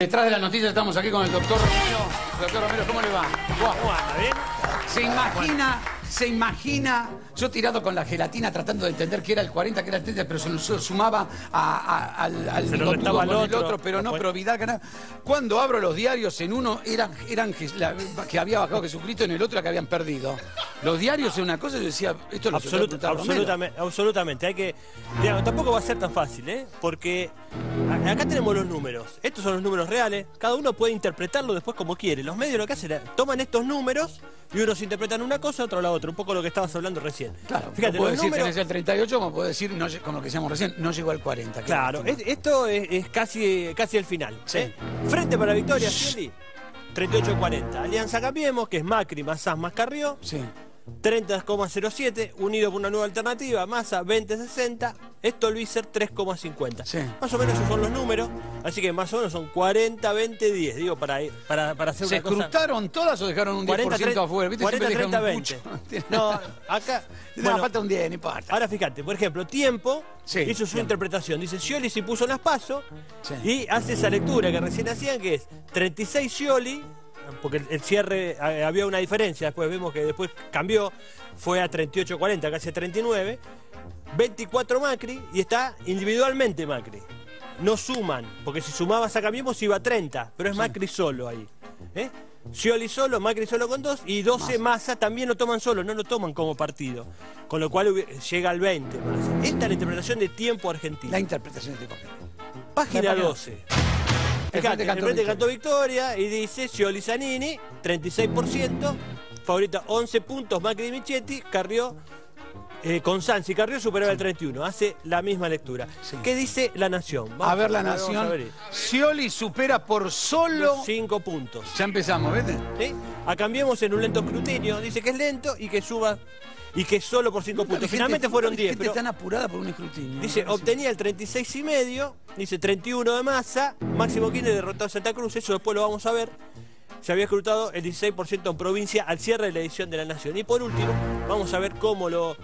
Detrás de la noticia estamos aquí con el doctor Romero. Doctor Romero, ¿cómo le va? ¿Cómo anda? ¿Bien? Se imagina, se imagina, yo tirado con la gelatina tratando de entender que era el 40, que era el 30, pero se lo sumaba a- a- al, al Se lo bigotudo restaba al con el otro. pero no, pero Vidal ganaba. Cuando abro los diarios, en uno eran, eran que, la- que había bajado Jesucristo, en el otro que habían perdido. Los diarios en una cosa, yo decía, esto lo Absolut- absolutamente, absolutamente. Hay que. digamos, tampoco va a ser tan fácil, ¿eh? Porque acá tenemos los números. Estos son los números reales. Cada uno puede interpretarlo después como quiere. Los medios lo que hacen es toman estos números y unos interpretan una cosa, otro la otra. Un poco lo que estabas hablando recién. Claro, Fíjate, no puedo decir números. tenés el 38, como puedo decir, no, con lo que decíamos recién, no llegó al 40. qué Claro, es- esto es, es casi, casi el final. Sí. ¿eh? Frente para Victoria, Scioli, 38-40. Alianza Cambiemos, que es Macri más Sanz más Carrió, Sí. 30,07, unido por una nueva alternativa, Massa 20,60, esto Luiser 3,50. Sí. Más o menos esos son los números, así que más o menos son 40, 20, 10, digo, para, para, para hacer ¿Se una cosa... escrutaron todas o dejaron un 10% 40, 30, afuera? ¿Viste? 40, Siempre 30, dejan 20. un pucho. No, acá... No, bueno, falta un 10, no importa. Ahora fíjate, por ejemplo, Tiempo Sí, hizo su Tiempo. interpretación. Dice, Scioli se puso las pasos Sí. y hace esa lectura que recién hacían, que es 36 Scioli, porque el- cierre eh, había una diferencia, después vemos que después cambió, fue a 38-40, casi a 39, 24 Macri y está individualmente Macri. No suman, porque si sumabas a Cambiemos iba a 30, pero es Macri solo ahí. ¿eh? Scioli solo, Macri solo con dos y 12 Massa también lo toman solo, no lo toman como partido. Con lo cual llega al 20 Massa. Esta es la interpretación de tiempo argentino. La interpretación de. Página La página 12. Fíjate, el Frente victoria. cantó victoria y dice Scioli Zanini, 36%, favorita 11 puntos, Macri y Michetti, Carrió eh, con Sanz y Carrió superaba el 31, hace la misma lectura. Sí. ¿Qué dice La Nación? Vamos A ver la nación. ver. Scioli supera por solo. 5 puntos. Ya empezamos, ¿viste? ¿sí? A cambiemos en un lento escrutinio, dice que es lento y que suba y que solo por 5 puntos. Gente- Finalmente fueron hay 10, gente pero tan apurada por un escrutinio. Dice, obtenía el 36 y medio, dice 31 de masa, Máximo Kirchner derrotó a Santa Cruz, eso después lo vamos a ver. Se había escrutado el 16% en provincia al cierre de la edición de la Nación. Y por último, vamos a ver cómo lo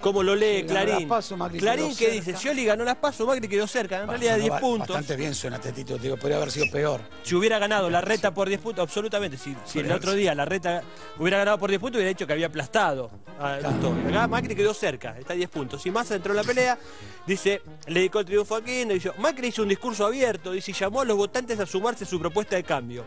cómo lo lee Clarín. PASO, Clarín que dice, Scioli ganó las pasos, Macri quedó cerca, en realidad Sonó 10 ba- puntos. Bastante bien suena este título, digo, podría haber sido peor. Si hubiera ganado la reta por 10 puntos, absolutamente. Si, si el otro día la reta hubiera ganado por 10 puntos, hubiera dicho que había aplastado a Lustó. Acá Macri quedó cerca, está a 10 puntos. Y Massa entró en la pelea, dice, le dedicó el triunfo a Kirchner. Dice, Macri hizo un discurso abierto, dice, llamó a los votantes a sumarse a su propuesta de cambio.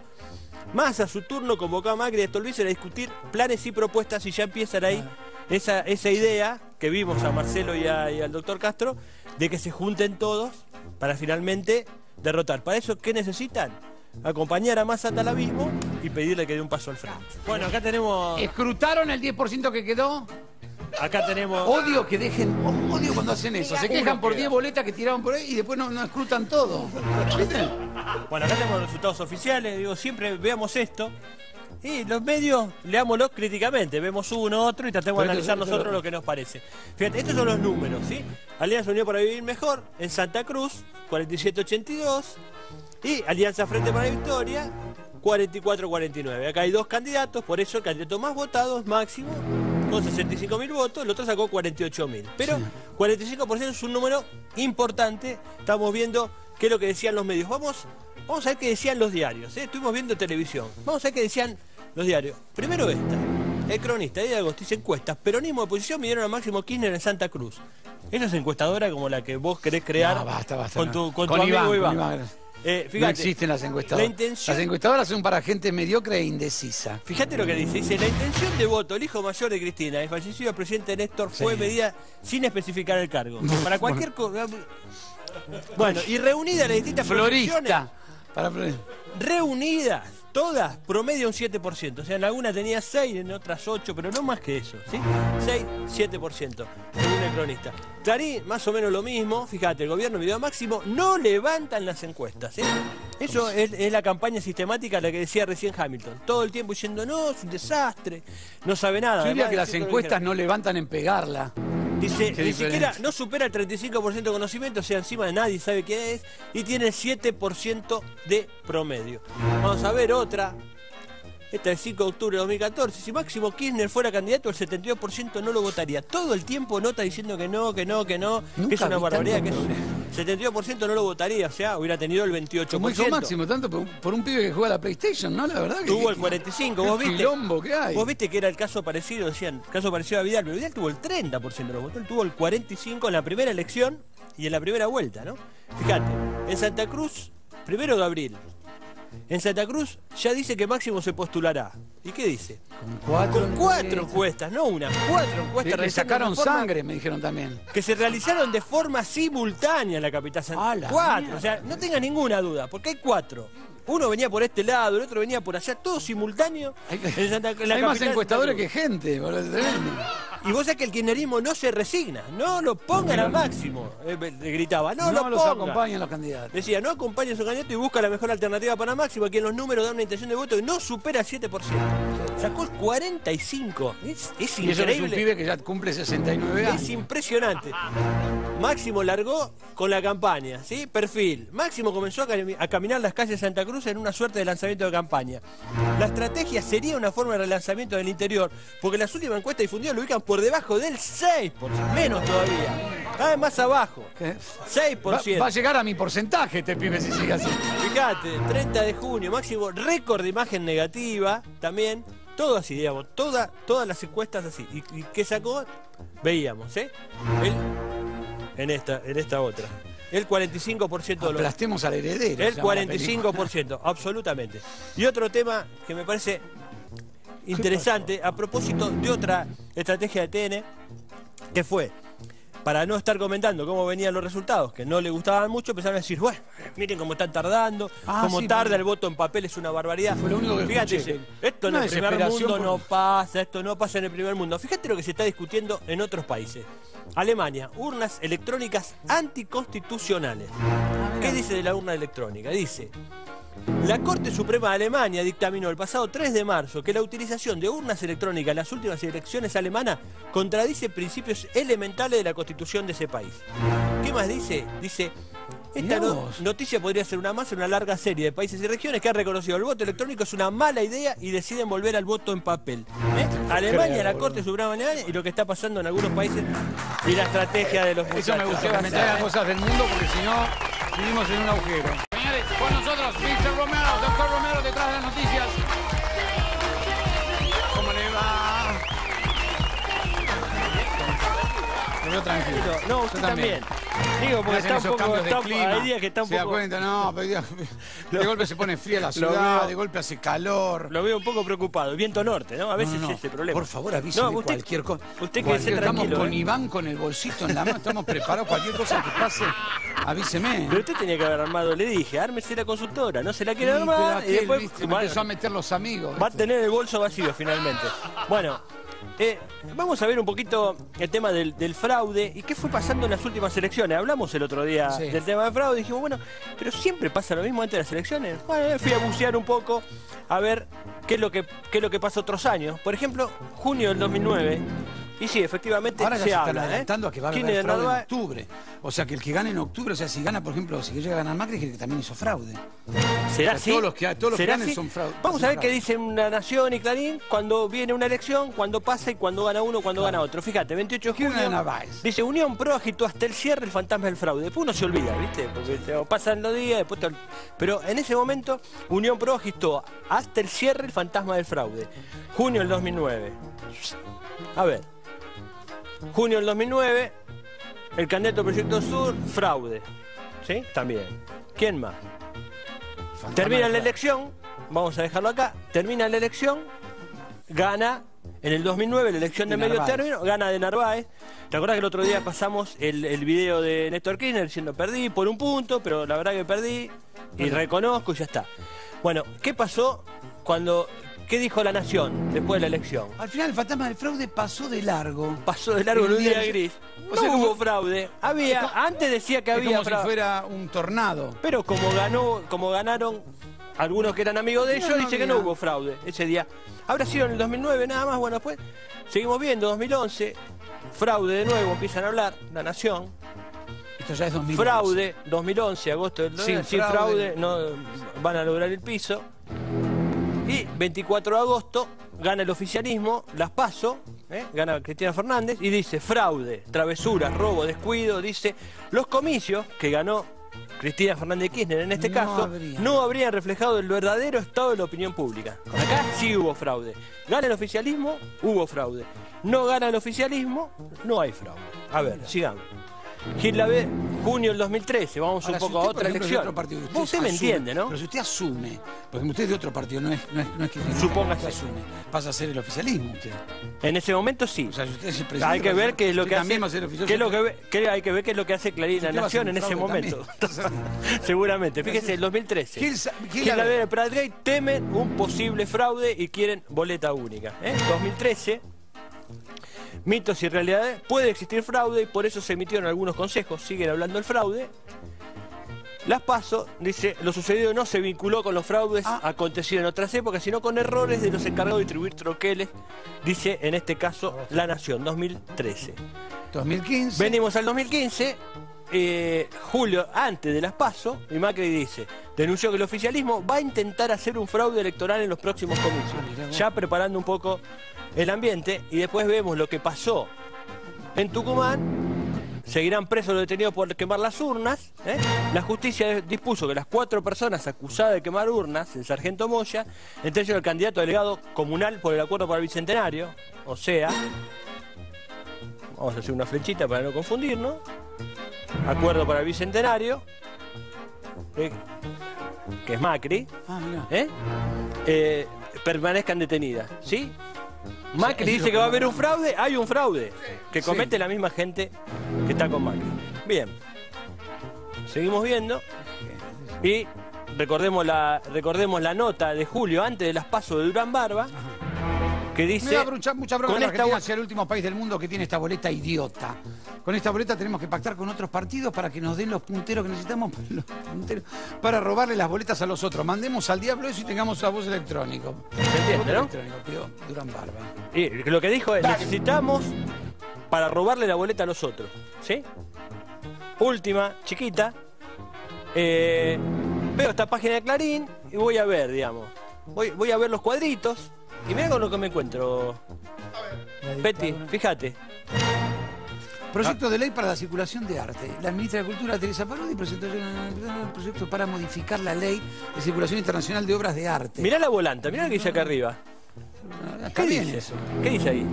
Massa, a su turno, convocó a Macri y a Stolbizer a discutir planes y propuestas y ya empiezan ahí esa, esa idea que vimos a Marcelo y, a- y al doctor Castro de que se junten todos para finalmente derrotar. ¿Para eso qué necesitan? Acompañar a Massa hasta el abismo y pedirle que dé un paso al frente. Bueno, acá tenemos. ¿Escrutaron el 10% que quedó? Acá tenemos. Odio que dejen, odio cuando hacen eso. Se quejan por 10 boletas que tiraron por ahí y después no, no escrutan todo. ¿Viste? Bueno, acá tenemos los resultados oficiales. Digo, siempre veamos esto. Y los medios, leámoslos críticamente. Vemos uno, otro y tratemos de analizar nosotros lo que nos parece. Fíjate, estos son los números, ¿sí? Alianza Unión para Vivir Mejor en Santa Cruz, 47-82. Y Alianza Frente para la Victoria, 44-49. Acá hay dos candidatos, por eso el candidato más votado es Máximo, con 65.000 votos, el otro sacó 48.000. Pero 45% es un número importante. Estamos viendo qué es lo que decían los medios. Vamos, vamos a ver qué decían los diarios. ¿eh? Estuvimos viendo televisión. Vamos a ver qué decían los diarios. Primero esta. El cronista, Eddie Agostis, encuestas. Peronismo de oposición midieron a Máximo Kirchner en Santa Cruz. Esa es encuestadora como la que vos querés crear No, basta, basta. con tu, con tu Con amigo Iván, Iván. con Iván. Eh, no existen las encuestadoras. La intención, Las encuestadoras son para gente mediocre e indecisa. Fíjate lo que dice, dice, la intención de voto, el hijo mayor de Cristina, el fallecido presidente Néstor, fue Sí. medida sin especificar el cargo. Para cualquier cosa. Bueno, y reunidas las distintas Florista. Para reunidas, todas, promedio un 7%. O sea, en algunas tenía 6, en otras 8, pero no más que eso, ¿sí? 6, 7%, según el cronista. Clarín, más o menos lo mismo. Fíjate, el gobierno video máximo no levantan las encuestas, ¿eh? Eso es, es la campaña sistemática la que decía recién Hamilton. Todo el tiempo diciendo, no, es un desastre, no sabe nada. Yo diría Además, que las encuestas no levantan en pegarla. Dice, Qué ni siquiera, no supera el 35% de conocimiento, o sea, encima nadie sabe quién es, y tiene el 7% de promedio. Vamos a ver otra. Esta es 5 de octubre de 2014, si Máximo Kirchner fuera candidato, el 72% no lo votaría. Todo el tiempo nota diciendo que no, que no, que no, Nunca que es una barbaridad, que es... 72% no lo votaría, o sea, hubiera tenido el 28%. Como dijo Máximo, tanto por un, por un pibe que juega a la PlayStation, ¿no? La verdad que. Tuvo el que- 45, qué vos viste. quilombo que hay. Vos viste que era el caso parecido, decían, caso parecido a Vidal, pero Vidal tuvo el 30% de los votos, tuvo el 45 en la primera elección y en la primera vuelta, ¿no? Fíjate, en Santa Cruz, primero Gabriel. En Santa Cruz ya dice que Máximo se postulará. ¿Y qué dice? Con cuatro. Con cuatro encuestas. no una, cuatro Le, encuestas le realizadas sacaron forma- sangre, me dijeron también. que se realizaron de forma simultánea en la capital Santa ¡A la Cuatro, mierda! o sea, no tenga ninguna duda, porque hay cuatro. Uno venía por este lado, el otro venía por allá, todo simultáneo. Hay, en Santa- en la hay más encuestadores que gente, boludo, tremendo. Y vos sabés que el kirchnerismo no se resigna, no lo pongan a máximo. Eh, le gritaba, no, No, lo los pongan. acompañan los candidatos. Decía, no acompañe a su candidato y busca la mejor alternativa para Máximo, que en los números da una intención de voto que no supera el 7%. Sacó el 45. Es, es Y eso es un increíble. pibe que ya cumple 69 años. Es impresionante. Máximo largó con la campaña, ¿sí? Perfil. Máximo comenzó a caminar las calles de Santa Cruz en una suerte de lanzamiento de campaña. La estrategia sería una forma de relanzamiento del interior, porque las últimas encuestas difundidas lo ubican por debajo del 6%, menos todavía. Cada vez más abajo. ¿Qué? 6%. Va, va a llegar a mi porcentaje este pibe si sigue así. Fíjate, 30 de junio, máximo récord de imagen negativa también. Todo así, digamos, toda, todas las encuestas así. ¿Y, y qué sacó? Veíamos, ¿eh? Él, en esta, en esta otra. El 45% de los. Aplastemos al heredero. El se llama la película. 45%, absolutamente. Y otro tema que me parece interesante, a propósito de otra estrategia de TN, que fue, para no estar comentando cómo venían los resultados, que no le gustaban mucho, empezaron a decir, bueno, miren cómo están tardando, Ah, cómo sí, tarda porque- el voto en papel, es una barbaridad. Fue lo único que Fíjate, escuché, esto en una el primer mundo no pasa, esto no pasa en el primer mundo. Fíjate lo que se está discutiendo en otros países. Alemania, urnas electrónicas anticonstitucionales. ¿Qué dice de la urna electrónica? Dice, la Corte Suprema de Alemania dictaminó el pasado 3 de marzo que la utilización de urnas electrónicas en las últimas elecciones alemanas contradice principios elementales de la constitución de ese país. ¿Qué más dice? Dice, esta no- noticia podría ser una más en una larga serie de países y regiones que han reconocido el voto electrónico es una mala idea y deciden volver al voto en papel. ¿Eh? Alemania, creo, la. Corte Suprema de Alemania y lo que está pasando en algunos países y la estrategia de los Eso me muchachos. gusta, ¿Qué va que a me traigan eh? cosas del mundo porque si no vivimos en un agujero. Señores, con nosotros, Mr. Romero, doctor Romero, detrás de las noticias. Veo tranquilo. No, Yo usted también. Digo, porque está un poco. está- clima. hay días que está un ¿Se da poco. cuenta? No, pero de, de golpe se pone fría la ciudad, veo. de golpe hace calor. Lo veo un poco preocupado. Viento norte, ¿no? A veces No, es ese problema. Por favor, avíseme No, usted- cualquier cosa. Usted tranquilo. Estamos con ¿eh? Iván con el bolsito en la mano, estamos preparados. Cualquier cosa que pase, avíseme. Pero usted tenía que haber armado, le dije, ármese la consultora. No se la quiere Sí, armar y aquel, después viste, me bueno, empezó a meter los amigos. va a tener el bolso vacío finalmente. Bueno, eh, vamos a ver un poquito el tema del, del fraude y qué fue pasando en las últimas elecciones. Hablamos el otro día Sí. del tema del fraude y dijimos, bueno, pero siempre pasa lo mismo antes de las elecciones. Bueno, fui a bucear un poco a ver qué es lo que, qué es lo que pasa otros años. Por ejemplo, junio del 2009. Y sí, efectivamente Ahora ya se, se, están. ¿eh? adelantando a que va a ¿Quién haber fraude en octubre. O sea, que el que gane en octubre, o sea, si gana, por ejemplo, si llega a ganar Macri, que también hizo fraude. ¿Será O sea, así? todos los que- todos los que ¿Será ganen así? son fraude- Vamos son a ver qué dicen La Nación y Clarín cuando viene una elección, cuando pasa y cuando gana uno, cuando gana otro. Fíjate, 28 de ¿Quién junio. Dice Unión Pro agitó hasta el cierre el fantasma del fraude. Después uno se olvida, ¿viste? Porque te- pasan los días, después te Pero en ese momento, Unión Pro agitó hasta el cierre el fantasma del fraude. Junio del 2009. A ver. Junio del 2009, el candidato Proyecto Sur, fraude. ¿Sí? También. ¿Quién más? Fantasma Termina la elección, vamos a dejarlo acá, termina la elección, gana en el 2009 la elección de, De medio Narváez. término, gana de Narváez. ¿Te acordás que el otro día pasamos el, el video de Néstor Kirchner diciendo perdí por un punto, pero la verdad que perdí y reconozco y ya está? Bueno, ¿qué pasó cuando, qué dijo la nación después de la elección? Al final el fantasma del fraude pasó de largo. Pasó de largo en un día- día gris. O No sea, hubo fraude. Había, antes decía que Es había como si fraude. fuera un tornado. Pero como ganó, como ganaron algunos que eran amigos de ellos, no dice que no hubo fraude ese día. Habrá sido en el 2009 nada más, bueno, después seguimos viendo, 2011, fraude de nuevo, empiezan a hablar, La Nación, Esto ya es 2000. fraude, 2011, agosto del Sin sin, fraude. fraude. no van a lograr el piso. Y 24 de agosto gana el oficialismo, las paso, ¿eh? gana Cristina Fernández y dice fraude, travesura, robo, descuido, dice los comicios que ganó Cristina Fernández de Kirchner en este No caso habría. no habrían reflejado el verdadero estado de la opinión pública. Acá sí hubo fraude. Gana el oficialismo, hubo fraude. No gana el oficialismo, no hay fraude. A ver, sigamos. Gil Labé, junio del 2013, vamos Ahora, un si poco a usted, otra ejemplo, elección. otro partido, Vos usted me entiende, ¿no? Pero si usted asume, porque usted es de otro partido, no es, no es, no es que Supóngase. usted asume, pasa a ser el oficialismo usted. En ese momento sí. O sea, si usted es el presidente. Hay que ver qué es lo que hace. qué es lo que ve- qué hay que ver qué es lo que hace Clarín La Usted va a Nación en ese momento. Seguramente. Fíjese, el 2013. Gil Sa- Gil Gil Labé. Labé y Pratgate temen un posible fraude y quieren boleta única. ¿eh? 2013. Mitos y realidades. Puede existir fraude y por eso se emitieron algunos consejos. Siguen hablando del fraude. Las paso, dice, lo sucedido no se vinculó con los fraudes Ah. acontecidos en otras épocas, sino con errores de los encargados de distribuir troqueles, dice en este caso La Nación, 2013. 2015. Venimos al 2015, eh, julio, antes de las PASO, y Macri dice, denunció que el oficialismo va a intentar hacer un fraude electoral en los próximos Ah, comicios, vos. ya preparando un poco el ambiente, y después vemos lo que pasó en Tucumán. Seguirán presos los detenidos por quemar las urnas. ¿eh? La justicia dispuso que las cuatro personas acusadas de quemar urnas, el sargento Moya, entre ellos el candidato delegado comunal por el acuerdo para el bicentenario, o sea, Vamos a hacer una flechita para no confundirnos. Acuerdo para el bicentenario. eh, que es Macri. Ah. ¿eh? Eh, permanezcan detenidas. ¿Sí? Macri dice que va a haber un fraude. Hay un fraude. Que Sí. comete la misma gente que está con Macri. Bien. Seguimos viendo. Y recordemos la, recordemos la nota de julio antes de las pasos de Durán Barba. Que dice. Me da mucha, mucha bronca con Argentina sea el último país del mundo que tiene esta boleta idiota. Con esta boleta tenemos que pactar con otros partidos para que nos den los punteros que necesitamos los punteros, para robarle las boletas a los otros. Mandemos al diablo eso y tengamos a voz electrónico. ¿Se entiende, no? electrónico, pidió Durán Barba. Y lo que dijo es, necesitamos para robarle la boleta a los otros. ¿Sí? Última, chiquita. Eh, veo esta página de Clarín y voy a ver, digamos. Voy, voy a ver los cuadritos y mira con lo que me encuentro. Betty, fíjate. Proyecto de ley para la circulación de arte. La ministra de Cultura, Teresa Parodi, presentó un proyecto para modificar la ley de circulación internacional de obras de arte. Mirá la volanta, mirá lo que dice acá arriba. ¿Qué dice? eso. ¿Qué dice ahí?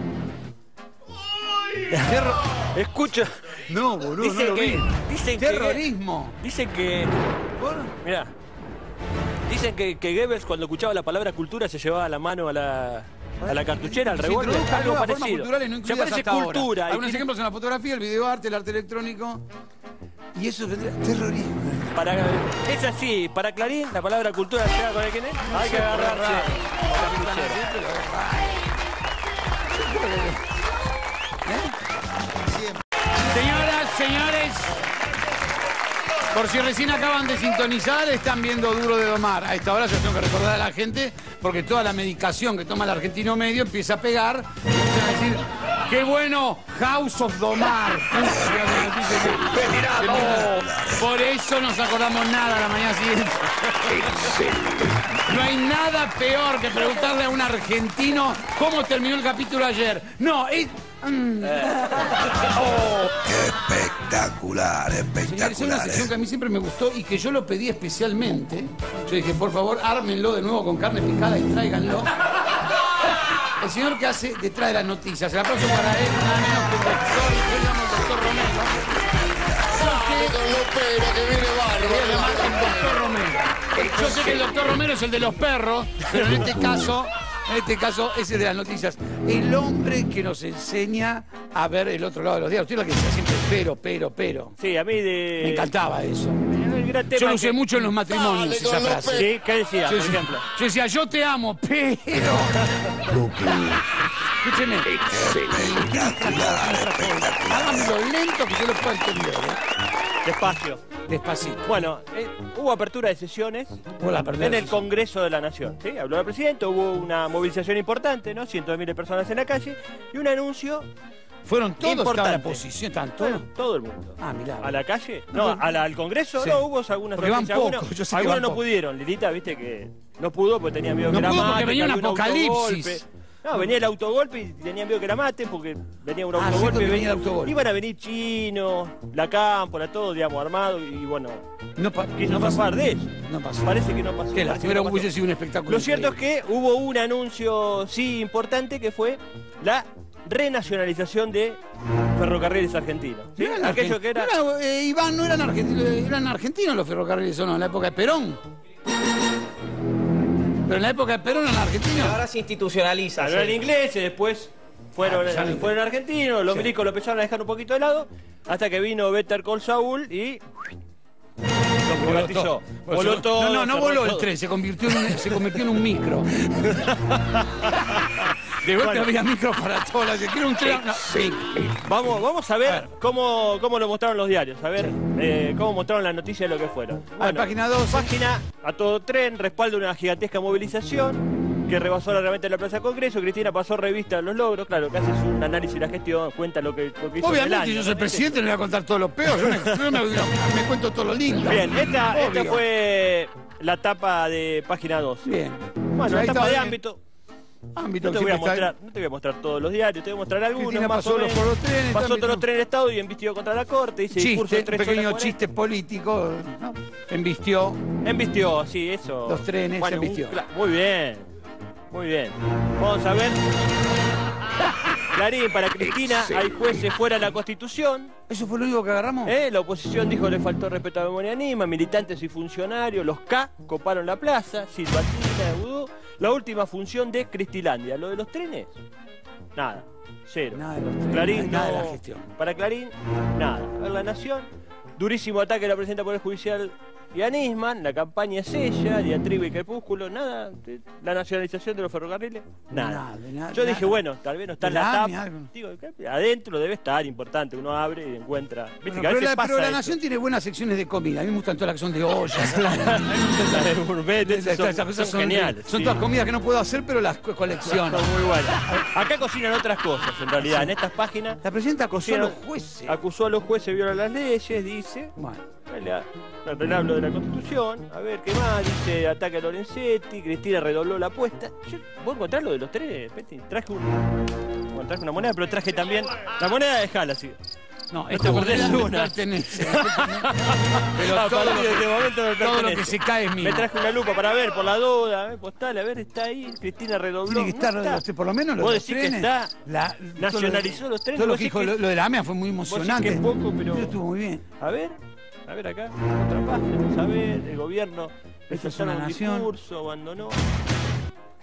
Terro- Escucho. No, boludo, Dice no lo que- vi. dicen que- Terrorismo. Dicen que. Bueno, Mirá. Dicen que, que Goebbels cuando escuchaba la palabra cultura se llevaba la mano a la, a la cartuchera, al revólver, algo parecido. no se incluidas parece hasta ahora. cultura. y Algunos ejemplos en la fotografía, el videoarte, el arte electrónico. Y eso vendría terrorismo. para, es así, para Clarín, la palabra cultura llega con el quién es. Hay que agarrarse. cartuchera. Señoras, señores, por si recién acaban de sintonizar, están viendo Duro de Domar. A esta hora yo tengo que recordar a la gente, porque toda la medicación que toma el argentino medio empieza a pegar y empiezan a decir, qué bueno, House of Domar. Por eso nos acordamos nada la mañana siguiente. No hay nada peor que preguntarle a un argentino cómo terminó el capítulo ayer. No, es... mm. Espectacular, Señores, es una espectacular. sección que a mí siempre me gustó y que yo lo pedí especialmente. Yo dije, por favor, ármenlo de nuevo con carne picada y tráiganlo. El señor que hace detrás de las noticias. El aplauso para él, nada menos que el doctor, yo llamo el doctor Romero. Porque voy a llamar al doctor Romero. Yo sé que el doctor Romero es el de los perros, pero en este caso, en este caso es el de las noticias. El hombre que nos enseña a ver el otro lado de los días. Usted es la que decía siempre, pero, pero, pero. Sí, a mí de. Me encantaba eso. El gran tema Yo lo que- usé mucho en los matrimonios, esa frase. Sí, ¿qué decía, Yo por decía, ejemplo? yo decía, yo te amo, pero. Escúcheme. Háganmelo lento que yo lo pueda entender. ¿eh? Despacio. Despacito. Bueno, eh, hubo apertura de sesiones Hola, en el Congreso de la Nación. ¿sí? Habló el presidente, hubo una movilización importante, ¿no? Cientos de miles de personas en la calle y un anuncio Fueron todos, la Importante. oposición, estaban todos. Bueno, todo el mundo. Ah, mirá. ¿A la calle? No, a la- al Congreso Sí. no, hubo algunas algunos, algunos no pocos. pudieron. Lilita, viste que no pudo porque tenía miedo No que la pudo porque venía un apocalipsis. autogolpe. No, venía el autogolpe y tenía miedo que la maten porque venía un Ah, autogolpe. venía el autogolpe. Iban a venir chinos, la cámpora, todo, digamos, armado y bueno, No, pa- no pasó. de eso. No pasó. Parece que no pasó. Que era no un- pasó. hubiese sido un espectáculo. Lo cierto es que hubo un anuncio, sí, importante, que fue la renacionalización de ferrocarriles argentinos. ¿sí? No Aquello que era... No era, eh, Iván, no eran argentinos, eran argentinos los ferrocarriles o no, en la época de Perón. Pero en la época de Perón eran argentinos. Ahora se institucionaliza. Hablaron sí. inglés, después fueron, Ah, fueron argentinos, los Sí. milicos lo empezaron a dejar un poquito de lado, hasta que vino Better Call Saul y lo privatizó. Voló todo. No, no, no cerró voló el todo. tren, se convirtió en un, se convirtió en un micro. De golpe Bueno. había micro para todos. la- Quiero un tren. No, sí. Vamos, vamos a A ver cómo, cómo lo mostraron los diarios, a ver eh, cómo mostraron la noticia de lo que fueron. A ver, página 12. Página a todo tren, respalda una gigantesca movilización que rebasó largamente la Plaza Congreso. Cristina pasó revista a los logros, claro, que hace un análisis de la gestión, cuenta lo que, lo que hizo en el Obviamente, año, yo soy presidente, no le voy a contar todos los peos. Yo me, yo me- me cuento todo lo lindo. Bien, esta, esta fue la tapa de página 2. Bien. Bueno, la tapa de ámbito. Ámbito No te, voy a mostrar, no te voy a mostrar todos los diarios, te voy a mostrar algunos Cristina más pasó o los- menos. por los trenes, pasó todos los trenes del Estado y embistió contra la Corte, hice discurso de un tres pequeño chiste político. ¿no? Embistió. Embistió, sí, eso. Los trenes, un embistió. Muy bien, muy bien. Vamos a ver. Clarín, para Cristina, hay jueces fuera de la Constitución. ¿Eso fue lo único que agarramos? ¿eh? La oposición dijo le faltó respeto a la memoria anima, militantes y funcionarios, los K coparon la plaza, silbatina, vudú. La última función de Cristilandia. Lo de los trenes, nada, cero. Nada de los trenes, Clarín, nada de no- la gestión. Para Clarín, nada. A ver, la Nación, durísimo ataque a la presidenta Poder Judicial y a Nisman, la campaña es ella, diatriba y crepúsculo, nada. La nacionalización de los ferrocarriles, nada. Nada, de nada, Yo dije, nada. bueno, tal vez no está en la tapa. adentro debe estar, importante, uno abre y encuentra. Viste Bueno, que a pero, la, pasa pero la eso. Nación tiene buenas secciones de comida. A mí me gustan todas las que son de ollas. Las de Gourmet, esas son, Esas cosas son geniales. Son sí. todas comidas que no puedo hacer, pero las co- colecciono. Son muy buenas. Acá cocinan otras cosas, en realidad. En estas páginas La presidenta acusó a los jueces. acusó a los jueces, violan las leyes, dice. Bueno, Le le hablo de la Constitución. A ver, ¿qué más? Dice ataque a Lorenzetti. Cristina redobló la apuesta. Yo, ¿Vos encontrás lo de los tres, Peti? Traje un... Bueno, traje una moneda, pero traje también... La moneda de Jala, sí. no, esta acordás moneda de me una. pertenece. Pero a todo, partir de este momento me todo lo que se cae es mío. Me traje una lupa para ver, por la duda, a ver, postal, a ver, está ahí. Cristina redobló. Tiene que estar, No está. por lo menos Vos de los decís que está la- nacionalizó todo lo- los trenes, Todo lo que dijo que- lo, de la AMIA fue muy que emocionante. es poco, pero- estuvo muy bien. A ver, a ver acá, otra página, vamos a ver, el gobierno Esta es una un nación. discurso, abandonó.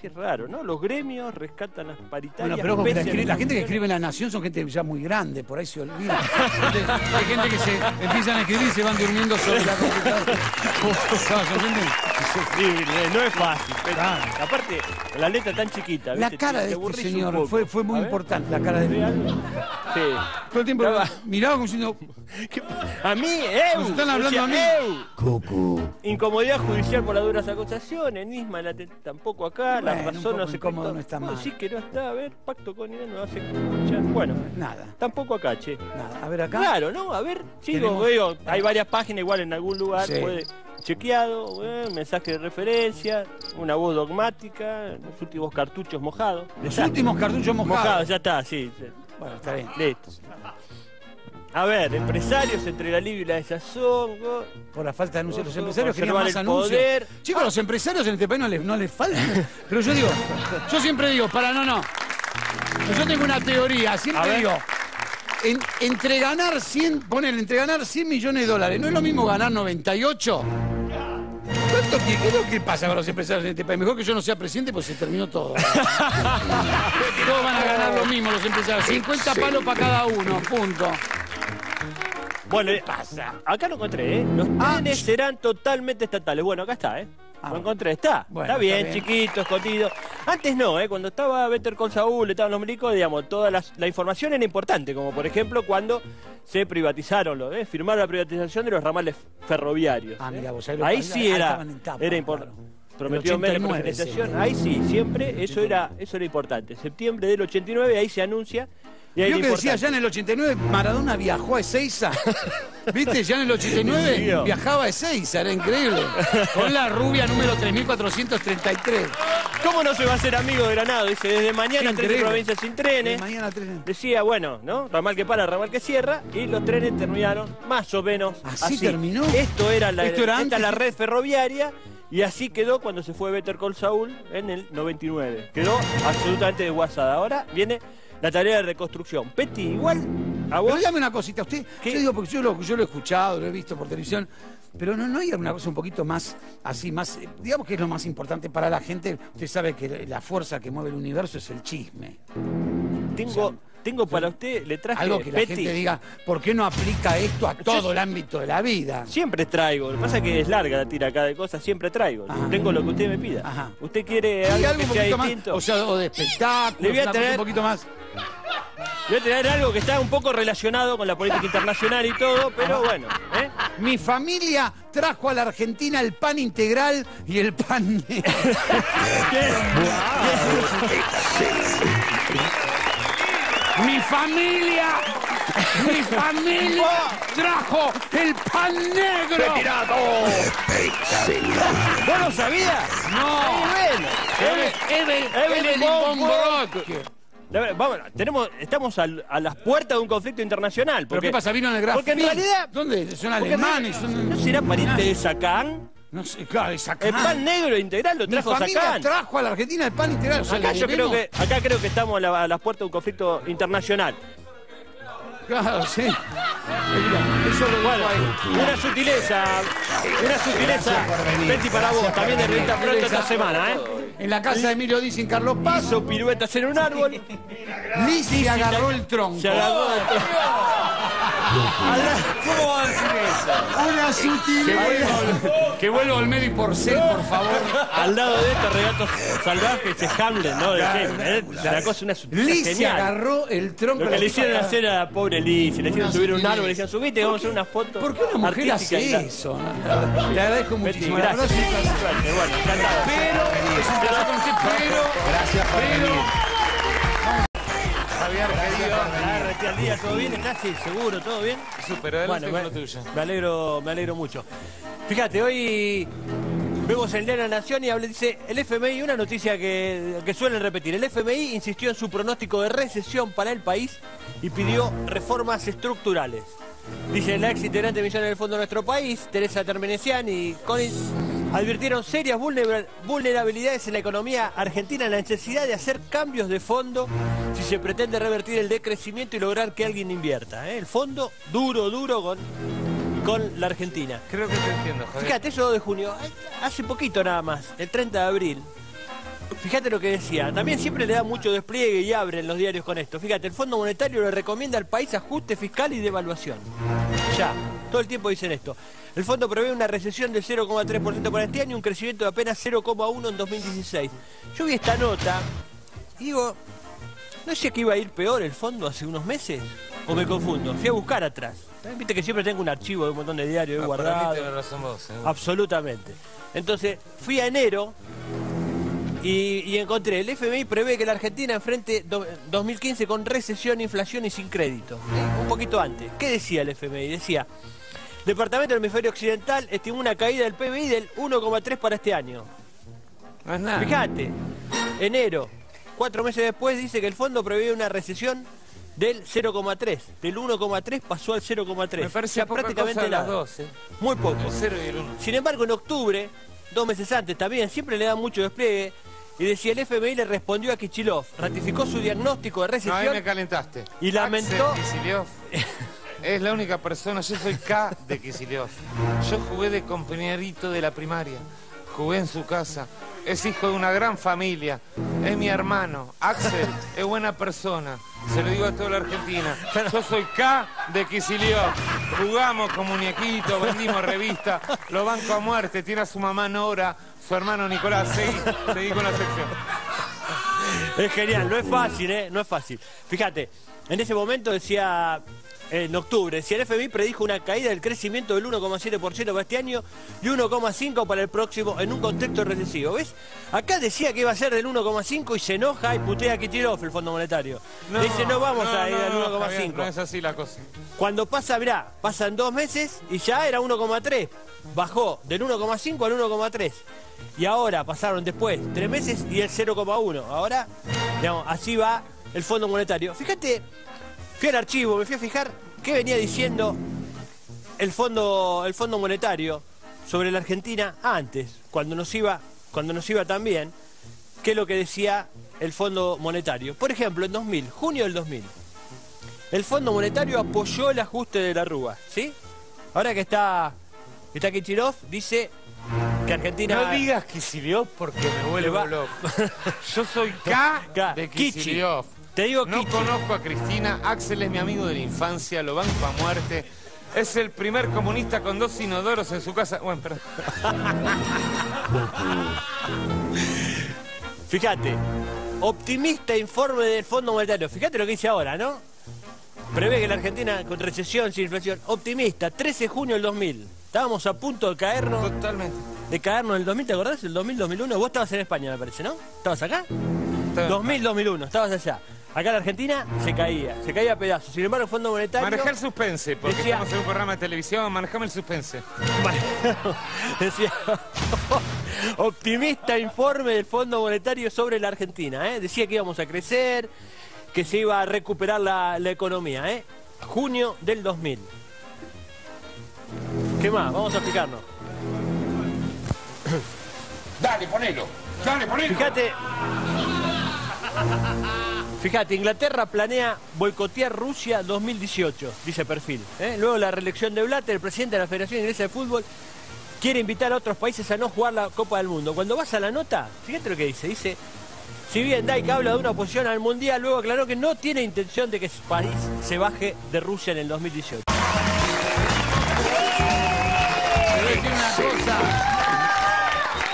Qué raro, ¿no? Los gremios rescatan las paritarias. Bueno, pero ojo que la, la gente que escribe en La Nación son gente ya muy grande, por ahí se olvida. Hay gente que se empiezan a escribir y se van durmiendo sobre la computadora. Insufrible, no es fácil. pero- Claro. Aparte, la letra tan chiquita. La cara de este señor fue, fue muy importante, la cara de. Sí. Todo el tiempo Estaba- miraba como diciendo, ¿Qué- A mí, ¡eu! Nos están hablando Decía, a mí. ¡eu! Cucu. Incomodidad judicial por las duras acusaciones, Nisma la tampoco acá, la Bueno, razón no se no está decís que no está, a ver, pacto con Irán no hace escuchar. Bueno, Nada, tampoco acá, che. nada. A ver acá. Claro, ¿no? A ver, Tenemos- digo, hay varias páginas igual en algún lugar, Sí. puede chequeado, eh, mensaje de referencia, una voz dogmática, los últimos cartuchos mojados. Los Ya, últimos cartuchos mojados. mojados, ya está, sí. sí. Bueno, está bien. Listo. A ver, empresarios entre el alivio y la desazón. Por la falta de anuncios. Los empresarios querían más el anuncios. poder. Chicos, los empresarios en este país no les, no les faltan. Pero yo digo, yo siempre digo, para, no, no. Yo tengo una teoría, siempre digo, en- entre ganar 100, poner, entre ganar 100 millones de dólares, ¿no es lo mismo ganar 98? ¿Cuánto que, ¿Qué es lo que pasa con los empresarios en este país? Mejor que yo no sea presidente, pues se terminó todo. Todos van a ganar lo mismo los empresarios. 50 palos para cada uno, punto. Bueno, eh, pasa? acá lo encontré, ¿eh? Los Ah, trenes sh- serán totalmente estatales. Bueno, acá está, ¿eh? Ah, lo encontré, está. Bueno, está está bien, chiquito, escondido. Antes no, ¿eh? Cuando estaba Better Call Saul, estaban los milicos, digamos, toda las- la información era importante, como por ejemplo cuando se privatizaron, los, ¿eh? firmaron la privatización de los ramales ferroviarios. Ah, ¿eh? mira, vos ahí Ahí sí era, tapa, era importante. Prometió menos 89, preferenciación. sí. Ahí sí, siempre eso era, eso era importante. Septiembre del 89, ahí se anuncia Y ahí Yo que decía, ya en el 89 Maradona viajó a Ezeiza. ¿Viste? Ya en el 89 Siguió. viajaba a Ezeiza, era increíble. Con la rubia número 3433. ¿Cómo no se va a hacer amigo de Granado? Dice, desde mañana Qué 13 increíble. provincias sin trenes. Mañana a tres. Decía, bueno, ¿no? Ramal que para, ramal que cierra, y los trenes terminaron más o menos ¿Así terminó? Esto era la, Esto era esta antes, la red ferroviaria, y así quedó cuando se fue Better Call Saul en el 99. Quedó absolutamente desguazada. Ahora viene la tarea de reconstrucción. Peti, igual, a Pero vos... dígame una cosita, usted, ¿Qué? yo digo, porque yo lo, yo lo he escuchado, lo he visto por televisión, pero no, no hay alguna cosa un poquito más así, más, eh, digamos que es lo más importante para la gente. Usted sabe que la fuerza que mueve el universo es el chisme. Tengo, tengo para usted, le traje Algo que la Peti. gente diga, ¿por qué no aplica esto a todo el ámbito de la vida? Siempre traigo, lo que pasa es que es larga la tira acá de cosas, siempre traigo. Ajá. Tengo lo que usted me pida. Ajá. ¿Usted quiere algo, algo que un sea poquito más, o sea, o de espectáculos, Le voy a una traer- un poquito más. Voy a traer algo que está un poco relacionado con la política internacional y todo, pero bueno. ¿eh? Mi familia trajo a la Argentina el pan integral y el pan negro. Mi familia, mi familia trajo el pan negro. ¿Vos lo sabías? No, Evelyn Evelyn Vamos, tenemos, estamos al- a las puertas de un conflicto internacional. ¿Pero Porque, qué pasa? ¿Vino en el Graf Porque en realidad. ¿Dónde? Son alemanes. Son... ¿No será pariente de Sacán? No sé, claro, es acá. El pan negro integral lo Mi trajo familia Sacán. trajo a la Argentina el pan integral. O sea, Acá yo creo que, acá creo que estamos a, la- a las puertas de un conflicto internacional. Claro, sí. Eso lo Bueno, una sutileza, una sutileza, Betty para vos, también de revista pronto esta semana, ¿eh? En la casa de Emilio Dizzi en Carlos Paz, Paso piruetas en un árbol, Lizzy agarró el tronco. se agarró de ¿Cómo va a decir eso? Una sutileza. Que vuelva Olmedo y Porcel, por favor. al lado de estos regatos salvajes es Hamlet, ¿no? De. La cosa es una sutileza Lizzy agarró el tronco. Lo que la le hicieron hacer a la pobre Liz, le hicieron subir un árbol, le dijeron subite, vamos a hacer una foto. ¿Por qué una mujer hace eso? Le agradezco muchísimo. La verdad, gracias. Bueno, encantado. Pero, con usted, pero, Gracias por pero, venir. Javier, querido. Ah, rete al día, ¿todo bien? ¿Estás? Sí, seguro, ¿todo bien? Superó el Bueno, último me, lo tuyo. me alegro, me alegro mucho. Fíjate, hoy vemos el Día de la Nación y habla, dice el FMI, una noticia que, que suelen repetir. El FMI insistió en su pronóstico de recesión para el país y pidió reformas estructurales. Dice la ex integrante de Misiones del Fondo de nuestro país, Teresa Termenesian y Collins, advirtieron serias vulnera- vulnerabilidades en la economía argentina, la necesidad de hacer cambios de fondo si se pretende revertir el decrecimiento y lograr que alguien invierta. ¿eh? El fondo duro, duro con, con la Argentina. Creo que te entiendo, Javier. Fíjate, eso 2 de junio, hace poquito nada más, el 30 de abril. Fíjate lo que decía, también siempre le da mucho despliegue y abre en los diarios con esto. Fíjate, el Fondo Monetario le recomienda al país ajuste fiscal y devaluación. Ya, todo el tiempo dicen esto. El fondo prevé una recesión del 0,3% para este año y un crecimiento de apenas 0,1% en 2016. Yo vi esta nota y digo, ¿no decía que iba a ir peor el fondo hace unos meses? ¿O me confundo? Fui a buscar atrás. Viste que siempre tengo un archivo de un montón de diarios ahí Ah, para mí guardado. tenés razón vos. eh. Absolutamente. Entonces, fui a enero y, y encontré, el FMI prevé que la Argentina enfrente do- 2015 con recesión, inflación y sin crédito. Un poquito antes. ¿Qué decía el FMI? Decía, Departamento del Hemisferio Occidental estimó una caída del PBI del 1,3 para este año. No es nada. Fíjate, enero, cuatro meses después dice que el fondo prevé una recesión del 0,3. Del 1,3 pasó al 0,3. Me O sea, parece poca prácticamente cosa las nada. dos, eh. Muy poco. El y el. Sin embargo, en octubre, dos meses antes también, siempre le da mucho despliegue, y decía el FMI le respondió a Kichilov, ratificó su diagnóstico de No, ahí recesión me calentaste. y lamentó... Es la única persona, yo soy K de Kicillof. Yo jugué de compañerito de la primaria, jugué en su casa, es hijo de una gran familia, es mi hermano, Axel es buena persona, se lo digo a toda la Argentina. Yo soy K de Kicillof, jugamos con muñequitos, vendimos revistas, lo banco a muerte, tiene a su mamá Nora, su hermano Nicolás, seguí, seguí con la sección. Es genial, no es fácil, ¿eh? No es fácil. Fíjate, en ese momento decía en octubre. Si el FMI predijo una caída del crecimiento del 1,7% para este año y 1,5% para el próximo en un contexto recesivo. ¿Ves? Acá decía que iba a ser del 1,5% y se enoja y putea a Kichirov, el Fondo Monetario. Dice, no vamos no, a ir al no, Javier, 1,5%. No es así la cosa. Cuando pasa, mirá, pasan dos meses y ya era 1,3. Bajó del 1,5 al 1,3. Y ahora pasaron después tres meses y el 0,1. Ahora, digamos, así va el Fondo Monetario. Fíjate, fui al archivo, me fui a fijar qué venía diciendo el Fondo, el Fondo Monetario sobre la Argentina antes, cuando nos iba, cuando nos iba tan bien, qué es lo que decía el Fondo Monetario. Por ejemplo, en 2000, junio del 2000. El Fondo Monetario apoyó el ajuste de la Rúa, ¿sí? Ahora que está, que está Kichirov, dice que Argentina... No digas Kicillof porque me vuelvo loco. Yo soy K K, de Kichi. Te digo No conozco a Cristina, Axel es mi amigo de la infancia, lo banco a muerte. Es el primer comunista con dos inodoros en su casa. Bueno, perdón. Fíjate, optimista informe del Fondo Monetario. Fíjate lo que dice ahora, ¿no? Prevé que la Argentina con recesión, sin inflación. Optimista, 13 de junio del 2000. Estábamos a punto de caernos, Totalmente. de caernos en el 2000, ¿te acordás? El 2000, 2001. Vos estabas en España, me parece, ¿no? ¿Estabas acá? 2000, 2001, estabas allá. Acá en la Argentina se caía, se caía a pedazos. Sin embargo, el Fondo Monetario... Manejar el suspense, porque Decía- estamos en un programa de televisión, manejame el suspense. Decía, optimista informe del Fondo Monetario sobre la Argentina. ¿eh? Decía que íbamos a crecer, que se iba a recuperar la, la economía. ¿eh? Junio del 2000. ¿Qué más? Vamos a explicarnos. Dale, ponelo. Dale, ponelo. Fíjate. Fíjate, Inglaterra planea boicotear Rusia 2018, dice Perfil. ¿eh? Luego la reelección de Blatter, el presidente de la Federación Inglesa de Fútbol, quiere invitar a otros países a no jugar la Copa del Mundo. Cuando vas a la nota, fíjate lo que dice. Dice, si bien Dyke habla de una oposición al Mundial, luego aclaró que no tiene intención de que su país se baje de Rusia en el 2018. Te voy a decir una cosa.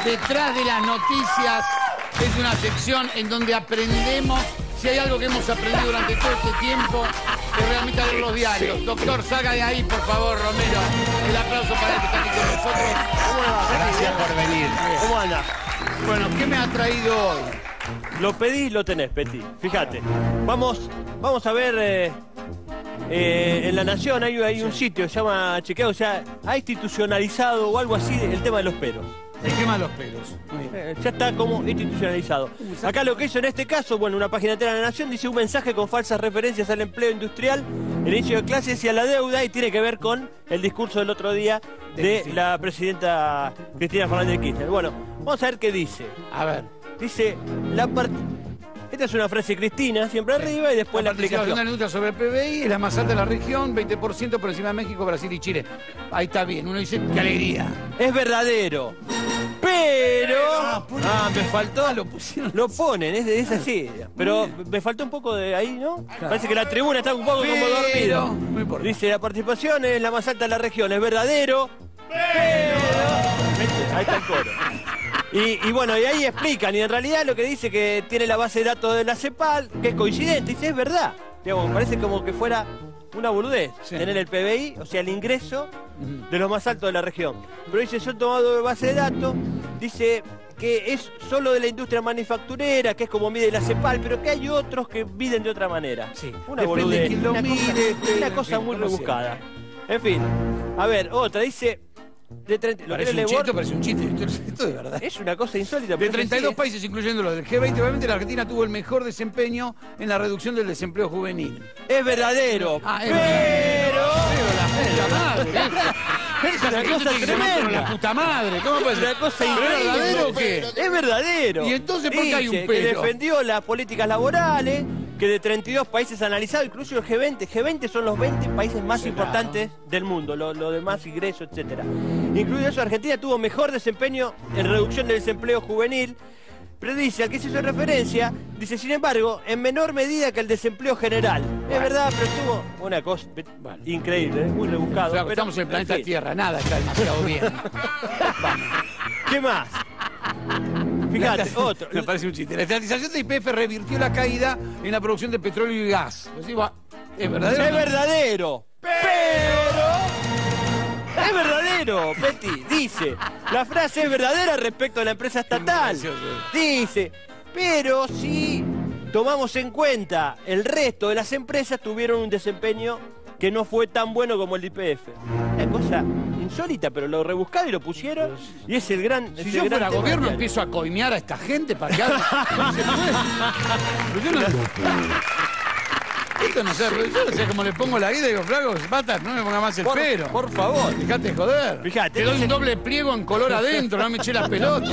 Detrás de las noticias es una sección en donde aprendemos. Si hay algo que hemos aprendido durante todo este tiempo, es realmente leer los diarios. Doctor, salga de ahí, por favor, Romero. El aplauso para él que está aquí con nosotros. Gracias por venir. ¿Cómo anda? Bueno, ¿qué me ha traído hoy? Lo pedís, lo tenés, Peti. Fíjate. Vamos, vamos a ver. eh, eh, en La Nación hay, hay un sitio, se llama Chequeo, o sea, ha institucionalizado o algo así el tema de los pelos. Tema de los pelos. Eh, ya está como institucionalizado. Acá lo que hizo en este caso, bueno, una página entera de la Nación dice un mensaje con falsas referencias al empleo industrial, el inicio de clases y a la deuda y tiene que ver con el discurso del otro día de la presidenta Cristina Fernández de Kirchner. Bueno, vamos a ver qué dice. A ver. Dice, la part- Esta es una frase Cristina, siempre arriba y después la, la participación de la industria sobre el PBI es la más alta de la región, 20% por encima de México, Brasil y Chile. Ahí está bien, uno dice, qué alegría. Es verdadero. Pero. Ah, me faltó. lo pusieron. Lo ponen, es, es así. Pero me faltó un poco de ahí, ¿no? Parece que la tribuna está un poco como Pero, importa. Dice, la participación es la más alta de la región, es verdadero. Pero. Ahí está el coro. Y, y bueno, y ahí explican, y en realidad lo que dice que tiene la base de datos de la CEPAL, que es coincidente, dice, es verdad. Digamos, parece como que fuera una boludez Sí. tener el PBI, o sea, el ingreso de los más altos de la región. Pero dice, yo he tomado base de datos, dice que es solo de la industria manufacturera, que es como mide la CEPAL, pero que hay otros que miden de otra manera. Sí. Una boludez, lo una cosa, mire, una cosa muy rebuscada. En fin, a ver, otra, dice, de 30, lo que Parece un chiste, parece un chiste. Esto, esto de verdad. es una cosa insólita. De pero es que 32 sí, ¿eh? países, incluyendo los del G20, obviamente la Argentina tuvo el mejor desempeño en la reducción del desempleo juvenil. Es verdadero, Ah, es pero... Pero la madre. Es una cosa por La tremenda. puta madre. ¿Cómo puede Es ser? una cosa ¿Pero es verdadero o qué? Es verdadero. ¿Y entonces por qué hay un pero? Que defendió las políticas laborales, que de 32 países analizados, incluso el G20. G20 son los 20 países más importantes del mundo, lo, lo de más ingreso, etcétera. Incluido eso, Argentina tuvo mejor desempeño en reducción del desempleo juvenil. Pero dice, al que se hizo referencia, dice, sin embargo, en menor medida que el desempleo general. Es verdad, pero tuvo una cosa increíble, ¿eh? muy rebuscado. Flaco, pero, estamos en el planeta fin. Tierra, nada está demasiado bien. ¿Qué más? Fíjate, otro. Me parece un chiste. La estatización de IPF revirtió la caída en la producción de petróleo y gas. Va- ¿Es verdadero? Es verdadero. Pero. Es verdadero, Petty. Dice. La frase es verdadera respecto a la empresa estatal. Dice. Pero si tomamos en cuenta el resto de las empresas tuvieron un desempeño que no fue tan bueno como el IPF. Una cosa insólita, pero lo rebuscaron y lo pusieron. Y es el gran. Si yo fuera gobierno empiezo a coimear a esta gente para que haga. Esto no sé, yo no sé cómo le pongo la guida y digo, flaco, basta, no me ponga más el Por- pelo. por favor. Fíjate de joder. Fíjate, Te doy un doble pliego en color adentro, no me eché la pelota.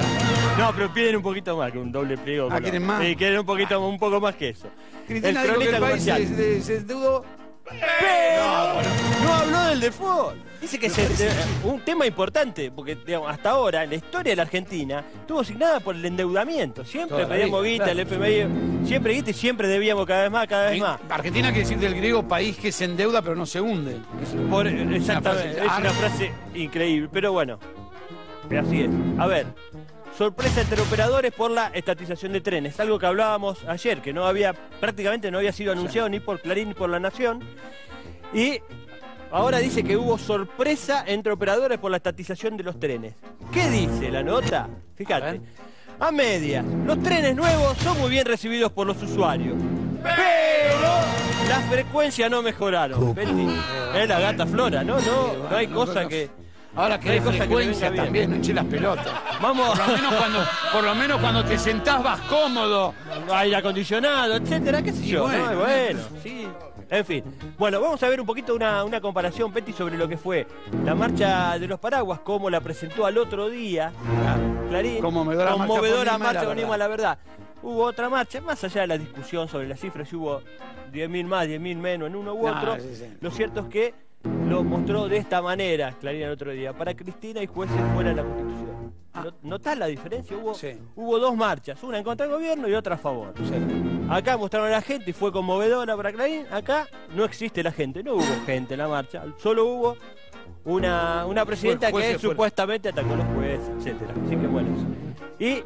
No, pero piden un poquito más que un doble pliego. Ah. ¿quieren más? Sí, quieren un poquito, un poco más que eso. Cristina el dijo que el país se, se, se endeudó. Pero no habló del default. Dice que se- de- un tema importante, porque digamos, hasta ahora en la historia de la Argentina estuvo asignada por el endeudamiento. Siempre pedíamos guita, el FMI, siempre guita y siempre debíamos cada vez más, cada vez más. Argentina quiere decir del griego país que se endeuda pero no se hunde. Por- exactamente, frase- es una frase increíble, pero bueno, así es. A ver, sorpresa entre operadores por la estatización de trenes, algo que hablábamos ayer, que no había, prácticamente no había sido anunciado ni por Clarín ni por La Nación, y ahora dice que hubo sorpresa entre operadores por la estatización de los trenes. ¿Qué dice la nota? Fíjate. A medias, los trenes nuevos son muy bien recibidos por los usuarios. Pero las frecuencias no mejoraron. Es la gata flora, ¿no? No, no hay cosa que. Ahora que no hay cosa que frecuencia venga bien. también, no eché las pelotas. Vamos. Por lo menos cuando, por lo menos cuando te sentás vas cómodo. aire acondicionado, etcétera, qué sé yo. bueno. bueno, sí. En fin. Bueno, vamos a ver un poquito una, una comparación, Petty, sobre lo que fue la marcha de los paraguas, cómo la presentó al otro día. Clarín. Conmovedora marcha Conmovedora por Lima, marcha la Lima, verdad. la verdad. Hubo otra marcha, más allá de la discusión sobre las cifras, si hubo 10.000 más, 10.000 menos en uno u No, otro. sí, sí. Lo cierto es que lo mostró de esta manera, Clarín, el otro día. Para Cristina y jueces fuera de la Constitución. ¿No- ¿Notás la diferencia? Hubo. Sí. hubo dos marchas, una en contra del gobierno y otra a favor. Acá mostraron a la gente y fue conmovedora para Clarín. Acá no existe la gente, no hubo gente en la marcha. Solo hubo una, una presidenta que supuestamente atacó a los jueces, etcétera. Así que bueno. Y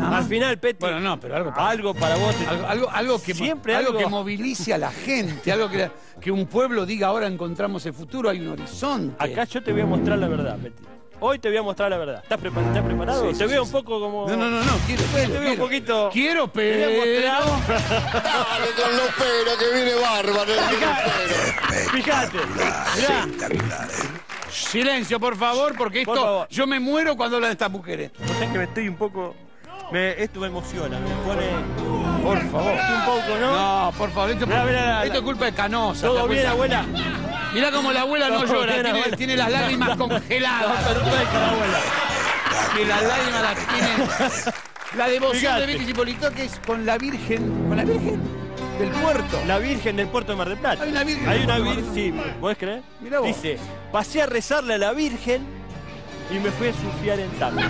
al final, Petty, Bueno, no, pero algo para, algo para vos. te- algo, algo, algo que, Siempre algo, algo- que movilice a la gente, algo que, que un pueblo diga ahora encontramos el futuro, hay un horizonte. Acá yo te voy a mostrar la verdad, Petty. Hoy te voy a mostrar la verdad. ¿Estás, prepa- estás preparado? Sí, te sí, veo sí, un poco como... No, no, no, no, quiero, Te veo un poquito... Quiero, Te voy a pero... mostrar. Dale con los pelos que viene bárbaro. Fíjate. Silencio, por favor, porque Por esto favor. yo me muero cuando hablan de estas mujeres. Sabés que me estoy un poco... me- esto me emociona, me pone... Por favor. un poco, ¿no? No, por favor, esto, Mirá, mirá, la- esto es culpa de Canosa. ¿Todo ¿te bien, abuela? Mirá cómo la abuela no llora, bien, tiene, abuela. tiene las lágrimas congeladas. Perfecta la abuela. que las lágrimas las tiene. La devoción Fíjate. de Vicky Cipolito que es con la Virgen, con la Virgen del puerto. La Virgen del Puerto de Mar del Plata. Hay una Virgen Hay una Virgen, sí, ¿podés creer? Mirá vos. Dice, pasé a rezarle a la Virgen y me fui a surfear en tapa.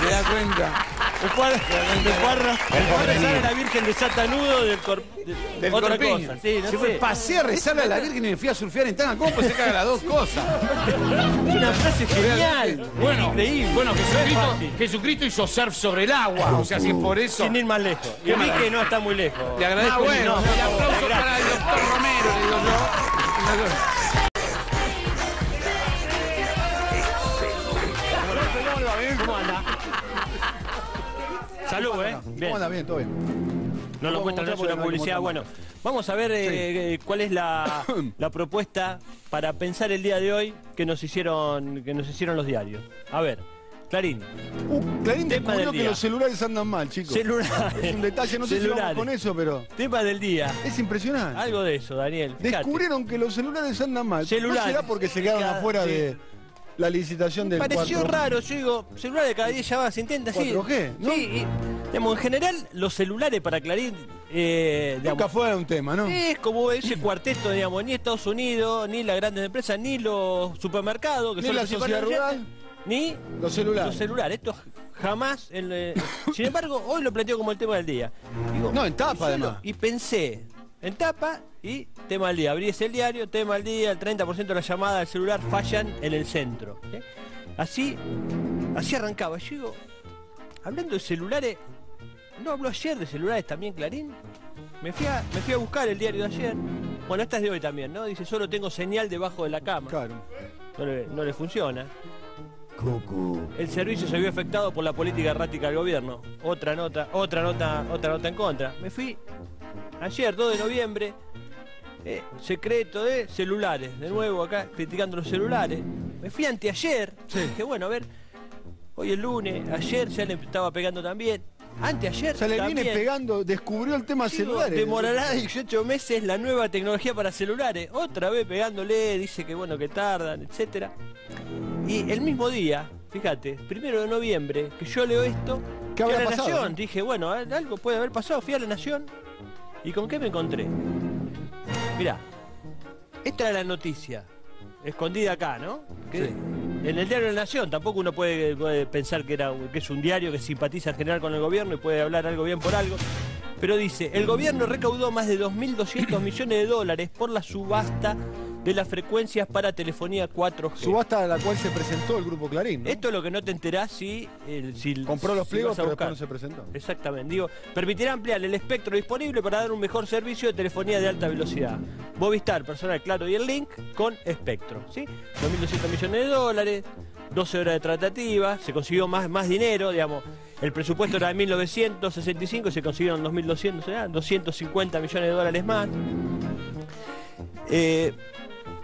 Se da cuenta. Me fue a, me fue a a rezar a la Virgen de Satanudo del, cor, de- Del otra corpiño. cosa. Sí, no Se fue, sé. pasé a rezarle a la Virgen y me fui a surfear en tanga. ¿Cómo puede se caga las dos cosas? Es una frase genial. Bueno, increíble. bueno No es Jesucristo. Jesucristo hizo surf sobre el agua. O sea, si es por eso. Sin ir más lejos. Y vi que no está muy lejos. Le agradezco. Ah, bueno, no, el aplauso para el doctor Romero, le digo yo. Salud, ¿eh? Bien. ¿Cómo anda? Bien, todo bien. No lo Vamos cuesta, no es una publicidad. Bueno, vamos a ver eh, eh, cuál es la, la propuesta para pensar el día de hoy que nos hicieron, que nos hicieron los diarios. A ver, Clarín, Uh, Clarín Tema descubrió que día. los celulares andan mal, chicos. celulares. Es un detalle, no sé si vamos con eso, pero Tema del día. es impresionante. Algo de eso, Daniel. Fíjate. Descubrieron que los celulares andan mal. Celulares. ¿No será porque se quedaron afuera sí. de la licitación del Pareció 4G? raro, yo digo, celular de cada 10 llamadas se intenta, sí. 4G, ¿no? Sí, y, digamos, en general, los celulares para Clarín, eh, digamos, Nunca fue un tema, ¿no? Es como ese cuarteto, digamos, ni Estados Unidos, ni las grandes empresas, ni los supermercados, que Ni son la los sociedad rural. ni Los celulares. los celulares. Esto jamás. el, eh, sin embargo, hoy lo planteo como el tema del día. Digo, No, en tapa, además. Y pensé en tapa y tema del día. Abrí ese el diario, tema del día, el 30% de las llamadas del celular fallan en el centro. ¿eh? Así, así arrancaba. Yo digo, hablando de celulares, ¿no habló ayer de celulares también Clarín? Me fui, a, me fui a buscar el diario de ayer. Bueno, esta es de hoy también, ¿no? Dice, solo tengo señal debajo de la cama. Claro. No le, no le funciona. El servicio se vio afectado por la política errática del gobierno. Otra nota, otra nota, otra nota en contra. Me fui ayer, 2 de noviembre, eh, secreto de celulares. De nuevo acá criticando los celulares. Me fui anteayer. Dije, bueno, a ver, hoy es lunes, ayer ya le estaba pegando también. Anteayer O sea, le viene también. pegando, descubrió el tema Digo, celulares. Demorará 18 meses la nueva tecnología para celulares. Otra vez pegándole, dice que bueno, que tardan, etcétera. Y el mismo día, fíjate, primero de noviembre, que yo leo esto, ¿Qué fui a la pasado, Nación. Dije, bueno, algo puede haber pasado. Fui a la Nación. ¿Y con qué me encontré? Mirá, esta era la noticia, escondida acá, ¿no? Que Sí. En el diario de la Nación tampoco uno puede, puede pensar que, era, que es un diario que simpatiza en general con el gobierno y puede hablar algo bien por algo. Pero dice, el gobierno recaudó más de 2.200 millones de dólares por la subasta de las frecuencias para telefonía 4G. Subasta a la cual se presentó el grupo Clarín. ¿no? Esto es lo que no te enterás si... el- si Compró los pliegos, pero después no se presentó. Exactamente, digo, permitirá ampliar el espectro disponible para dar un mejor servicio de telefonía de alta velocidad. Movistar, personal claro y el link con espectro, ¿sí? 2.200 millones de dólares, 12 horas de tratativa, se consiguió más, más dinero, digamos. El presupuesto era de 1.965 y se consiguieron 2.200, o sea, 250 millones de dólares más. Eh,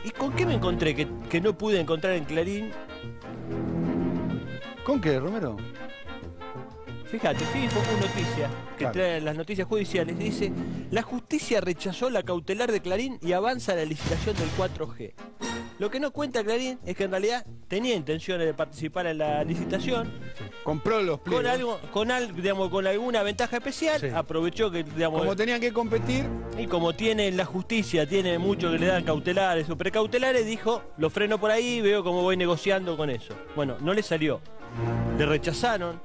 ¿Y con qué me encontré que, que no pude encontrar en Clarín? ¿Con qué, Romero? Fíjate, fui Foco Noticias, que Claro. trae las noticias judiciales, dice, la justicia rechazó la cautelar de Clarín y avanza la licitación del 4G. Lo que no cuenta Clarín es que en realidad tenía intenciones de participar en la licitación Compró los pliegos. con algo, con al- digamos, con alguna ventaja especial, Sí. aprovechó que digamos, Como tenían que competir, y como tiene la justicia, tiene mucho que le dan cautelares o precautelares, dijo, lo freno por ahí, veo cómo voy negociando con eso. Bueno, no le salió. Le rechazaron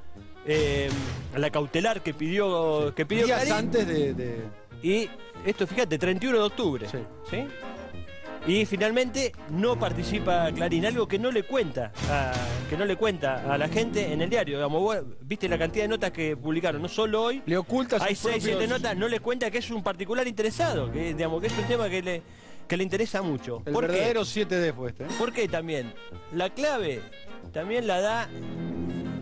eh, la cautelar que pidió, que pidió días antes de, de- Y esto, fíjate, 31 de octubre. Sí. ¿sí? Y finalmente no participa Clarín, algo que no le cuenta a, que no le cuenta a la gente en el diario. Digamos, vos viste la cantidad de notas que publicaron, no solo hoy, Le oculta sus hay seis, propios- siete notas, no le cuenta que es un particular interesado, que, digamos, que es un tema que le, que le interesa mucho. El ¿Por qué? verdadero 7D fue este. ¿eh? ¿Por qué también? La clave también la da,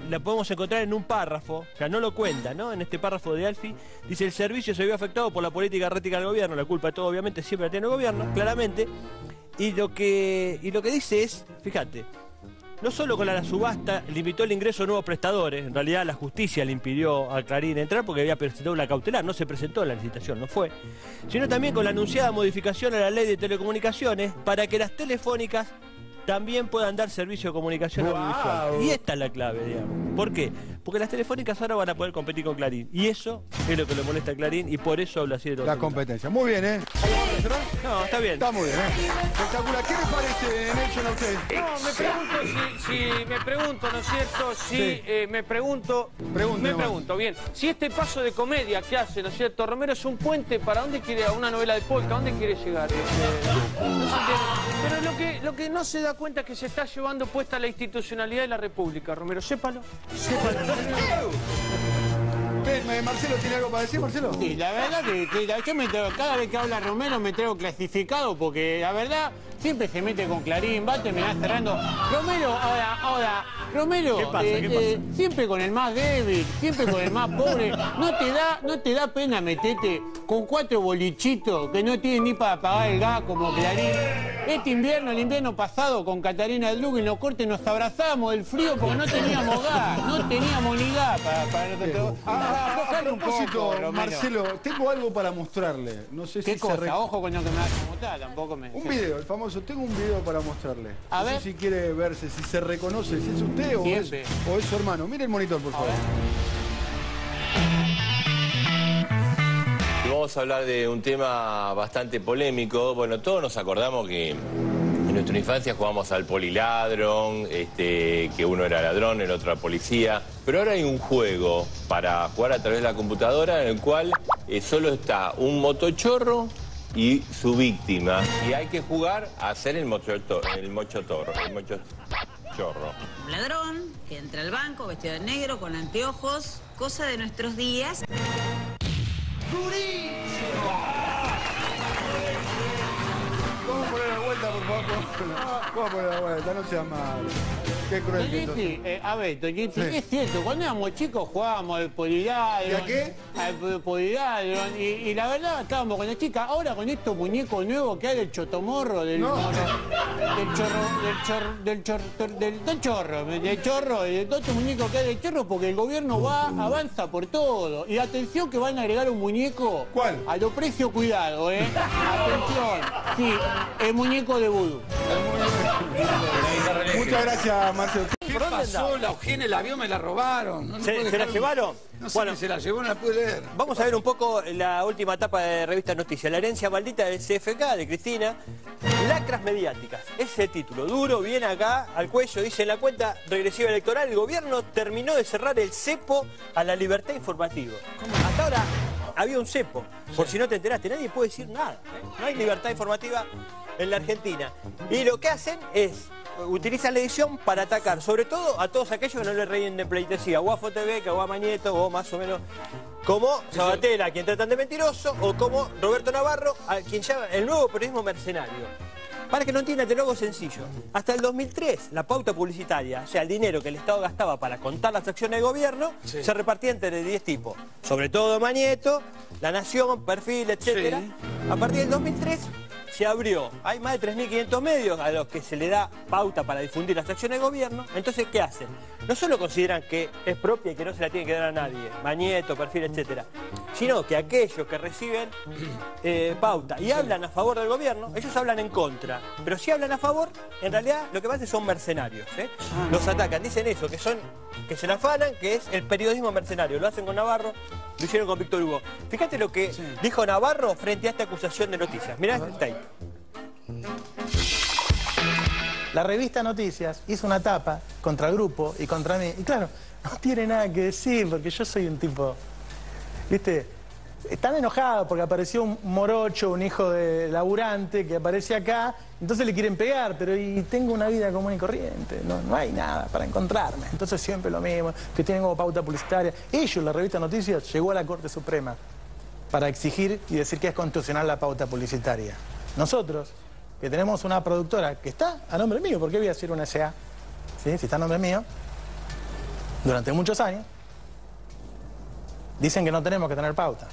la podemos encontrar en un párrafo, o sea, no lo cuenta, ¿no? En este párrafo de Alfi, dice el servicio se vio afectado por la política errática del gobierno, la culpa de todo obviamente siempre la tiene el gobierno, claramente, y lo que, y lo que dice es, fíjate, no solo con la subasta limitó el ingreso de nuevos prestadores, en realidad la justicia le impidió a Clarín entrar porque había presentado una cautelar, no se presentó en la licitación, no fue, sino también con la anunciada modificación a la ley de telecomunicaciones para que las telefónicas también puedan dar servicio de comunicación audiovisual. Y esta es la clave, digamos. ¿Por qué? Porque las telefónicas ahora van a poder competir con Clarín. Y eso es lo que le molesta a Clarín y por eso habla así de los La competencia. Muy bien, ¿eh? No, está bien. Está muy bien, ¿eh? Espectacular. ¿Qué le parece, Nelson, a usted? No, me pregunto si, si- me pregunto, ¿no es cierto? Si Sí. eh, me pregunto, Pregunte me pregunto, bien, si este paso de comedia que hace, ¿no es cierto? Romero es un puente para dónde quiere a una novela de polka, ¿a dónde quiere llegar? No se entiende. Pero lo que lo que no se da cuenta que se está llevando puesta la institucionalidad de la República, Romero, sépalo. Usted, eh, Marcelo, ¿tiene algo para decir, Marcelo? Sí, la verdad que, que la- yo me traigo- cada vez que habla Romero me traigo clasificado porque la verdad siempre se mete con Clarín, va a terminar cerrando. Romero, ahora, ahora, Romero, ¿Qué pasa? eh, ¿Qué eh, siempre con el más débil, siempre con el más pobre. ¿No te da, no te da pena meterte con cuatro bolichitos que no tienen ni para pagar el gas como Clarín? Este invierno, el invierno pasado con Catarina Drug en los cortes nos abrazamos del frío porque no teníamos gas, no teníamos ni gas para, para A, a aflojarle un propósito, poco. Marcelo, tengo algo para mostrarle. No sé si ¿Qué se rec- cosa? Ojo con lo que me vas a mostrar, tampoco me... Un video, el famoso. Tengo un video para mostrarle. A no ver. sé si quiere verse, si se reconoce, si es usted o es, Siempre. o es su hermano. Mire el monitor, por favor. Vamos a hablar de un tema bastante polémico. Bueno, todos nos acordamos que en nuestra infancia jugábamos al poliladron, este, que uno era ladrón, el otro era policía. Pero ahora hay un juego para jugar a través de la computadora en el cual eh, solo está un motochorro y su víctima. Y hay que jugar a ser el mochotorro. El mochotorro. El mocho- chorro. Un ladrón que entra al banco vestido de negro con anteojos, cosa de nuestros días. Vamos a poner la vuelta, por favor. Vamos a poner la vuelta, no sea malo. Qué cruel que. Toñetti, eh, a ver, Toñetti, Sí. es cierto, cuando éramos chicos jugábamos al poliladron. ¿Y a qué? Al poliladron, y, y la verdad estábamos con la chica. Ahora con estos muñecos nuevos que hay del chotomorro, del No. mono, del chorro, del chorro, del chorro, del, del chorro, del chorro, de todos estos muñecos que hay del chorro, porque el gobierno va, avanza por todo. Y atención que van a agregar un muñeco. ¿Cuál? A lo precio cuidado, ¿eh? Atención. Sí, el muñeco de vudú. Muchas gracias, Marcelo. ¿Qué ¿Por dónde pasó? andaba? La Eugenia la vio, me la robaron. No, no ¿Se- la llevaron? No sé Bueno. si se la llevó, no la pude leer. Vamos a ver un poco la última etapa de Revista Noticias, la herencia maldita del CFK, de Cristina. Lacras mediáticas, ese es el título. Duro, viene acá, al cuello, dice en la cuenta regresiva electoral, el gobierno terminó de cerrar el cepo a la libertad informativa. Hasta ahora había un cepo, por si no te enteraste, nadie puede decir nada. ¿eh? No hay libertad informativa en la Argentina. Y lo que hacen es utilizan la edición para atacar, sobre todo a todos aquellos que no le reíen de pleitesía, o a FOTV, que o a Mañeto, o más o menos como Sabatella, a quien tratan de mentiroso, o como Roberto Navarro, a quien llama el nuevo periodismo mercenario. Para que no entiendan, te lo hago sencillo. Hasta el 2003, la pauta publicitaria, o sea, el dinero que el Estado gastaba para contar las acciones de gobierno, se repartía entre 10 tipos. Sobre todo Mañeto, La Nación, Perfil, etc. A partir del 2003 se abrió. Hay más de 3.500 medios a los que se le da pauta para difundir las acciones de gobierno. Entonces, ¿qué hacen? No solo consideran que es propia y que no se la tiene que dar a nadie, Mañeto, Perfil, etc. Sino que aquellos que reciben eh, pauta y hablan a favor del gobierno, ellos hablan en contra. Pero si hablan a favor, en realidad lo que pasa son mercenarios. ¿eh? Los atacan, dicen eso, que son que se la afanan, que es el periodismo mercenario. Lo hacen con Navarro, lo hicieron con Víctor Hugo. Fíjate lo que dijo Navarro frente a esta acusación de noticias. Mirá este tape. La revista Noticias hizo una tapa contra el grupo y contra mí. Y claro, no tiene nada que decir porque yo soy un tipo, viste, están enojados porque apareció un morocho, un hijo de laburante que aparece acá, entonces le quieren pegar, pero y tengo una vida común y corriente, no, no hay nada para encontrarme. Entonces siempre lo mismo, que tienen como pauta publicitaria. Ellos, la revista Noticias, llegó a la Corte Suprema para exigir y decir que es constitucional la pauta publicitaria. Nosotros, que tenemos una productora que está a nombre mío, ¿por qué voy a decir una SA? Si está a nombre mío, durante muchos años, dicen que no tenemos que tener pauta.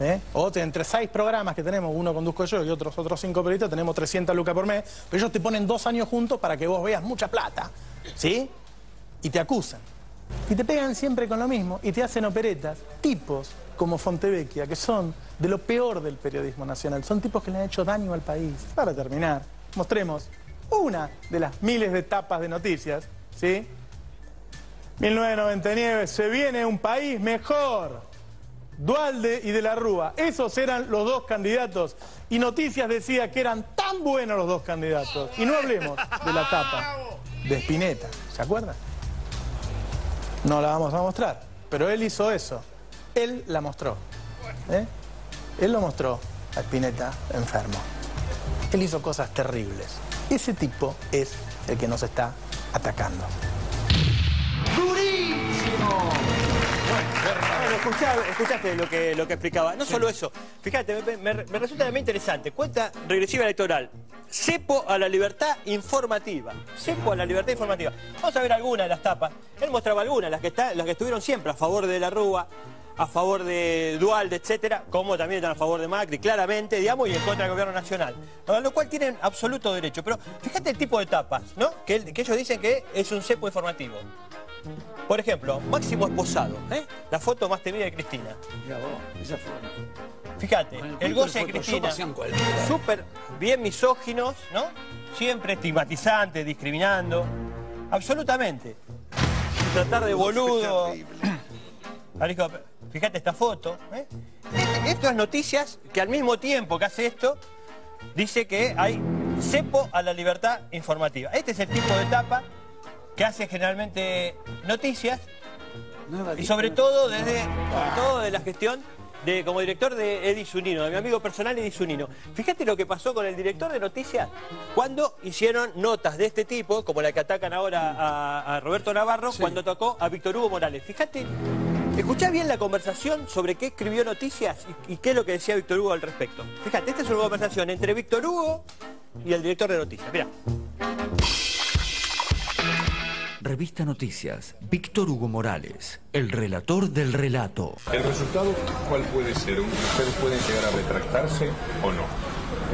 ¿Eh? O entre seis programas que tenemos, uno conduzco yo y otros otros cinco periodistas, tenemos 300 lucas por mes, pero ellos te ponen dos años juntos para que vos veas mucha plata, ¿sí? Y te acusan. Y te pegan siempre con lo mismo y te hacen operetas, tipos como Fontevecchia, que son de lo peor del periodismo nacional. Son tipos que le han hecho daño al país. Para terminar, mostremos una de las miles de tapas de noticias, ¿sí? 1999, se viene un país mejor. Dualde y de la Rúa, esos eran los dos candidatos. Y Noticias decía que eran tan buenos los dos candidatos. Y no hablemos de la tapa de Spinetta, ¿se acuerdan? No la vamos a mostrar, pero él hizo eso. Él la mostró. ¿eh? Él lo mostró a Spinetta enfermo. Él hizo cosas terribles. Ese tipo es el que nos está atacando. Bueno, escuchá- escuchaste lo que, lo que explicaba. No solo eso. Fíjate, me, me- me resulta también interesante. Cuenta regresiva electoral. Cepo a la libertad informativa. Cepo a la libertad informativa. Vamos a ver algunas de las tapas. Él mostraba algunas, las que, está- las que estuvieron siempre a favor de la Rúa, a favor de Dualde, etcétera, como también están a favor de Macri, claramente, digamos, y en contra del gobierno nacional. A lo cual tienen absoluto derecho. Pero fíjate el tipo de tapas, ¿no? Que, ellos dicen que es un cepo informativo. Por ejemplo, Máximo Esposado, ¿eh? la foto más temida de Cristina. Mira vos, esa fue. Fíjate, el goce de Cristina. Súper bien misóginos, ¿no? Siempre estigmatizantes, discriminando. Absolutamente. Tratar de boludo. Alejo, Fíjate esta foto. ¿eh? Esto es noticias que al mismo tiempo que hace esto, dice que hay cepo a la libertad informativa. Este es el tipo de etapa que hace generalmente noticias y sobre todo desde sobre todo de la gestión de, como director de Eddie Zunino, de mi amigo personal Eddie Zunino. Fíjate lo que pasó con el director de noticias cuando hicieron notas de este tipo, como la que atacan ahora a, a Roberto Navarro, cuando tocó a Víctor Hugo Morales. Fíjate, escuchá bien la conversación sobre qué escribió noticias y, y qué es lo que decía Víctor Hugo al respecto. Fíjate, esta es una conversación entre Víctor Hugo y el director de noticias. Mira. Revista Noticias, Víctor Hugo Morales, el relator del relato. ¿El resultado cuál puede ser? ¿Ustedes pueden llegar a retractarse o no?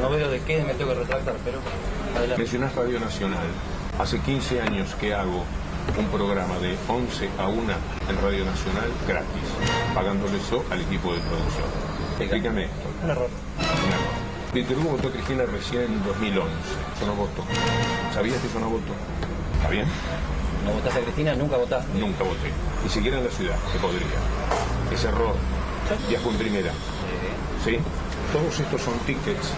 No veo de qué me tengo que retractar, pero adelante. Mencionás Radio Nacional. Hace 15 años que hago un programa de 11 a 1 en Radio Nacional gratis, pagándole eso al equipo de producción. Explícame esto. Un error. Un error. Víctor Hugo votó a Cristina recién en 2011. Yo no voto. ¿Sabías que yo no voto? ¿Está bien? ¿No votaste a Cristina? Nunca votaste. Nunca voté. Ni siquiera en la ciudad, que podría. Es error. Viajo en primera. ¿Sí? Todos estos son tickets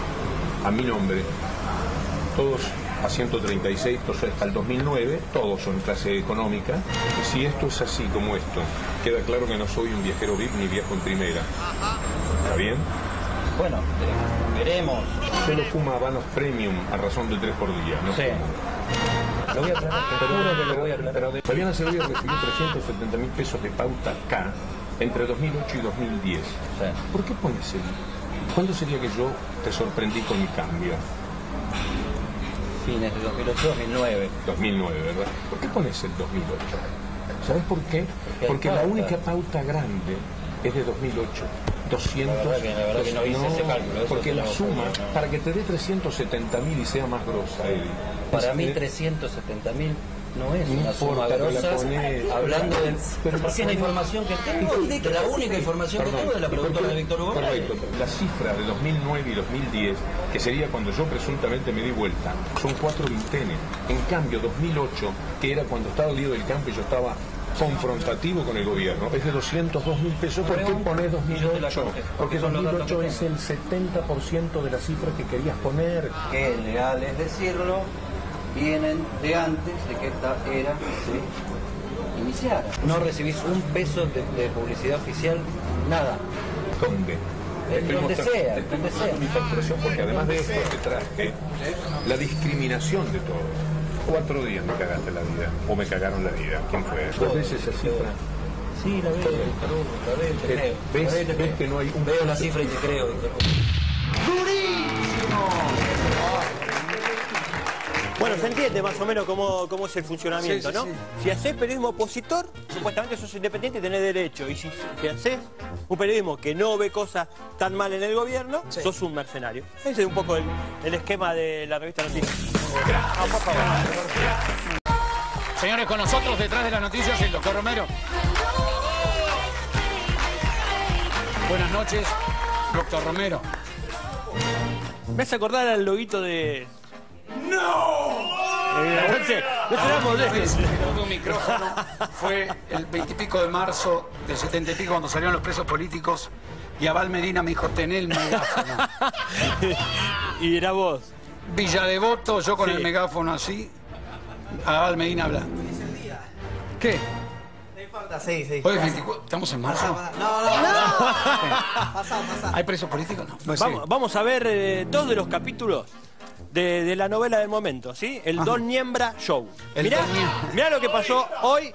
a mi nombre. Todos a 136, entonces hasta el 2009, todos son clase económica. Si esto es así como esto, queda claro que no soy un viajero VIP ni viajo en primera. ¿Está bien? Bueno, veremos. Solo fuma habanos premium a razón de tres por día. No Sí. fumo. Lo voy a aclarar, te juro que lo voy a aclarar. Fabiana Segovia recibió 370 mil pesos de pauta acá entre 2008 y 2010. ¿Por qué pones el...? ¿Cuándo sería que yo te sorprendí con mi cambio? Fines de 2008, 2009. 2009, ¿verdad? ¿Por qué pones el 2008? ¿Sabes por qué? Porque la única pauta grande es de 2008. 200... La verdad que- la verdad que no hice ese cálculo, porque la no- suma, para que te dé 370 mil y sea más grosa. Para mí es- 370 mil no es No una suma importa, pero la grosa. ponés. Hablando de... Pero es la información que tengo la única información que tengo de la ¿y por productora de Víctor Hugo. Correcto. La cifra de 2009 y 2010, que sería cuando yo presuntamente me di vuelta, son cuatro vintenes. En cambio, 2008, que era cuando estaba lío del campo y yo estaba confrontativo con el gobierno, es de 202 mil pesos. ¿Por qué pones 2008? Porque Son los datos 2008 que es el 70% de la cifra que querías poner. Que legal es decirlo, vienen de antes de que esta era se iniciara. No recibís un peso de, de publicidad oficial, nada. ¿Dónde? Donde sea, donde sea. mi facturación porque además de esto te traje la discriminación de todos. Cuatro días me cagaste la vida, o me cagaron la vida. ¿Quién fue? ¿Vos ves esa cifra? Sí, la veo, la veo y te creo. ¿ves- La veo ves que no hay un- Veo la cifra y te creo, Hugo. Bueno, se entiende más o menos cómo, cómo es el funcionamiento, Sí, sí, ¿no? sí. Si haces periodismo opositor, supuestamente sos independiente y tenés derecho. Y si, si haces un periodismo que no ve cosas tan mal en el gobierno, sos un mercenario. Ese es un poco el, el esquema de la revista Noticias. Ah, por favor. Señores, con nosotros detrás de las noticias el doctor Romero. Buenas noches, doctor Romero. Me hace acordar al loguito de... ¡No! no no vez de un micrófono fue el veintipico de marzo del setenta y pico cuando salieron los presos políticos y Abal Medina me dijo, tené el megáfono. y era vos. Villa Devoto, yo con Sí. el megáfono así, Abal Medina hablando. ¿Qué? Sí, sí. Hoy es 24, ¿estamos en marzo? No, no, no. Pasá, pasá. ¿Hay presos políticos? No. Pues Vamos, sí. vamos a ver eh, dos de los capítulos de, de la novela del momento, ¿sí? El Don Niembra Show. El mirá, Don Niembra. mirá lo que pasó hoy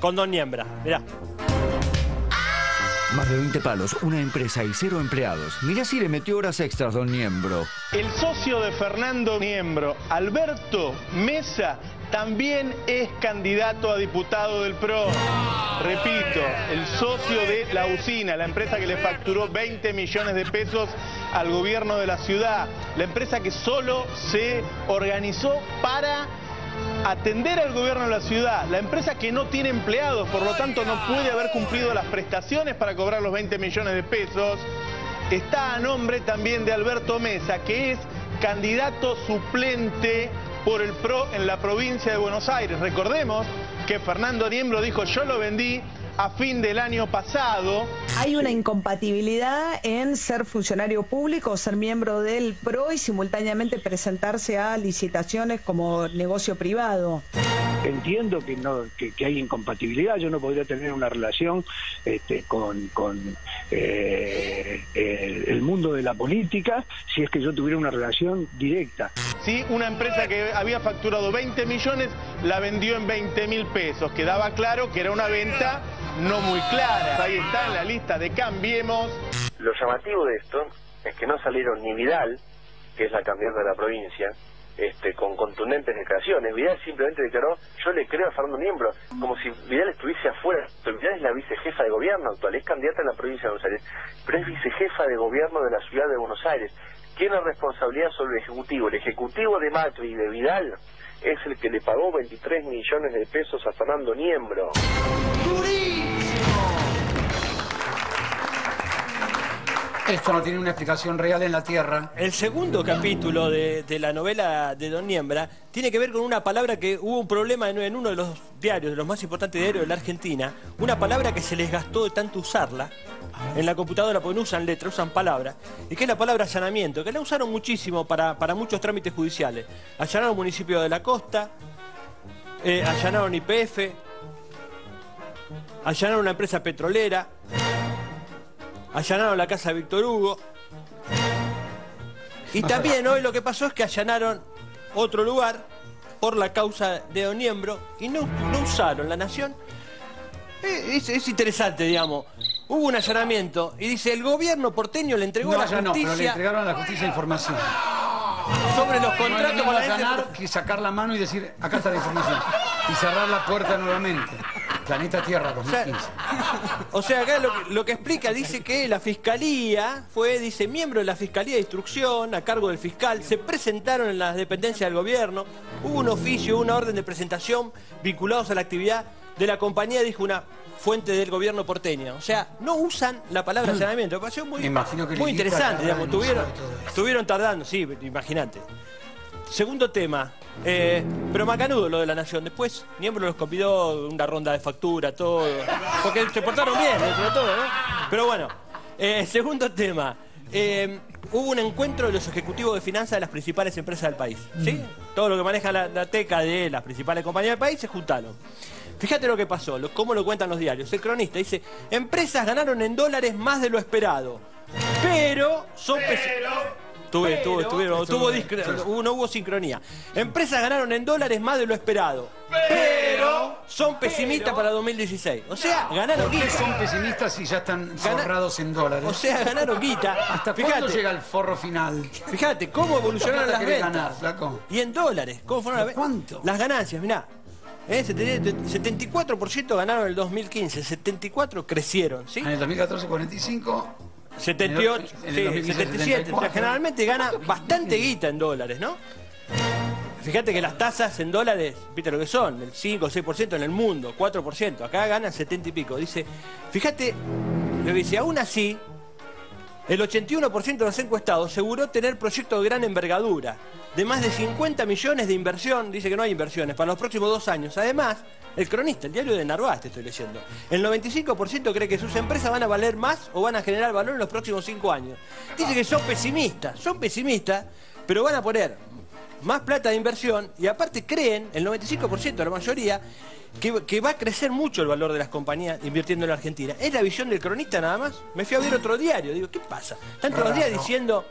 con Don Niembra. Mirá. Más de 20 palos, una empresa y cero empleados. Mirá si le metió horas extras, don Niembro. El socio de Fernando Miembro, Alberto Mesa, también es candidato a diputado del PRO. Repito, el socio de La Usina, la empresa que le facturó 20 millones de pesos al gobierno de la ciudad, la empresa que solo se organizó para atender al gobierno de la ciudad, la empresa que no tiene empleados, por lo tanto no puede haber cumplido las prestaciones para cobrar los 20 millones de pesos, está a nombre también de Alberto Mesa, que es candidato suplente por el PRO en la provincia de Buenos Aires. Recordemos que Fernando Niembro dijo yo lo vendí a fin del año pasado. Hay una incompatibilidad en ser funcionario público, ser miembro del PRO y simultáneamente presentarse a licitaciones como negocio privado. Entiendo que no que, que hay incompatibilidad. Yo no podría tener una relación este, con, con eh, el, el mundo de la política si es que yo tuviera una relación directa. Sí, una empresa que había facturado 20 millones la vendió en 20 mil pesos. Quedaba claro que era una venta no muy clara. Ahí está en la lista de Cambiemos. Lo llamativo de esto es que no salieron ni Vidal, que es la candidata de la provincia, este, con contundentes declaraciones. Vidal simplemente declaró, yo le creo a Fernando Niembro, como si Vidal estuviese afuera. Pero Vidal es la vicejefa de gobierno actual, es candidata en la provincia de Buenos Aires, pero es vicejefa de gobierno de la ciudad de Buenos Aires. Tiene responsabilidad sobre el Ejecutivo. El Ejecutivo de Macri y de Vidal es el que le pagó 23 millones de pesos a Fernando Niembro. Esto no tiene una explicación real en la Tierra. El segundo capítulo de, de la novela de Don Niembra tiene que ver con una palabra que hubo un problema en, uno de los diarios, de los más importantes diarios de la Argentina, una palabra que se les gastó de tanto usarla en la computadora, porque no usan letras, usan palabras, y que es la palabra allanamiento, que la usaron muchísimo para, para muchos trámites judiciales. Allanaron municipio de la costa, eh, allanaron IPF, allanaron una empresa petrolera, allanaron la casa de Víctor Hugo. Y también hoy lo que pasó es que allanaron otro lugar por la causa de Don Niembro y no, no usaron la nación. Eh, Es, es interesante, digamos. Hubo un allanamiento y dice el gobierno porteño le entregó No, a la ya no, pero le justicia entregaron a la justicia información. sobre los No contratos con mismo la gente- que sacar la mano y decir, acá está la información. Y cerrar la puerta nuevamente. Planeta Tierra 2015. O sea, acá lo, que- lo que explica dice que la fiscalía fue, dice, miembro de la Fiscalía de Instrucción a cargo del fiscal, se presentaron en las dependencias del gobierno, hubo un oficio, una orden de presentación vinculados a la actividad de la compañía, dijo una fuente del gobierno porteño. O sea, no usan la palabra allanamiento. Me pareció muy, Me imagino que muy interesante, digamos. Tuvieron, sabe todo esto. estuvieron tardando, sí, imagínate. Segundo tema, eh, pero macanudo lo de la nación. Después, Niembro los convidó una ronda de factura, todo. Porque se portaron bien dentro de todo, ¿no? Pero bueno, eh, segundo tema. eh, hubo un encuentro de los ejecutivos de finanzas de las principales empresas del país. ¿Sí? Todo lo que maneja la, la teca de las principales compañías del país se juntaron. Fíjate lo que pasó, lo- cómo lo cuentan los diarios. El cronista dice, empresas ganaron en dólares más de lo esperado, pero son... pes- Tuve, tuve, tuvieron- tuvo discre- no hubo sincronía. Empresas ganaron en dólares más de lo esperado, pero son pesimistas para 2016. O sea, ganaron ¿Por qué guita. son pesimistas si ya están forrados en dólares? O sea, ganaron guita. ¿Hasta Fíjate. cuándo llega el forro final? Fíjate cómo evolucionaron ¿Cuánta las querés ventas. ganar, flaco? Y en dólares, ¿cómo fueron las ventas? ¿Cuánto? Las ganancias, mirá. Eh, 74% ganaron en el 2015, 74 crecieron, ¿sí? En el 2014, 45. 78, En el sí, 2015, 77. O sea, 74. generalmente gana bastante guita en dólares, ¿no? Fíjate que las tasas en dólares, viste lo que son, el 5 o 6% en el mundo, 4%, acá ganan 70 y pico. Dice, fíjate, lo que dice, aún así, el 81% de los encuestados aseguró tener proyectos de gran envergadura, de más de 50 millones de inversión, dice que no hay inversiones, para los próximos dos años. Además, el cronista, el diario de Narváez, te estoy leyendo, el 95% cree que sus empresas van a valer más o van a generar valor en los próximos cinco años. Dice que son pesimistas, son pesimistas, pero van a poner más plata de inversión y aparte creen, el 95% de la mayoría, que, que va a crecer mucho el valor de las compañías invirtiendo en la Argentina. ¿Es la visión del cronista nada más? Me fui a ver otro diario, digo, ¿qué pasa? Están todos los días diciendo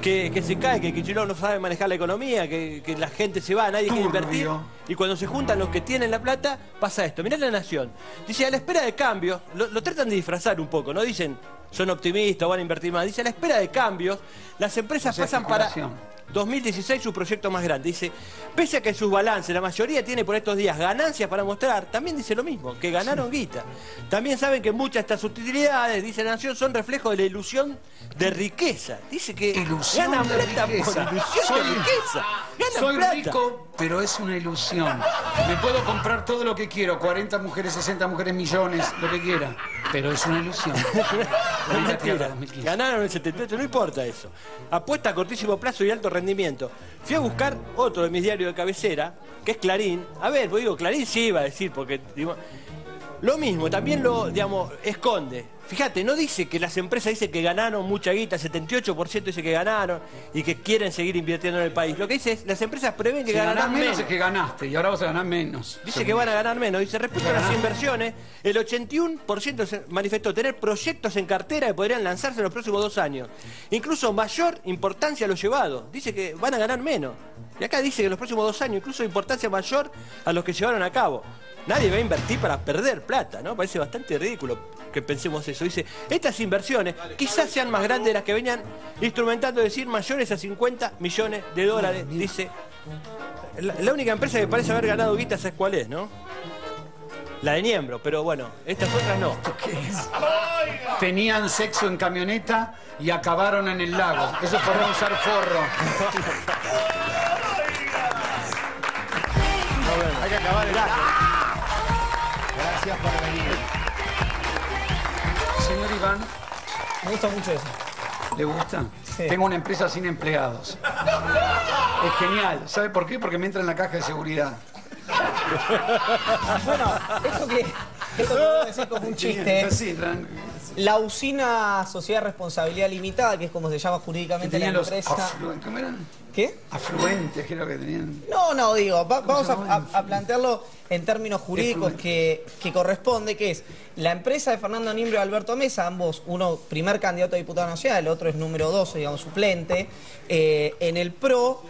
que, que se cae, que Kicillof no sabe manejar la economía, que, que la gente se va, nadie quiere invertir. Y cuando se juntan los que tienen la plata, pasa esto. Mirá la nación. Dice, a la espera de cambios, lo, lo tratan de disfrazar un poco, no dicen, son optimistas, van a invertir más. Dice, a la espera de cambios, las empresas pasan para... especulación. 2016 su proyecto más grande. Dice, pese a que sus balances, la mayoría tiene por estos días ganancias para mostrar, también dice lo mismo, que ganaron guita. También saben que muchas de estas utilidades, dice Nación, son reflejo de la ilusión de riqueza. Dice que Ilusión ganan plata por ilusión de riqueza. Soy plata. rico, pero es una ilusión. Me puedo comprar todo lo que quiero, 40 mujeres, 60 mujeres, millones, lo que quiera. Pero es una ilusión. Es Planeta Tierra mentira. 2015. Ganaron el 78, no importa eso. Apuesta a cortísimo plazo y alto rendimiento. Fui a buscar otro de mis diarios de cabecera, que es Clarín. A ver, pues digo, Clarín sí iba a decir, porque digo, lo mismo, también lo, digamos, esconde. Fíjate, no dice que las empresas dicen que ganaron mucha guita, 78% dice que ganaron y que quieren seguir invirtiendo en el país. Lo que dice es, las empresas prevén que Si ganarán ganás menos menos. es que ganaste y ahora vas a ganar menos. Dice que van a ganar menos. Dice, respecto a las inversiones, el 81% se manifestó tener proyectos en cartera que podrían lanzarse en los próximos dos años. Incluso mayor importancia a los llevados. Dice que van a ganar menos. Y acá dice que en los próximos dos años, incluso importancia mayor a los que llevaron a cabo. Nadie va a invertir para perder plata, ¿no? Parece bastante ridículo que pensemos eso. Dice, estas inversiones quizás sean más grandes de las que venían instrumentando decir mayores a 50 millones de dólares. Dice, la, la única empresa que parece haber ganado guita, ¿sabes cuál es, no? La de Niembro, pero bueno, estas otras no. Tenían sexo en camioneta y acabaron en el lago. Eso es no usar forro. Hay que acabar el Gracias por venir. Señor Iván, Me gusta mucho eso. ¿le gusta? Sí. Tengo una empresa sin empleados. Es genial. ¿Sabe por qué? Porque me entra en la caja de seguridad. Bueno, esto que, esto que voy a decir como un chiste. Sí, tran- La usina Sociedad de Responsabilidad Limitada, que es como se llama jurídicamente la los empresa. ¿cómo eran? ¿Qué? Afluentes, creo que tenían. No, no, digo, va- vamos a plantearlo en términos jurídicos que, que corresponde, que es la empresa de Fernando Nimbro y Alberto Mesa, ambos, uno primer candidato a diputado nacional, el otro es número 12, digamos, suplente, eh, en el PRO,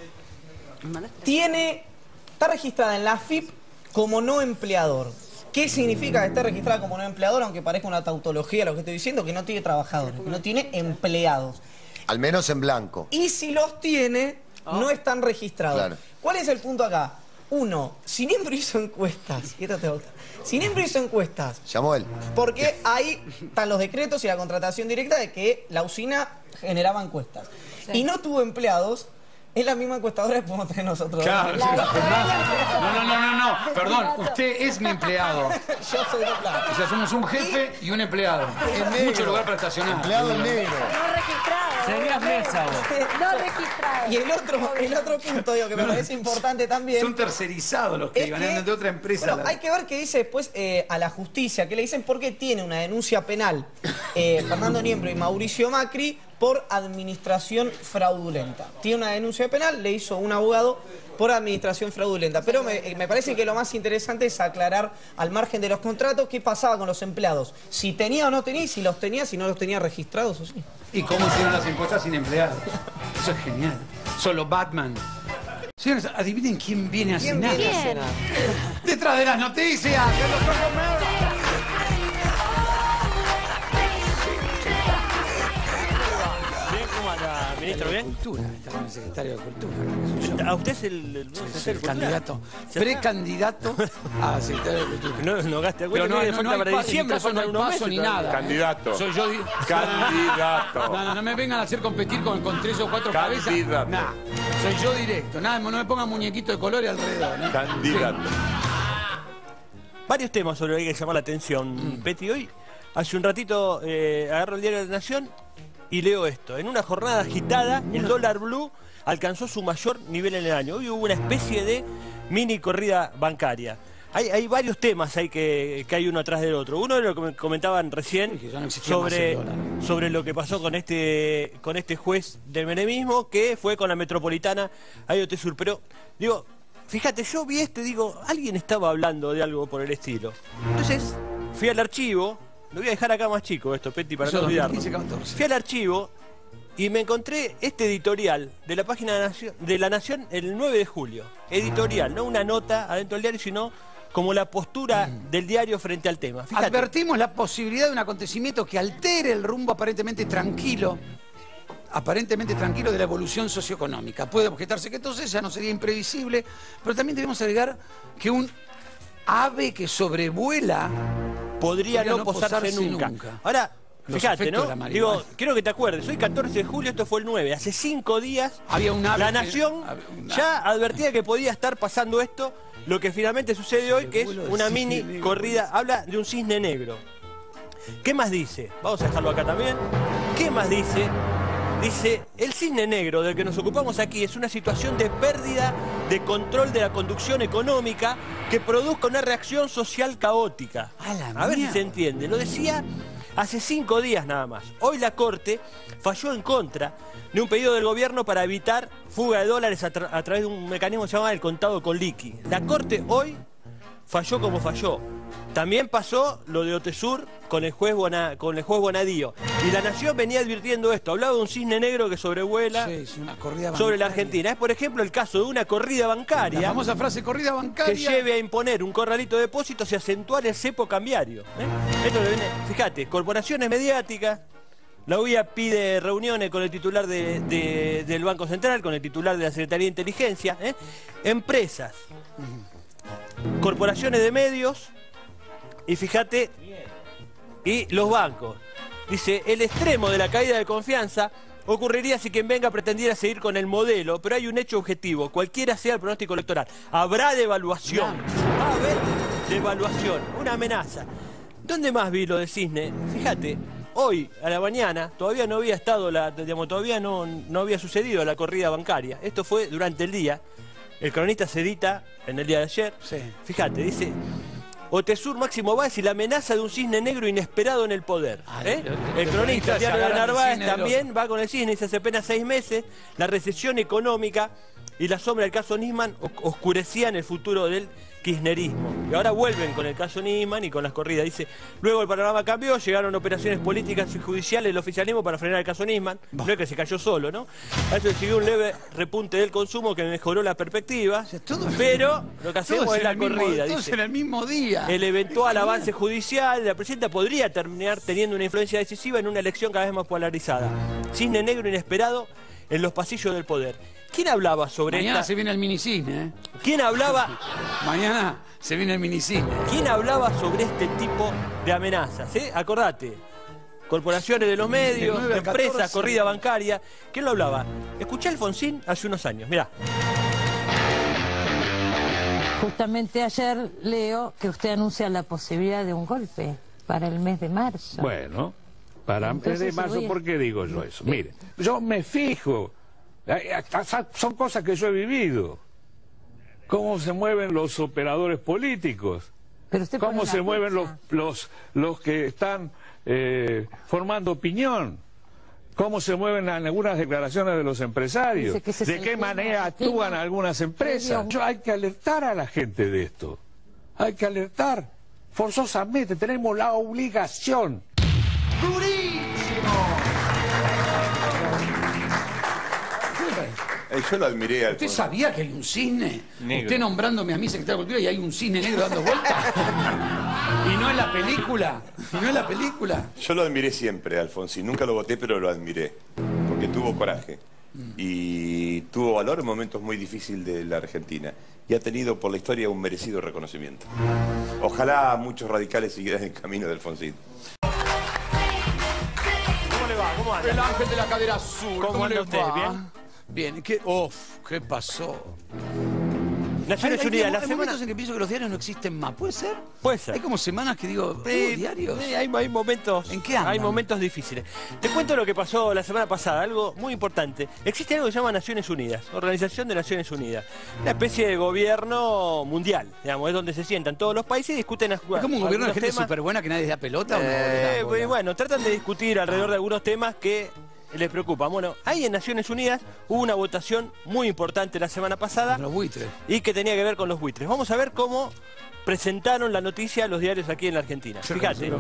tiene, está registrada en la FIP como no empleador. ¿Qué significa que esté registrada como no empleador, aunque parezca una tautología lo que estoy diciendo? Que no tiene trabajadores, que no tiene empleados. Al menos en blanco. Y si los tiene, no están registrados. Claro. ¿Cuál es el punto acá? Uno, Sinembro hizo encuestas. Y esta te va a gustar. Sinembro hizo encuestas. Llamó él. Porque ahí están los decretos y la contratación directa de que la usina generaba encuestas. Y no tuvo empleados. Es la misma encuestadora que podemos tener nosotros. Claro, sí, No, no, no, no, no. Perdón, usted es mi empleado. Yo soy de plata. O sea, somos un jefe y un empleado. Mucho lugar para estacionar. Empleado en negro. No registrado. Serías mesa vos. No registrado. Y el otro, el otro punto digo, que me parece importante también. Son tercerizados los que Es iban, que- eran de otra empresa. Bueno, la- hay que ver qué dice después eh, a la justicia, que le dicen por qué tiene una denuncia penal eh, Fernando Niembro y Mauricio Macri por administración fraudulenta. Tiene una denuncia penal, le hizo un abogado por administración fraudulenta. Pero me, eh, me parece que lo más interesante es aclarar al margen de los contratos qué pasaba con los empleados. Si tenía o no tenía, y si los tenía, si no los tenía registrados o sí. ¿Y cómo hicieron las encuestas sin empleados? Eso es genial. Solo Batman. Señores, adivinen quién viene a ¿Quién cenar. viene a cenar? Detrás de las noticias. Ministro? ¿Bien? Cultura, está con el secretario de Cultura. ¿A usted es el, el, Sí, el sí, el cultura? candidato, precandidato a secretario de Cultura. No, no gaste Pero no, no, no hay para paso, diciembre, ni caso, no hay faltan unos paso ni nada. Candidato. Soy yo. di- Candidato. No, no, no me vengan a hacer competir con, con tres o cuatro Candidato. cabezas. Nah, soy yo directo. Nada, no me pongan muñequito de colores alrededor. ¿no? Candidato. Varios temas sobre los que hay que llamar la atención. Betty, hoy, hace un ratito, eh, agarro el diario de la Nación y leo esto. En una jornada agitada, el dólar blue alcanzó su mayor nivel en el año. Hoy hubo una especie de mini corrida bancaria. Hay, hay varios temas ahí que, que hay uno atrás del otro. Uno de lo que me comentaban recién no sobre, sobre lo que pasó con este, con este juez del menemismo que fue con la metropolitana IoT Sur. Pero, digo, fíjate, yo vi esto y digo, alguien estaba hablando de algo por el estilo. Entonces, fui al archivo, lo voy a dejar acá más chico esto, Petty, para Eso, no olvidarlo. 2015, 14. Fui al archivo y me encontré este editorial de la página de, Nación- de La Nación el 9 de julio. Editorial, no una nota adentro del diario, sino como la postura del diario frente al tema. Fíjate. Advertimos la posibilidad de un acontecimiento que altere el rumbo aparentemente tranquilo, aparentemente tranquilo de la evolución socioeconómica. Puede objetarse que entonces ya no sería imprevisible, pero también debemos agregar que un ave que sobrevuela podría no posarse nunca. Ahora, Los fíjate, ¿no? Digo, quiero que te acuerdes, hoy 14 de julio, esto fue el 9, hace cinco días Había un ave la que- Nación ya advertía que podía estar pasando esto, lo que finalmente sucede hoy, que es una mini negro. corrida, habla de un cisne negro. ¿Qué más dice? Vamos a dejarlo acá también. ¿Qué más dice? Dice, el cisne negro del que nos ocupamos aquí es una situación de pérdida de control de la conducción económica que produzca una reacción social caótica. A la A ver si se entiende. Lo decía hace cinco días nada más. Hoy la Corte falló en contra de un pedido del gobierno para evitar fuga de dólares a, tra- a través de un mecanismo que se llama el contado con liqui. La Corte hoy falló como falló. También pasó lo de Otesur con el juez, Bona- con el juez Bonadío. Y la Nación venía advirtiendo esto. Hablaba de un cisne negro que sobrevuela Sí, es una corrida sobre la. Argentina. Es, por ejemplo, el caso de una corrida bancaria. La famosa frase corrida que bancaria. lleve a imponer un corralito de depósitos y acentuar el cepo cambiario. ¿eh? Esto viene- fíjate, corporaciones mediáticas, la UIA pide reuniones con el titular de- de- del Banco Central, con el titular de la Secretaría de Inteligencia, ¿eh? empresas, corporaciones de medios y fíjate, y los bancos. Dice, el extremo de la caída de confianza ocurriría si quien venga pretendiera seguir con el modelo, pero hay un hecho objetivo, cualquiera sea el pronóstico electoral, habrá devaluación. Va a haber devaluación, una amenaza. ¿Dónde más vi lo de Cisne? Fíjate, hoy a la mañana todavía no había estado la, digamos, todavía no, no había sucedido la corrida bancaria. Esto fue durante el día. El cronista se edita en el día de ayer. Fíjate, dice Otesur Máximo Báez y la amenaza de un cisne negro inesperado en el poder. ¿eh? lo- el cronista, diario de Narváez también va con el cisne, dice hace apenas seis meses, la recesión económica y la sombra del caso Nisman oscurecían el futuro del kirchnerismo. Y ahora vuelven con el caso Nisman y con las corridas. Dice, luego el panorama cambió, llegaron operaciones políticas y judiciales del oficialismo para frenar el caso Nisman. No es que se cayó solo, ¿no? A eso siguió un leve repunte del consumo que mejoró la perspectiva. pero lo que hacemos es la mismo- corrida. todos dice. en el mismo día. El eventual avance judicial de la presidenta podría terminar teniendo una influencia decisiva en una elección cada vez más polarizada. Cisne negro inesperado en los pasillos del poder. ¿Quién hablaba sobre Mañana esta? se viene el minicine, ¿eh? ¿Quién hablaba? Mañana se viene el minicine. ¿Quién hablaba sobre este tipo de amenazas? eh? Acordate. Corporaciones de los medios, Del 9 al empresas, 14. corrida bancaria. ¿Quién lo hablaba? Escuché a Alfonsín hace unos años. Mirá. Justamente ayer leo que usted anuncia la posibilidad de un golpe para el mes de marzo. Bueno, para el Entonces, de marzo, a- ¿por qué digo yo eso? Mire, yo me fijo, son cosas que yo he vivido. Cómo se mueven los operadores políticos. Cómo se mueven los, los, los que están eh, formando opinión. Cómo se mueven en algunas declaraciones de los empresarios. De qué manera actúan algunas empresas. Yo- hay que alertar a la gente de esto. Hay que alertar. Forzosamente tenemos la obligación. Eh, yo lo admiré al ¿Usted sabía que hay un cisne? Negro. Usted nombrándome a mí secretario de Cultura y hay un cisne negro dando vueltas. y no en la película. Y no en la película. Yo lo admiré siempre, Alfonsín. Nunca lo voté, pero lo admiré. Porque tuvo coraje. Y tuvo valor en momentos muy difíciles de la Argentina. Y ha tenido por la historia un merecido reconocimiento. Ojalá muchos radicales siguieran el camino de Alfonsín. ¿Cómo le va? ¿Cómo anda? El ángel de la cadera azul. ¿Cómo anda le usted? va? ¿Bien? Bien. ¿Qué, uf, ¿qué pasó? Naciones Hay- hay- Unidas, hay la semana... momentos en que pienso que los diarios no existen más. ¿Puede ser? Puede ser. Hay como semanas que digo, ¿hubo diarios? sí, hay, hay momentos. ¿En qué andan? Hay momentos difíciles. Te cuento lo que pasó la semana pasada, algo muy importante. Existe algo que se llama Naciones Unidas, Organización de Naciones Unidas. Una especie de gobierno mundial, digamos, es donde se sientan todos los países y discuten Es como un gobierno de gente súper buena que nadie da pelota. ¿o no? Eh, da y bueno, tratan de discutir alrededor de algunos temas que les preocupan. Bueno, ahí en Naciones Unidas hubo una votación muy importante la semana pasada. Los buitres. Y que tenía que ver con los buitres. Vamos a ver cómo presentaron la noticia a los diarios aquí en la Argentina. Fíjate,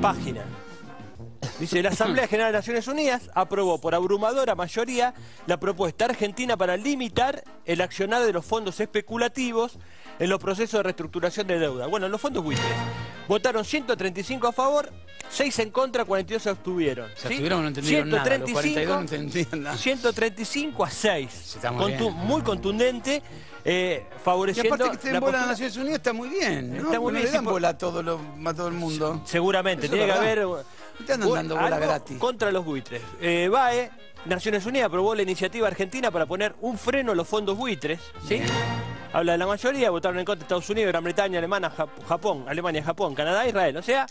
página. Dice, la Asamblea General de Naciones Unidas aprobó por abrumadora mayoría la propuesta argentina para limitar el accionar de los fondos especulativos en los procesos de reestructuración de deuda. Bueno, los fondos buitres. Votaron 135 a favor, 6 en contra, 42 se abstuvieron. Se ¿sí? abstuvieron, no entendieron nada. Los 42 no nada. 135 a 6. está muy bien. muy contundente, eh, Y favoreciendo aparte que estén la en bola las Naciones Unidas está muy bien. ¿no? Está muy Porque bien, le dan bola a todo, lo, a todo el mundo. Seguramente, Eso tiene que haber No te andan un- dando bola gratis. contra los buitres. Eh, BAE, Naciones Unidas aprobó la iniciativa argentina para poner un freno a los fondos buitres, ¿sí? Habla de la mayoría, votaron en contra Estados Unidos, Gran Bretaña, Alemania, Jap- Japón, Alemania, Japón, Canadá, Israel. O sea,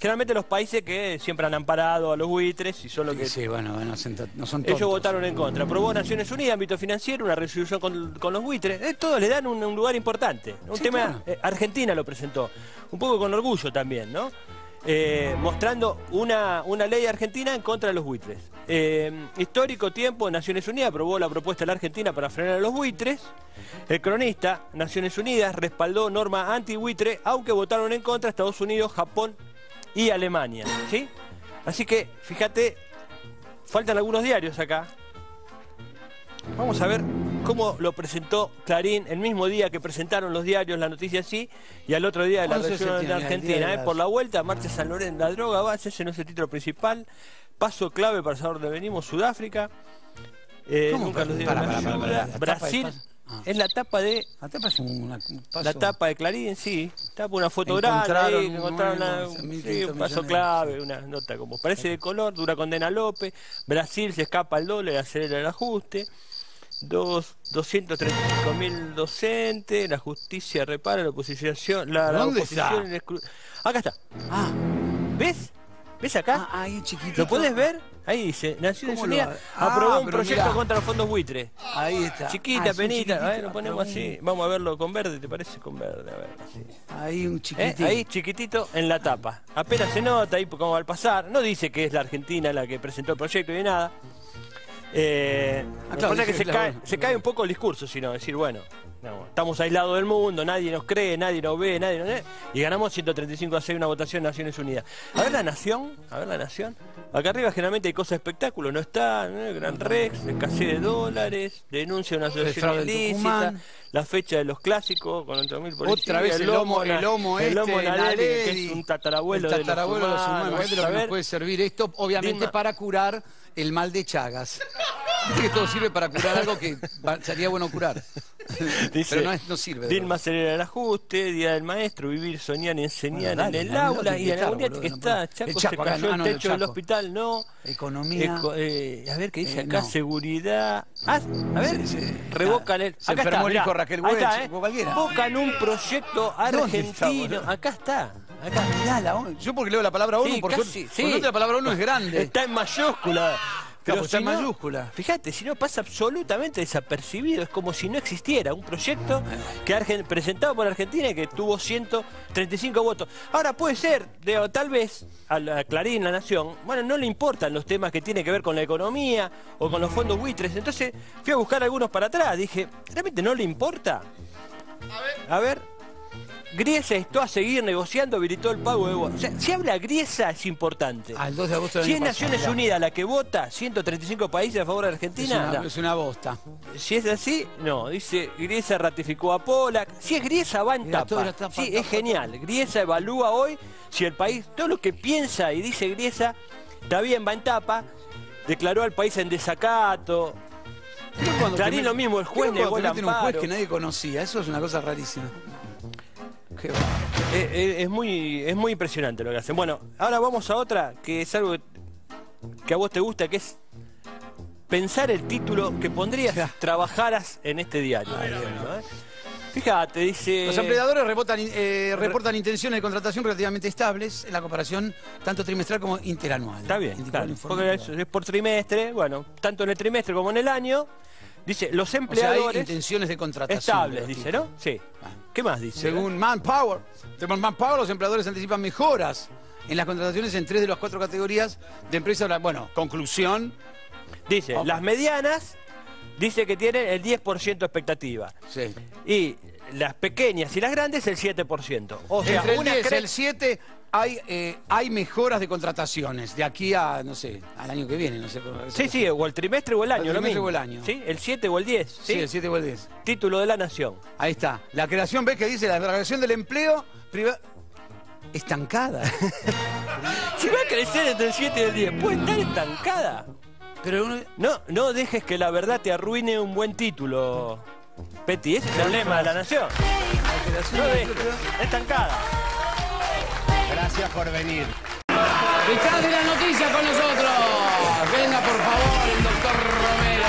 generalmente los países que siempre han amparado a los buitres y son los que Sí, bueno, no son, no son ellos tontos. votaron en contra. Aprobó Naciones Unidas, ámbito financiero, una resolución con, con los buitres. Eh, todos le dan un, un lugar importante. Un Sí, tema, claro. eh, Argentina lo presentó. Un poco con orgullo también, ¿no? Eh, mostrando una, una ley argentina en contra de los buitres. Eh, histórico tiempo, Naciones Unidas aprobó la propuesta de la Argentina para frenar a los buitres. El cronista, Naciones Unidas, respaldó norma anti-buitre, aunque votaron en contra Estados Unidos, Japón y Alemania. ¿sí? Así que, fíjate, faltan algunos diarios acá. Vamos a ver cómo lo presentó Clarín el mismo día que presentaron los diarios la noticia así y al otro día de la 11 de región de Argentina. ¿eh? Por la vuelta, marcha San Lorenzo, la droga base, ese no es el título principal. Paso clave para saber dónde venimos, Sudáfrica. Eh, nunca nos dieron Para, para, para, Brasil. Ah. es la tapa de La tapa es una- un paso. la tapa de Clarín, sí. Tapa una foto grande Encontraron ahí, un que encontraron nuevo, una- o sea, sí, 1500 un paso clave, una nota como parece de color, dura condena a López. Brasil se escapa al dólar, acelera el ajuste. Dos, 235 mil docentes, la justicia repara la oposición. La, la ¿Dónde oposición está? exclu- Acá está. Ah. ¿Ves? ¿Ves acá? Ah, ahí chiquitito. ¿Lo puedes ver? Ahí dice, Naciones ¿Cómo lo Unidas ha- aprobó Ah, un proyecto mirá. contra los fondos buitres. Ahí está. Chiquita, Ah, penita, a ver, lo Ah, ponemos así. Vamos a verlo con verde, ¿te parece? Con verde, a ver. así. Ahí un ¿Eh? chiquitito. Ahí chiquitito en la tapa. Apenas se nota ahí como al pasar. No dice que es la Argentina la que presentó el proyecto ni nada. Eh, Ah, que claro, que sí, se, claro. cae, se cae un poco el discurso, sino decir, bueno, no, estamos aislados del mundo, nadie nos cree, nadie nos ve, nadie nos... Y ganamos 135 a 6 una votación en Naciones Unidas. A ver la nación, a ver la nación. Acá arriba generalmente hay cosas de espectáculo, no está, ¿no? Gran Rex, escasez de dólares, denuncia de una asociación ilícita, la fecha de los clásicos con 8.000 policías. Otra vez el lomo, el lomo el lomo este, Naleri, que Naleri. es un tatarabuelo, el tatarabuelo de los humanos. humanos. Fíjate lo A que nos puede servir esto, obviamente para curar el mal de Chagas. Viste que todo sirve para curar algo que va- sería bueno curar. Dice, Pero no, es- no sirve. de Dilma acelera el ajuste, Día del Maestro, vivir, soñar, enseñar Bueno, dale, en el dale, aula y en boludo, que no está, puedo. Chaco, El se acá, cayó el no, el techo del Chaco. hospital, no. Economía. Eco- eh, a ver qué dice Eh, acá, no. seguridad. Ah, a ver, Sí, sí. revocan el. Se enfermó el hijo Raquel Welch, eh. o cualquiera. Un proyecto ¿Dónde está, argentino. boludo? acá está. Acá. Mirá, la ONU. Yo porque leo la palabra ONU, Sí, por casi, suerte. sí. por suerte la palabra ONU es grande. Está en mayúscula. Claro, Pero está en no- mayúscula. Fíjate, si no pasa absolutamente desapercibido, es como si no existiera un proyecto que Argen- presentado por Argentina y que tuvo 135 votos. Ahora puede ser, digo, tal vez a, la- a Clarín, La Nación, bueno, no le importan los temas que tienen que ver con la economía o con los fondos buitres. Entonces fui a buscar algunos para atrás. Dije, ¿realmente no le importa? A ver. Griesa esto a seguir negociando, habilitó el pago de bonos. O sea, si habla Griesa es importante. Al 2 de agosto del Si es año pasado, Naciones mirá. Unidas la que vota 135 países a favor de Es Argentina, una, es una bosta. si es así, no. Dice Griesa ratificó a Polak. Si es Griesa va en Mira, tapa. Sí, tapa, es genial. Griesa evalúa hoy si el país, todo lo que piensa y dice Griesa, está bien, va en tapa. Declaró al país en desacato. Clarín lo met- mismo, el ¿Qué juez cuando negó te el meten un juez amparo. que nadie conocía. Eso es una cosa rarísima. Qué. Eh, eh, es, muy, es muy impresionante lo que hacen. Bueno, ahora vamos a otra que es algo que a vos te gusta, que es pensar el título que pondrías trabajaras en este diario. ¿eh? Fíjate, dice... Los empleadores reportan, eh, reportan intenciones de contratación relativamente estables en la comparación tanto trimestral como interanual. Está bien, claro, porque es, es por trimestre, bueno, tanto en el trimestre como en el año. Dice, los O sea, hay empleadores intenciones de contratación. estables, dice. ¿no? Sí. ¿Qué más dice? Según Manpower, según Manpower, los empleadores anticipan mejoras en las contrataciones en tres de las cuatro categorías de empresas. Bueno, conclusión. Dice, las medianas, dice que tienen el 10% expectativa. Sí. Y las pequeñas y las grandes el 7%. O sea, Entre el una 10 y cre- el 7 hay, eh, hay mejoras de contrataciones de aquí a, no sé, al año que viene. No sé, Sí, sí, o el trimestre o el año, El lo trimestre mismo. o el año. ¿Sí? El 7 o el 10. ¿sí? Sí, el 7 o el 10. Título de la Nación. Ahí está. La creación, ¿ves que dice? La creación del empleo privado. Estancada. Si va a crecer entre el 7 y el 10, ¿puede estar estancada? Pero uno- No, no dejes que la verdad te arruine un buen título. Petty, ese es el lema de la Nación. No estancada. Gracias por venir. Detrás de la noticia con nosotros. Venga, por favor, el doctor Romero.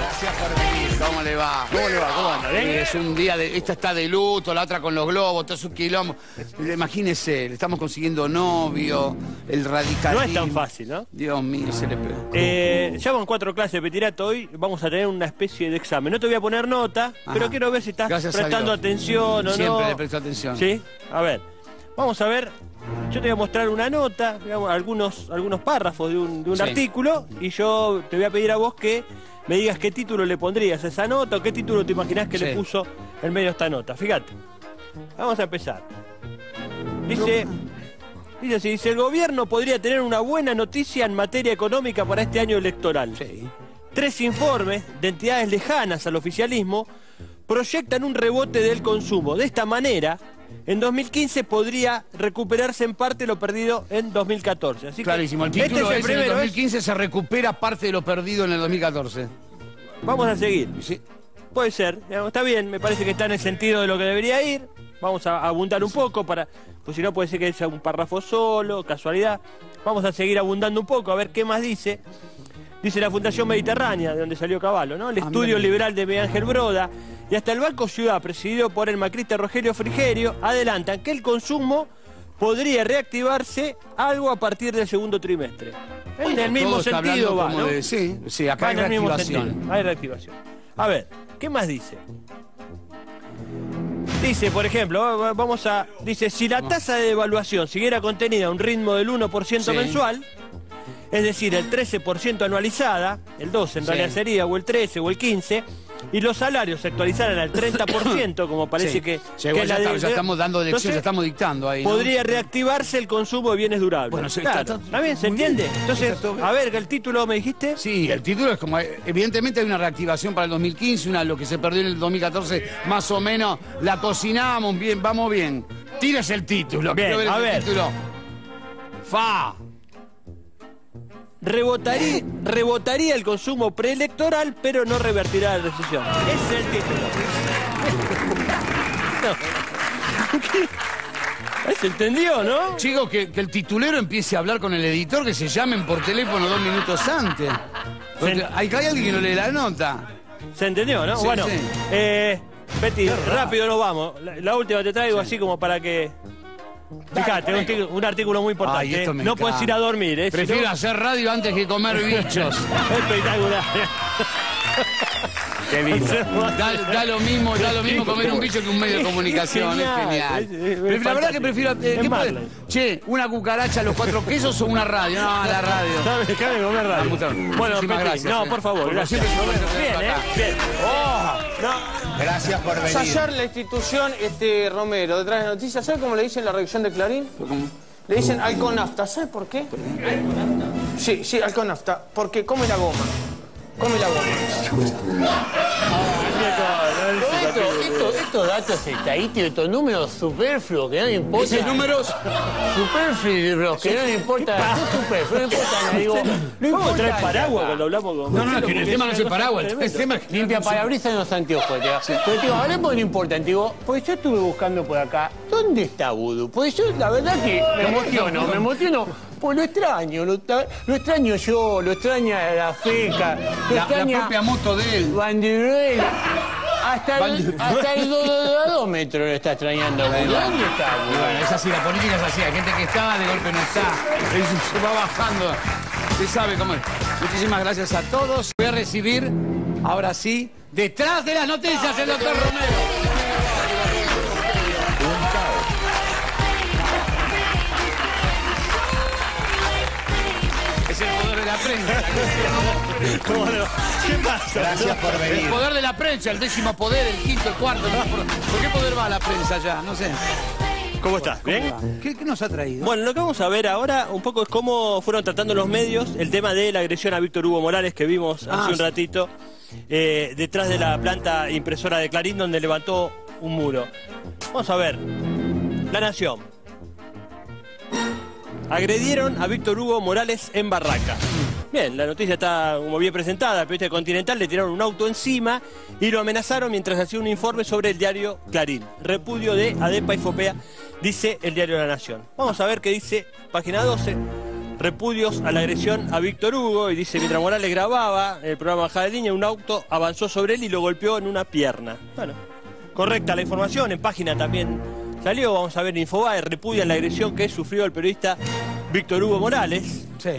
Gracias por venir. ¿Cómo le va? ¿Cómo le va? ¿Cómo anda? ¿Bien? Es un día de. Esta está de luto, la otra con los globos, todo es un quilombo. Imagínese, le estamos consiguiendo novio, el radicalismo. No es tan fácil, ¿no? Dios mío, se le pegó. Eh, ya van cuatro clases de petirato hoy, vamos a tener una especie de examen. No te voy a poner nota, Ajá. pero quiero ver si estás Gracias prestando atención o no. Siempre le presto atención. Sí, a ver. Vamos a ver, yo te voy a mostrar una nota, digamos, algunos, algunos párrafos de un, de un Sí. artículo, y yo te voy a pedir a vos que me digas qué título le pondrías a esa nota o qué título te imaginás que le Sí. puso en medio de esta nota. Fíjate. Vamos a empezar. Dice, dice así, dice, el gobierno podría tener una buena noticia en materia económica para este año electoral. Tres informes de entidades lejanas al oficialismo proyectan un rebote del consumo. De esta manera, en 2015 podría recuperarse en parte lo perdido en 2014. Así Clarísimo, el este título es el en el primero, ¿eh? 2015 se recupera parte de lo perdido en el 2014. Vamos a seguir. Puede ser, está bien, me parece que está en el sentido de lo que debería ir. Vamos a abundar un poco para. Pues si no puede ser que sea un párrafo solo, casualidad. Vamos a seguir abundando un poco, a ver qué más dice. Dice la Fundación Mediterránea, de donde salió Caballo, ¿no? El Ah, estudio liberal de Miguel Ángel Broda y hasta el Banco Ciudad, presidido por el macrista Rogelio Frigerio, adelantan que el consumo podría reactivarse algo a partir del segundo trimestre. En el mismo sentido va, ¿no? de- sí, sí, acá Va hay en el mismo reactivación. sentido, Hay reactivación. A ver, ¿qué más dice? Dice, por ejemplo, va- va- vamos a. Dice, si la tasa de devaluación siguiera contenida a un ritmo del 1% Sí. mensual, es decir, el 13% anualizada, el 12 en Sí. realidad sería, o el 13 o el 15, y los salarios se actualizaran al 30%, como parece Sí. que. Que ya, la está- de- ya estamos dando lecciones, Entonces, ya estamos dictando ahí. ¿no? Podría reactivarse el consumo de bienes durables. Bueno, sí, Claro, está- está-. ¿Se entiende? bien. Entonces, a ver, el título me dijiste. Sí, el título es como, evidentemente hay una reactivación para el 2015, una lo que se perdió en el 2014, más o menos la cocinamos bien, vamos bien. Tires el título, Bien, quiero ver a ver. título. Fa. Rebotaría, rebotaría el consumo preelectoral, pero no revertirá la recesión. Ese es el título. No. ¿Se entendió, no? Chicos, que, que el titulero empiece a hablar con el editor, que se llamen por teléfono dos minutos antes. Porque hay, hay alguien que no lee la nota. ¿Se entendió, no? Sí, bueno, sí. eh, Betty, rápido nos vamos. La, la última te traigo así como para que. Fíjate, un, tic- un artículo muy importante. Ay, esto ¿eh? me no encanta. puedes ir a dormir, ¿eh? Si Prefiero no- hacer radio antes que comer bichos. Espectacular. Qué lindo. Da, da lo mismo, da lo mismo comer un bicho que un medio de comunicación, es Genial, es- es la verdad que prefiero. eh, ¿qué puede-. Che, una cucaracha a los cuatro quesos o una radio. No, la radio. Dame, déjame comer radio. Ah, Bueno, muchísimas gracias, no, por favor, gracias. Bien, acá. ¿eh? Bien. Oh, Gracias por venir. Ayer la institución este, Romero, detrás de noticias, ¿sabe cómo le dicen la redacción de Clarín? Le dicen alconafta, ¿sabe por qué? Sí, sí, alconafta, porque come la goma. Come la goma. Esto, esto- estos datos estadísticos, estos números superfluos que no le importan. Esos números- Superfluos que no le importan. Superfluos, no importa. Digo, no ¿Cómo importa nada. paraguas cuando hablamos con No, no, que el tema no es el paraguas, el tema es Limpia parabrisas en los anteojos. Pero digo, hablemos de lo importante. Digo, pues yo estuve buscando por acá, ¿dónde está Voodoo? Pues yo, la verdad que me emociono, me emociono. Pues lo extraño, lo, extraño yo, lo extraña la feca, lo La, propia moto de él. Bandiruel. Hasta el, hasta el dodómetro lo está extrañando. ¿Dónde está bueno, es así, la política es así. Hay gente que está, de golpe no está. Es- Se va bajando. Se sabe cómo es. Muchísimas gracias a todos. Voy a recibir, ahora sí, detrás de las noticias, el doctor Romero. ¿Qué pasa? Gracias por El venir. poder de la prensa, el décimo poder, el quinto, el cuarto. ¿Por, qué poder va la prensa ya? No sé. ¿Cómo estás? ¿Bien? ¿Qué, qué nos ha traído? Bueno, lo que vamos a ver ahora un poco es cómo fueron tratando los medios el tema de la agresión a Víctor Hugo Morales que vimos Ah, hace un sí. ratito eh, detrás de la planta impresora de Clarín donde levantó un muro. Vamos a ver. La Nación. Agredieron a Víctor Hugo Morales en Barraca. Bien, la noticia está como bien presentada. El periodista Continental le tiraron un auto encima y lo amenazaron mientras hacía un informe sobre el diario Clarín. Repudio de ADEPA y FOPEA, dice el diario La Nación. Vamos a ver qué dice página 12. Repudios a la agresión a Víctor Hugo y dice mientras Morales grababa el programa Bajada de Línea, un auto avanzó sobre él y lo golpeó en una pierna. Bueno, correcta la información, en página también salió, vamos a ver Infobae, repudian la agresión que sufrió el periodista Víctor Hugo Morales. Sí.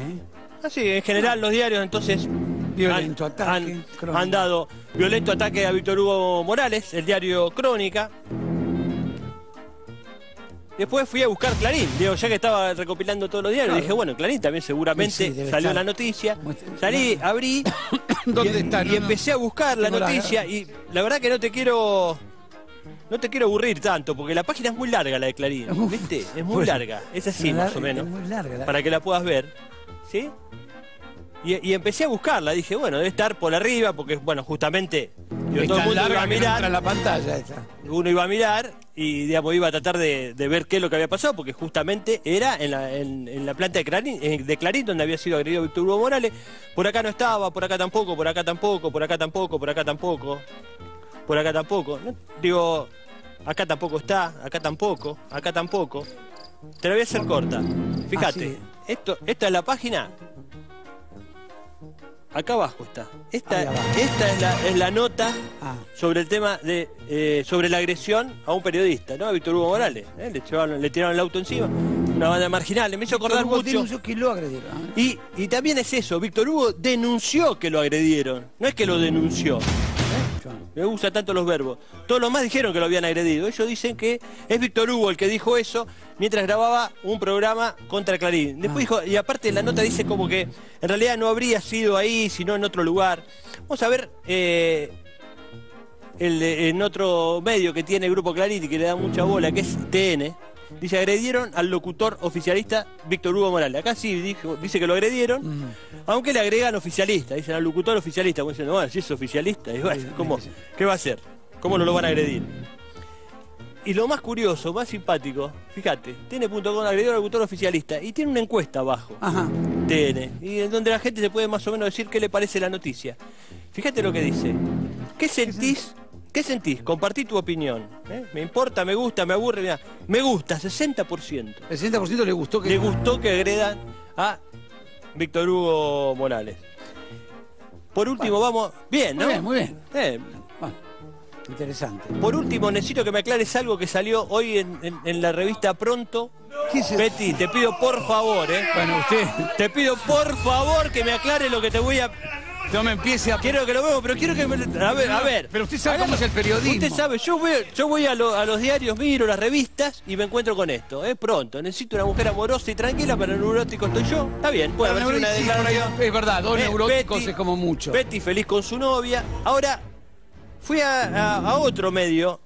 Así, en general los diarios entonces Violento han, ataque, han- dado violento ataque a Víctor Hugo Morales, el diario Crónica. después fui a buscar Clarín. Digo, ya que estaba recopilando todos los diarios, Claro. dije, bueno, Clarín también seguramente Sí, sí, debe salió estar. la noticia. Salí, abrí ¿Dónde y, está? No, empecé a buscar la noticia y la verdad que no te quiero no te quiero aburrir tanto porque la página es muy larga la de Clarín, ¿viste? Es muy Bueno, larga, es así más o menos. es muy larga la- Para que la puedas ver, ¿sí? Y, y empecé a buscarla, dije, bueno, debe estar por arriba porque bueno, justamente Es todo el mundo larga iba a mirar la pantalla esta. uno iba a mirar y digamos, iba a tratar de, de ver qué es lo que había pasado, porque justamente era en la, en- en la planta de Clarín, eh, de Clarín donde había sido agredido Víctor Hugo Morales. Por acá no estaba, por acá tampoco, por acá tampoco, por acá tampoco, por acá tampoco, por acá tampoco. No, digo, acá tampoco está, acá tampoco, acá tampoco. Te la voy a hacer corta. Fíjate, esto, esta es la página. Acá abajo está. Esta, esta es, la, es la nota sobre el tema de eh, sobre la agresión a un periodista, ¿no? A Víctor Hugo Morales. ¿eh? Le, llevaron- le tiraron el auto encima. Una banda marginal. Me hizo acordar Hugo mucho. denunció que lo agredieron. ¿eh? Y, y también es eso, Víctor Hugo denunció que lo agredieron, no es que lo denunció. Me gustan tanto los verbos. Todos los más dijeron que lo habían agredido. Ellos dicen que es Víctor Hugo el que dijo eso mientras grababa un programa contra Clarín. Después dijo, y aparte la nota dice como que en realidad no habría sido ahí, sino en otro lugar. Vamos a ver eh, el, en otro medio que tiene el Grupo Clarín y que le da mucha bola, que es TN. Dice, agredieron al locutor oficialista Víctor Hugo Morales. Acá sí dijo, dice que lo agredieron, aunque le agregan oficialista. Dicen al locutor oficialista, como diciendo, bueno, si es oficialista, y bueno, ¿cómo, ¿qué va a hacer? ¿Cómo no lo van a agredir? Y lo más curioso, más simpático, fíjate, TN.com agredió al locutor oficialista y tiene una encuesta abajo. TN, y en donde la gente se puede más o menos decir qué le parece la noticia. Fíjate lo que dice. ¿Qué sentís? ¿Qué sentís? Compartí tu opinión. ¿eh? Me importa, me gusta, me aburre. mirá. Me gusta, 60%. El 60% le gustó que. Le gustó que agredan a Víctor Hugo Morales. Por último, vamos. Bien, ¿no? Muy bien, muy bien. Eh, Interesante. por último, necesito que me aclares algo que salió hoy en, en- en la revista Pronto. Betty, te pido por favor, ¿eh? Bueno, usted. Te pido por favor que me aclare lo que te voy a. No me empiece a. Quiero que lo veo, pero quiero que me. A ver, a ver. Pero usted sabe cómo es el periodismo. Usted sabe, yo voy, yo voy a, lo- a los diarios, miro las revistas y me encuentro con esto. ¿eh? Pronto, necesito una mujer amorosa y tranquila, pero neurótico estoy yo. Está bien, puede haber una declaración. es verdad, dos Eh, neuróticos Betty- es como mucho. Betty feliz con su novia. Ahora, fui a, a- a otro medio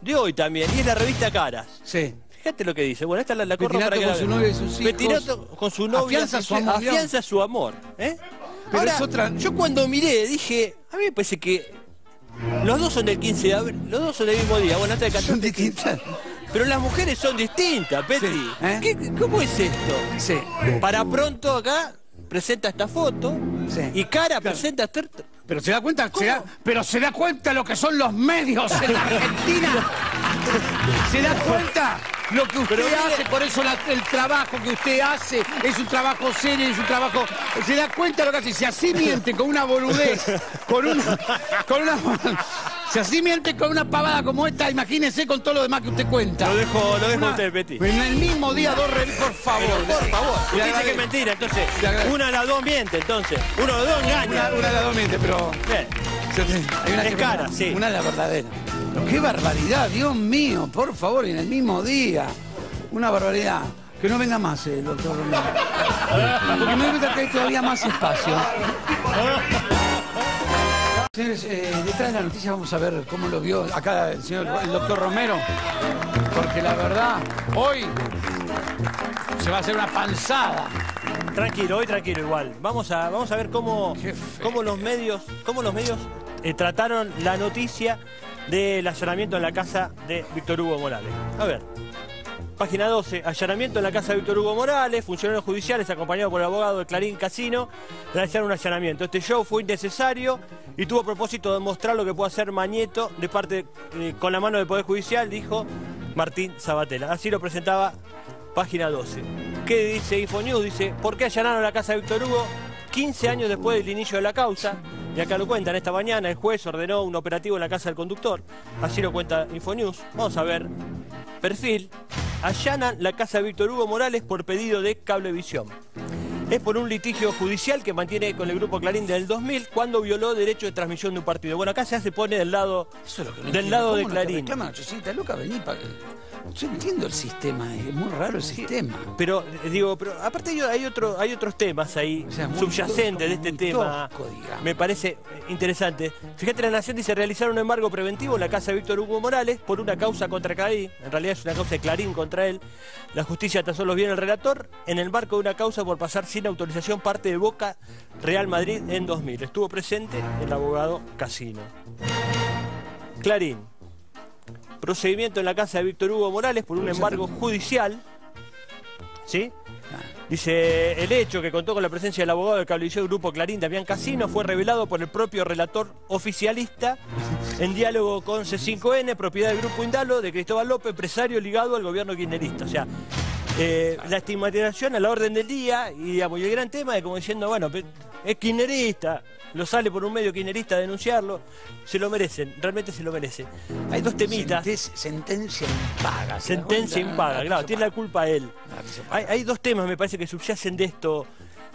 de hoy también, y es la revista Caras. Sí. Fíjate lo que dice. Bueno, esta la, la corro para que con la su novia y sus hijos. Con su novia. Afianza su amor. Afianza su amor. ¿eh? Pero Ahora, es otra- Yo cuando miré dije, a mí me parece que los dos son del 15 de abril, los dos son del mismo día. Bueno, hasta el Son distintas. Pero las mujeres son distintas, Betty. ¿eh? ¿Qué- ¿Cómo es esto? Sí. Para pronto acá presenta esta foto y Cara presenta esta... Pero se da cuenta, se da- pero se da cuenta lo que son los medios en la Argentina. ¿Se da cuenta lo que usted mire- hace? Por eso la- el trabajo que usted hace es un trabajo serio, es un trabajo. ¿Se da cuenta lo que hace? Si así miente con una boludez, con una. Con una si así miente con una pavada como esta, imagínese con todo lo demás que usted cuenta. Lo dejo, lo dejo a Una- usted, Betty. En el mismo día, dos revistas, por favor. Pero, por favor, Le usted dice que es mentira, entonces una de las dos miente, entonces. Uno de los dos engaña. Una, de las dos miente, pero. Bien. Hay una Es cara, sí. Una es la verdadera. Pero qué barbaridad, Dios mío, por favor, en el mismo día. Una barbaridad. Que no venga más el doctor Romero. Porque me cuenta que hay todavía más espacio. Señores, eh, detrás de la noticia vamos a ver cómo lo vio acá el señor el doctor Romero. Porque la verdad, hoy se va a hacer una panzada. Tranquilo, hoy tranquilo igual. Vamos a, vamos a ver cómo, cómo los medios, cómo los medios eh, trataron la noticia del allanamiento en la casa de Víctor Hugo Morales. A ver. Página 12. Allanamiento en la casa de Víctor Hugo Morales. Funcionarios judiciales acompañados por el abogado de Clarín Casino realizaron un allanamiento. Este show fue innecesario y tuvo propósito de mostrar lo que puede hacer Mañeto de parte eh, con la mano del Poder Judicial, dijo Martín Sabatella. Así lo presentaba página 12. ¿Qué dice Infonews? Dice, ¿por qué allanaron la casa de Víctor Hugo 15 años después del inicio de la causa? Y acá lo cuentan, esta mañana el juez ordenó un operativo en la casa del conductor. Así lo cuenta Infonews. Vamos a ver. Perfil. Allanan la casa de Víctor Hugo Morales por pedido de Cablevisión. Es por un litigio judicial que mantiene con el grupo Clarín del 2000 cuando violó derecho de transmisión de un partido. Bueno, acá ya se pone del lado, Eso es lo que del entiendo. lado de ¿Cómo no te Clarín. reclaman 800 lucas? Vení, pa- Yo entiendo el sistema, es muy raro el sistema. Pero, eh, digo, pero aparte hay, otro, hay otros temas ahí subyacentes de este tema. tosco. Me parece eh, interesante. Fíjate, la Nación dice realizar un embargo preventivo en la casa de Víctor Hugo Morales por una causa contra Clarín. En realidad es una causa de Clarín contra él. La justicia tasó los bienes del relator en el marco de una causa por pasar sin autorización parte de Boca Real Madrid en 2000. Estuvo presente el abogado Casino. Clarín. Procedimiento en la casa de Víctor Hugo Morales por un embargo judicial. ¿Sí? Dice, el hecho que contó con la presencia del abogado del cablevisión Grupo Clarín, Damián Casino, fue revelado por el propio relator oficialista en diálogo con C5N, propiedad del Grupo Indalo, de Cristóbal López, empresario ligado al gobierno kirchnerista. O sea, eh, la estigmatización a la orden del día y, digamos, y el gran tema de como diciendo, bueno, es kirchnerista, lo sale por un medio kirchnerista a denunciarlo, se lo merecen, realmente se lo merecen. Hay dos temitas. sentencia impaga. ¿se da Sentencia impaga, La claro, tiene la culpa él. Hay, hay dos temas, me parece, que subyacen de esto.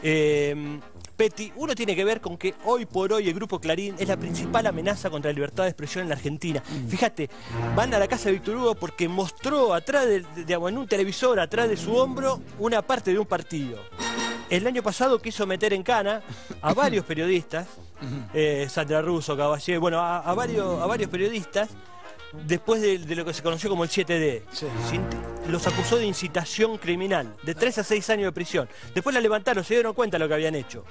Eh, Petty, uno tiene que ver con que hoy por hoy el Grupo Clarín es la principal amenaza contra la libertad de expresión en la Argentina. Fíjate, van a la casa de Víctor Hugo porque mostró atrás, de, de- en un televisor, atrás de su hombro, una parte de un partido. El año pasado quiso meter en cana a varios periodistas, eh, Sandra Russo, Caballero, bueno, a, a varios, a varios periodistas, después de, de lo que se conoció como el 7D. Sin- los acusó de incitación criminal, de 3 a 6 años de prisión. Después la levantaron, se dieron cuenta de lo que habían hecho.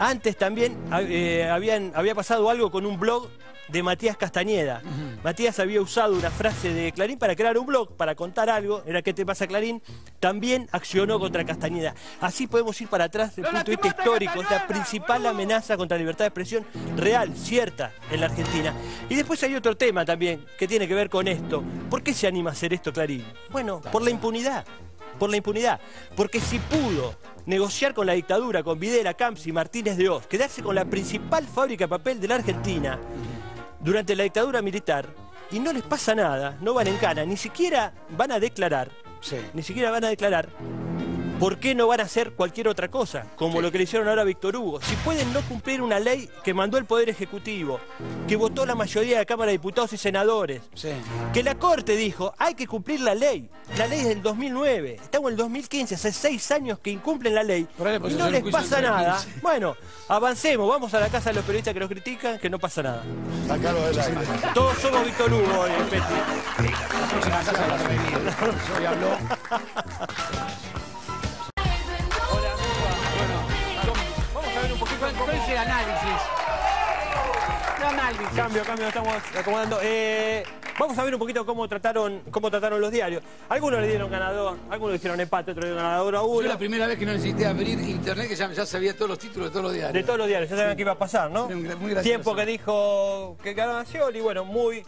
Antes también a- eh, habían, había pasado algo con un blog de Matías Castañeda. Matías había usado una frase de Clarín para crear un blog, para contar algo, era ¿qué te pasa Clarín? También accionó contra Castañeda. Así podemos ir para atrás desde el punto de vista histórico, es la principal amenaza contra la libertad de expresión real, cierta, en la Argentina. Y después hay otro tema también que tiene que ver con esto. ¿Por qué se anima a hacer esto Clarín? Bueno, por la impunidad por la impunidad. Porque si pudo negociar con la dictadura, con Videla, Camps y Martínez de Oz, quedarse con la principal fábrica de papel de la Argentina durante la dictadura militar, y no les pasa nada, no van en cana, ni siquiera van a declarar, ni siquiera van a declarar, ¿por qué no van a hacer cualquier otra cosa? Como lo que le hicieron ahora a Víctor Hugo. Si pueden no cumplir una ley que mandó el Poder Ejecutivo, que votó la mayoría de la Cámara de Diputados y Senadores, que la Corte dijo, hay que cumplir la ley. La ley es del 2009, estamos en el 2015, hace seis años que incumplen la ley y no les pasa nada. 2015. Bueno, avancemos, vamos a la casa de los periodistas que nos critican, que no pasa nada. Todos somos Víctor Hugo hoy, Petty. Poquito ¿Cuál, cuál es el análisis? El análisis. Cambio, cambio, estamos acomodando. Eh, vamos a ver un poquito cómo trataron, cómo trataron los diarios. Algunos le dieron ganador, algunos le dijeron empate, otros le dieron ganador a Yo uno. la primera vez que no necesité abrir internet, que ya, ya sabía todos los títulos de todos los diarios. De todos los diarios, ya sabían qué iba a pasar, ¿no? Muy gracioso. Tiempo que dijo que ganó Scioli, bueno, muy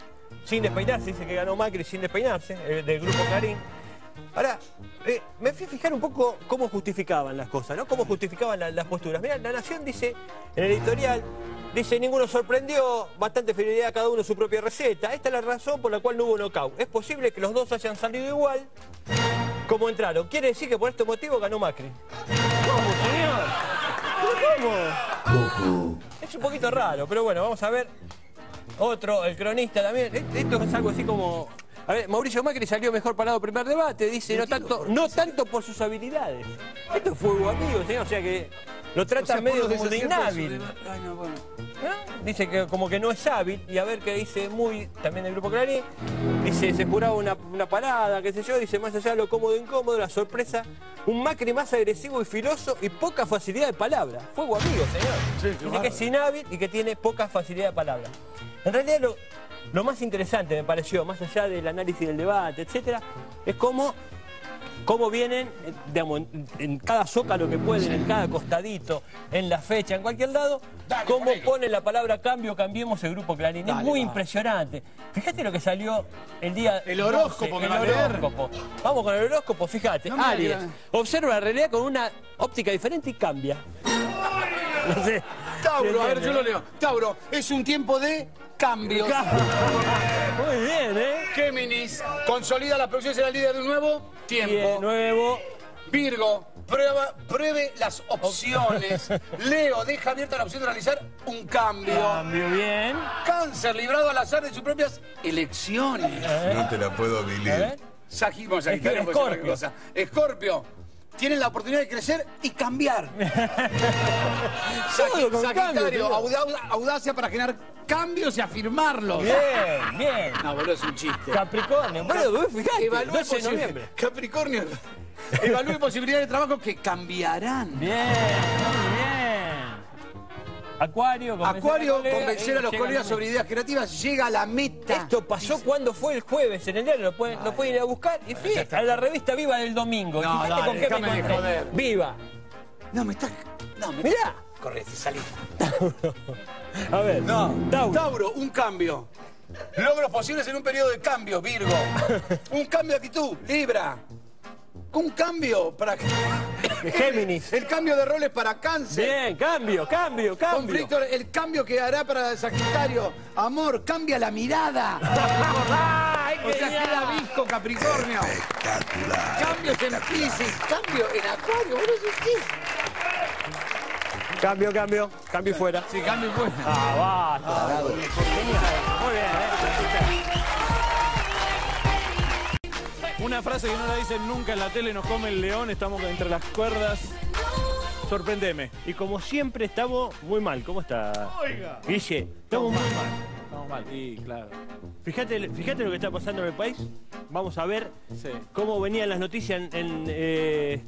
sin despeinarse, dice que ganó Macri sin despeinarse, eh, del grupo Clarín. Ahora, eh, me fui a fijar un poco cómo justificaban las cosas, ¿no? Cómo justificaban la- las posturas. Mira, La Nación dice, en el editorial, dice, ninguno sorprendió, bastante fidelidad a cada uno su propia receta. Esta es la razón por la cual no hubo knockout. Es posible que los dos hayan salido igual como entraron. Quiere decir que por este motivo ganó Macri. ¿Cómo, señor? ¿Pero cómo? Es un poquito raro, pero bueno, vamos a ver. Otro, el cronista también. E- Esto es algo así como. A ver, Mauricio Macri salió mejor parado primer debate, dice, no tanto, no tanto por sus habilidades. Esto es fuego amigo, señor, o sea que lo trata O sea, medio como de inhábil. de su- Ay, no, bueno. ¿no? Dice que como que no es hábil, y a ver qué dice muy, también del grupo Clarín, dice, se juraba una, una parada, qué sé yo, dice, más allá de lo cómodo e incómodo, la sorpresa, un Macri más agresivo y filoso y poca facilidad de palabra. Fuego amigo, señor. dice que es inhábil y que tiene poca facilidad de palabra. En realidad lo, lo más interesante me pareció, más allá del análisis del debate, etcétera, es cómo cómo vienen, digamos, en, en cada zócalo que pueden, en cada costadito, en la fecha, en cualquier lado, cómo ponen la palabra cambio, cambiemos el grupo Clarín. es muy va. impresionante. Fíjate lo que salió el día. El horóscopo 12, me el va a leer. horóscopo. Vamos con el horóscopo, fíjate. No Aries. Observa la realidad con una óptica diferente y cambia. No sé. Tauro, a ver, ¿Se yo lo leo. Tauro, es un tiempo de cambios. Muy bien, ¿eh? Géminis, consolida la producción, será líder de un nuevo tiempo. Bien, nuevo. Virgo, Prueba, pruebe las opciones. Leo deja abierta la opción de realizar un cambio. Cambio, bien. Cáncer librado al azar de sus propias elecciones. No te la puedo vivir. ver. Sagimo, Sagitario, cosa. Escorpio. Tienen la oportunidad de crecer y cambiar. Todo cambio, Sagitario, audacia para generar cambios y afirmarlos. Bien, bien. No, boludo, es un chiste. Capricornio, 12 de posibil- noviembre. Capricornio. Evalúe posibilidades de trabajo que cambiarán. Bien. Acuario, convencer Acuario, a convencer a los llega colegas sobre ideas creativas, llega a la meta. Esto pasó cuando fue el jueves en el diario, lo pueden, lo pueden ir a buscar. Y fui a la revista Viva del domingo. No, dale, con qué me joder. Viva. No, me está. No, me Mirá. Correte, salí. A ver. No, Tauro. Tauro. un cambio. Logros posibles en un periodo de cambio, Virgo. un cambio de actitud, Libra. Un cambio para. Géminis. El cambio de roles para Cáncer. Bien, cambio, cambio, cambio. Conflicto, el cambio que hará para Sagitario. Amor, cambia la mirada. ¡Ay, o sea, genial! queda visco Capricornio. Cambios en Pisces, cambio en Acuario. Cambio, cambio, cambio y fuera. Sí, cambio y fuera. Ah, basta. Genial. Muy bien, ¿eh? Una frase que no la dicen nunca en la tele, nos come el león, estamos entre las cuerdas. Sorprendeme. Y como siempre estamos muy mal. ¿Cómo está? Oiga. Guille, estamos muy mal. Estamos mal. Y claro. Fíjate, fíjate lo que está pasando en el país. Vamos a ver Sí. cómo venían las noticias en, en, eh,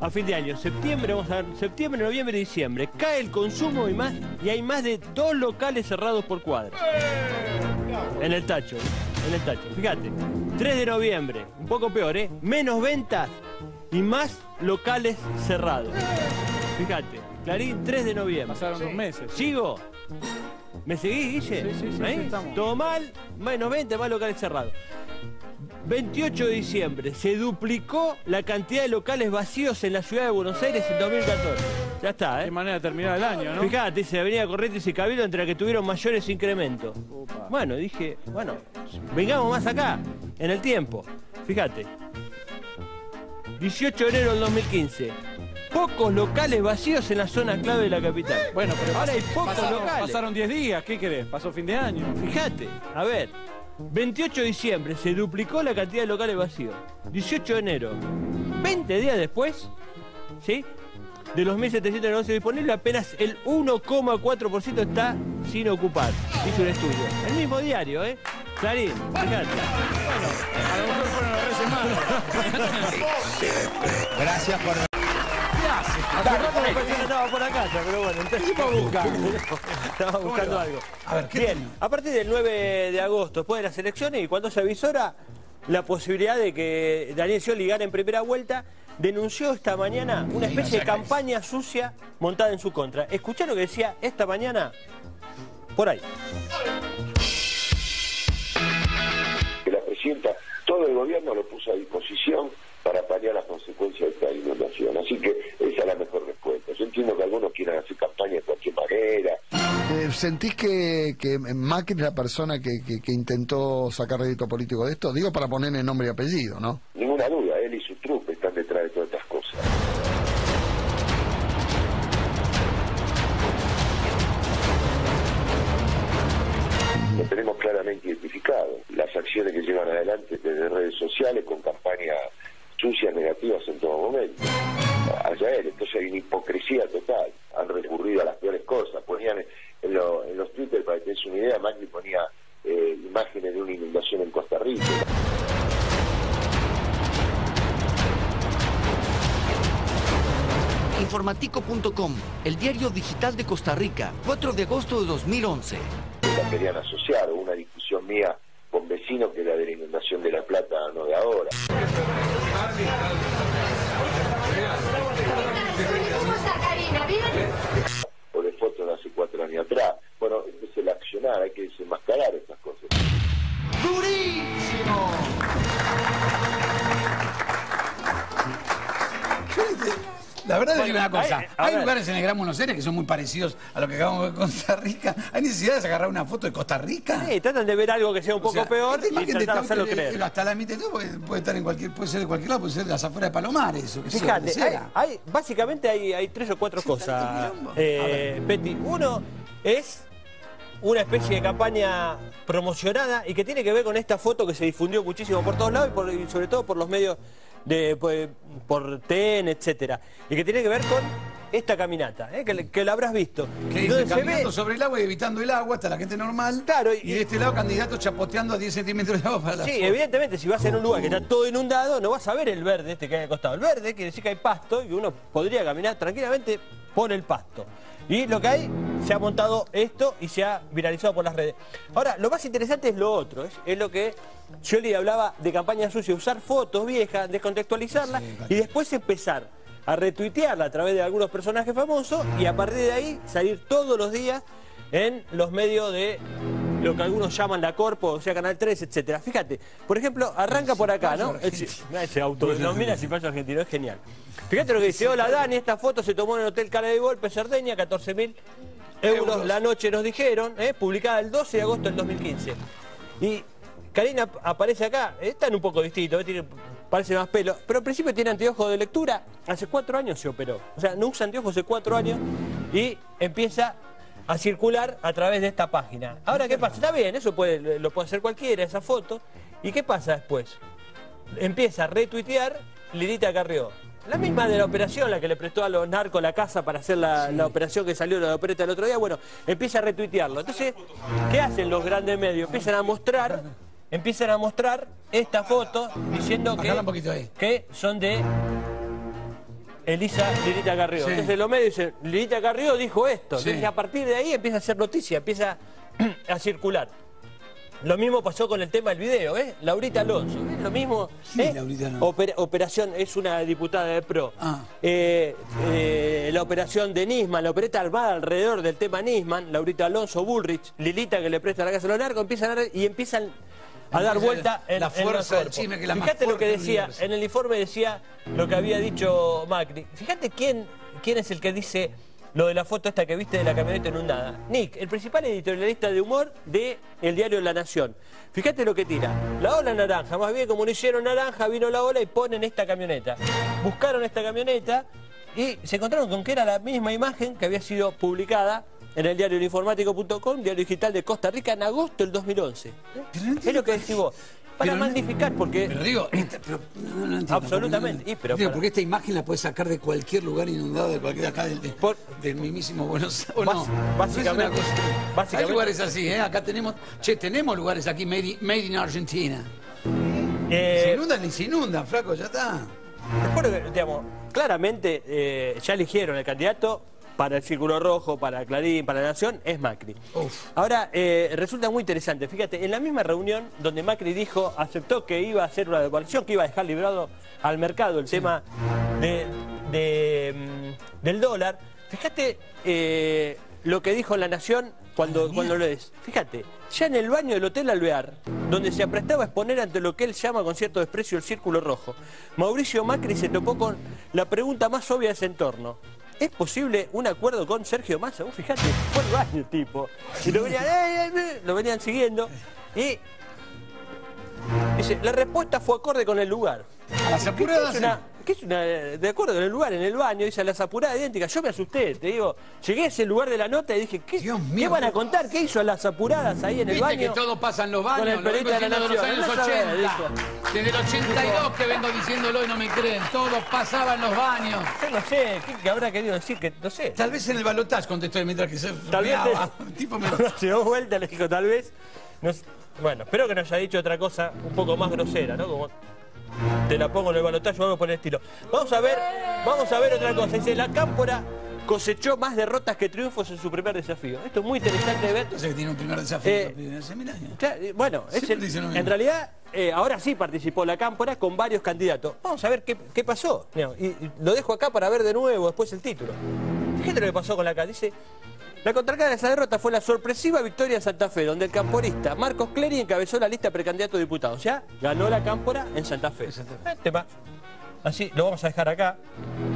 a fin de año. Septiembre, vamos a ver, septiembre, noviembre y diciembre. Cae el consumo y más y hay más de dos locales cerrados por cuadra. En el tacho, en el tacho. Fíjate, 3 de noviembre, un poco peor, ¿eh? Menos ventas y más locales cerrados. Fíjate, Clarín, 3 de noviembre. Pasaron dos meses. ¿Sigo? ¿Me seguís, Guille? Sí, sí, sí, ¿Ahí? sí. Todo mal, menos 20, más locales cerrados. 28 de diciembre, se duplicó la cantidad de locales vacíos en la ciudad de Buenos Aires en 2014. Ya está, Qué ¿eh? manera de terminar el año, ¿no? Fíjate, dice Avenida Corrientes y Cabildo entre las que tuvieron mayores incrementos. Bueno, dije, bueno, vengamos más acá, en el tiempo. Fíjate. 18 de enero del 2015. Pocos locales vacíos en la zona clave de la capital. Bueno, pero ahora hay pocos pasaron, locales. Pasaron 10 días, ¿qué querés? Pasó fin de año. Fíjate, a ver. 28 de diciembre se duplicó la cantidad de locales vacíos. 18 de enero. 20 días después, ¿sí? De los 1.700 negocios disponibles, apenas el 1,4% está sin ocupar. Hizo un estudio. El mismo diario, ¿eh? Clarín, fíjate. A lo mejor fueron los Reyes Magos. Gracias por... Hace rato me pensé que andaba por acá, ya, pero bueno, entonces... Estaba buscando algo. A ver, ¿qué Bien, a partir del 9 de agosto, después de las elecciones, y cuando se avisora la posibilidad de que Daniel Scioli gane en primera vuelta, denunció esta mañana una especie de campaña sucia montada en su contra. Escuchá lo que decía esta mañana por ahí. que la presidenta, todo el gobierno lo puso a disposición para paliar las consecuencias de esta inundación. Así que esa es la mejor respuesta. Yo entiendo que algunos quieran hacer campaña de cualquier manera. Eh, ¿Sentís que, que Macri es la persona que, que- que intentó sacar rédito político de esto? Digo para ponerle nombre y apellido, ¿no? Ninguna duda, él y su trupe están detrás de todas estas cosas. Lo tenemos claramente identificado. Las acciones que llevan adelante desde redes sociales con campañas sucias, negativas en todo momento. Allá él, entonces hay una hipocresía total. Han recurrido a las peores cosas. Ponían en, lo- en los Twitter, para que tengas una idea, Macri ponía eh, imágenes de una inundación en Costa Rica. Informatico.com, el diario digital de Costa Rica, 4 de agosto de 2011. la querían asociar, una discusión mía con vecinos que era de la inundación de La Plata, no de ahora. ¿Cómo está Karina? ¿Bien? O de hace cuatro años atrás. Bueno, es el accionar, hay que desenmascarar estas cosas. ¡Durísimo! La verdad es una cosa. Hay- ver. lugares en el Gran Buenos Aires que son muy parecidos a lo que acabamos de ver con Costa Rica. ¿Hay necesidad de agarrar una foto de Costa Rica? Sí, tratan de ver algo que sea un poco O sea, peor y tratar de hacerlo creer. eh, Hasta la mitad puede, puede estar en cualquier, puede ser de cualquier lado, puede ser de las afueras de Palomares. O que Fíjate, hay, sea. hay- básicamente hay, hay tres o cuatro cosas, eh. Uno es una especie de campaña promocionada y que tiene que ver con esta foto que se difundió muchísimo por todos lados y, por- y sobre todo por los medios de pues, por TN, etcétera. Y que tiene que ver con esta caminata, eh, que, que la habrás visto. Que dice caminando ve- sobre el agua y evitando el agua hasta la gente normal. Claro, y, de este lado candidatos chapoteando a 10 centímetros de agua para la Sí, evidentemente, si vas en un lugar que está todo inundado, no vas a ver el verde este que hay al costado. El verde quiere decir que hay pasto y que uno podría caminar tranquilamente por el pasto. Y lo que hay, se ha montado esto y se ha viralizado por las redes. Ahora, lo más interesante es lo otro, es, es lo que Scioli hablaba de campaña sucia, usar fotos viejas, descontextualizarlas y después empezar a retuitearla a través de algunos personajes famosos y a partir de ahí salir todos los días en los medios de lo que algunos llaman la Corpo, o sea, Canal 3, etcétera. Fíjate, por ejemplo, arranca por acá, ¿no? Ese, ese autodenomina Cipayo argentino, es genial. Fíjate lo que dice, hola Dani, esta foto se tomó en el Hotel Cara de Golpe, Cerdeña, 14 mil euros la noche nos dijeron, ¿eh? publicada el 12 de agosto del 2015. Y Karina ap- aparece acá, están un poco distintos, ¿eh? Tiene- parece más pelo, pero al principio tiene anteojos de lectura, hace cuatro años se operó. O sea, no usa anteojos hace cuatro años y empieza a circular a través de esta página. Ahora, ¿qué pasa? Está bien, eso puede, lo puede hacer cualquiera, esa foto. ¿Y qué pasa después? Empieza a retuitear Lirita Carrió. La misma de la operación, la que le prestó a los narcos la casa para hacer la, la operación que salió la opereta el otro día, bueno, empieza a retuitearlo. Entonces, ¿qué hacen los grandes medios? Empiezan a mostrar, empiezan a mostrar esta foto diciendo que, que son de Elisa Lirita Carrió. Sí. Entonces los medios dicen, Lirita Carrió dijo esto. Sí. Entonces a partir de ahí empieza a hacer noticia, empieza a circular. Lo mismo pasó con el tema del video, ¿eh? Laurita Alonso, ¿eh? Lo mismo. ¿eh? Opera- operación, es una diputada de PRO. Ah. Eh, eh, la operación de Nisman, la opereta armada alrededor del tema Nisman, Laurita Alonso, Bullrich, Lilita que le presta la casa a los narcos, empiezan a dar- y empiezan a dar vuelta en la en fuerza los del chisme, que la Fíjate lo que decía, en el informe decía lo que había dicho Macri. Fíjate quién, quién es el que dice lo de la foto esta que viste de la camioneta inundada. Nick, el principal editorialista de humor de el diario La Nación. Fíjate lo que tira. La ola naranja, más bien como no hicieron naranja, vino la ola y ponen esta camioneta. Buscaron esta camioneta y se encontraron con que era la misma imagen que había sido publicada en el diario informático.com, diario digital de Costa Rica, en agosto del 2011. Es lo que decís vos. Para Pero no- magnificar, porque... Pero digo, esta- pero no, no entiendo. Absolutamente. Porque, Y, pero digo, para- porque esta imagen la puedes sacar de cualquier lugar inundado, de cualquier acá del, de- del mismísimo Buenos Aires. ¿o no? Básicamente- No cosa- básicamente- Hay lugares así, ¿eh? Acá tenemos, che, tenemos lugares aquí made in, made in Argentina. Eh, se inundan y se inundan, flaco, ya está. Recuerdo que, digamos, claramente eh, ya eligieron el candidato para el Círculo Rojo, para Clarín, para la Nación, es Macri. Ahora, eh, resulta muy interesante, fíjate, en la misma reunión donde Macri dijo, aceptó que iba a hacer una devaluación, que iba a dejar librado al mercado el tema de, de, mm, del dólar, fíjate eh, lo que dijo la Nación cuando, cuando lo es. Fíjate, ya en el baño del Hotel Alvear, donde se aprestaba a exponer ante lo que él llama con cierto desprecio el círculo rojo, Mauricio Macri se topó con la pregunta más obvia de ese entorno. ¿Es posible un acuerdo con Sergio Massa? Vos fijate, fue al baño tipo. Y lo venían, "Ey, ey, ey", lo venían siguiendo. Y dice, la respuesta fue acorde con el lugar. A las apuradas, ¿Qué es una, qué es una- de acuerdo con el lugar, en el baño, dice a las apuradas idénticas. Yo me asusté, te digo, llegué a ese lugar de la nota y dije, ¿qué, ¿qué van a contar? ¿Qué hizo a las apuradas ahí en el baño? que todo pasa en los baños, Con el lo vengo de la los años No sabés, 80. dijo. Desde el 82 que vengo diciéndolo y no me creen. Todo pasaba en los baños. Yo no sé, ¿qué, qué habrá querido decir? Que, no sé. Tal vez en el balotaje contestó mientras que se Tal vez Tipo me- se dio vuelta, le dijo tal vez. no bueno, espero que no haya dicho otra cosa un poco más grosera, ¿no? Como te la pongo en el balotaje o algo por el estilo. Vamos a ver, vamos a ver otra cosa. Dice, la Cámpora cosechó más derrotas que triunfos en su primer desafío. Esto es muy interesante de ver. No sé que tiene un primer desafío. Eh, hace mil años. Claro, eh, bueno, es el- en realidad eh, ahora sí participó la Cámpora con varios candidatos. Vamos a ver qué, qué pasó. Y lo dejo acá para ver de nuevo después el título. Fíjate lo que pasó con la Cámpora. Dice, la contracara de esa derrota fue la sorpresiva victoria en Santa Fe, donde el camporista Marcos Clery encabezó la lista precandidato a diputado. O sea, ganó la Cámpora en Santa Fe. Eh, tema. Así, lo vamos a dejar acá.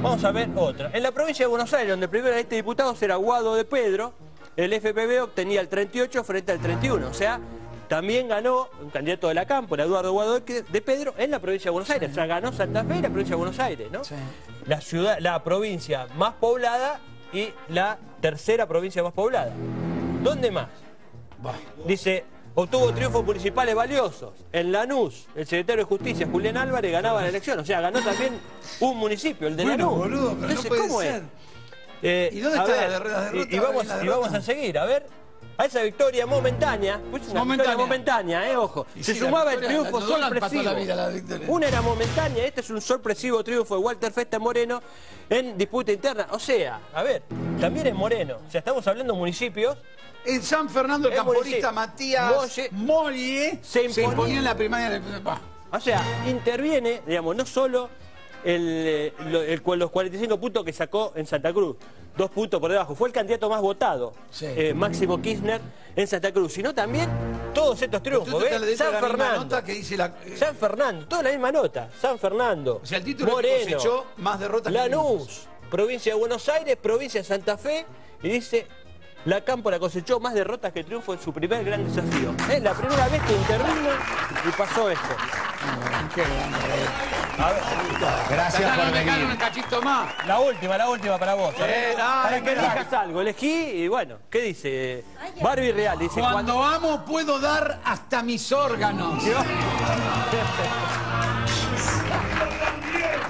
Vamos a ver otra. En la provincia de Buenos Aires, donde el primer este diputado era Guado de Pedro, el FPV obtenía el 38 frente al 31. O sea, también ganó un candidato de la Campo, el Eduardo Guado de de Pedro, en la provincia de Buenos Aires. O sea, ganó Santa Fe y la provincia de Buenos Aires, ¿no? La, ciudad, la provincia más poblada y la tercera provincia más poblada. ¿Dónde más? Dice, obtuvo triunfos municipales valiosos. En Lanús, el secretario de Justicia, Julián Álvarez, ganaba la elección. O sea, ganó también un municipio, el de Bueno, Lanús. boludo, pero no puede ¿cómo ser. es? Eh, ¿Y dónde está la ver, derrota- la derrota? Y, y vamos, La y derrota. vamos a seguir, a ver. A esa victoria momentánea, pues una Momentánea. victoria momentánea, eh, ojo. Y Se sí, sumaba el triunfo la- sorpresivo. la vida, la victoria. Una era momentánea, este es un sorpresivo triunfo de Walter Festa Moreno en disputa interna. O sea, a ver, también es Moreno. O sea, estamos hablando de municipios. En San Fernando, el Es camporista. Matías Molle- Molle se imponía en la primaria. Bah. O sea, interviene, digamos, no solo el, eh, el los 45 puntos que sacó en Santa Cruz, dos puntos por debajo, fue el candidato más votado, eh, Máximo Kirchner, en Santa Cruz, sino también todos estos triunfos, San Fernando, nota que dice la... eh, San Fernando, toda la misma nota, San Fernando, O sea, el título que Moreno, cosechó más derrotas que Lanús, provincia de Buenos Aires, provincia de Santa Fe, y dice... La Cámpora cosechó más derrotas que triunfo en su primer gran desafío. Es la primera vez que intervino y pasó esto. A ver, Gracias por venir. un cachito más. La última, la última para vos. Eh, para dale, que elijas algo. Elegí y bueno, ¿qué dice? Barbie Real dice Cuando amo puedo dar hasta mis órganos.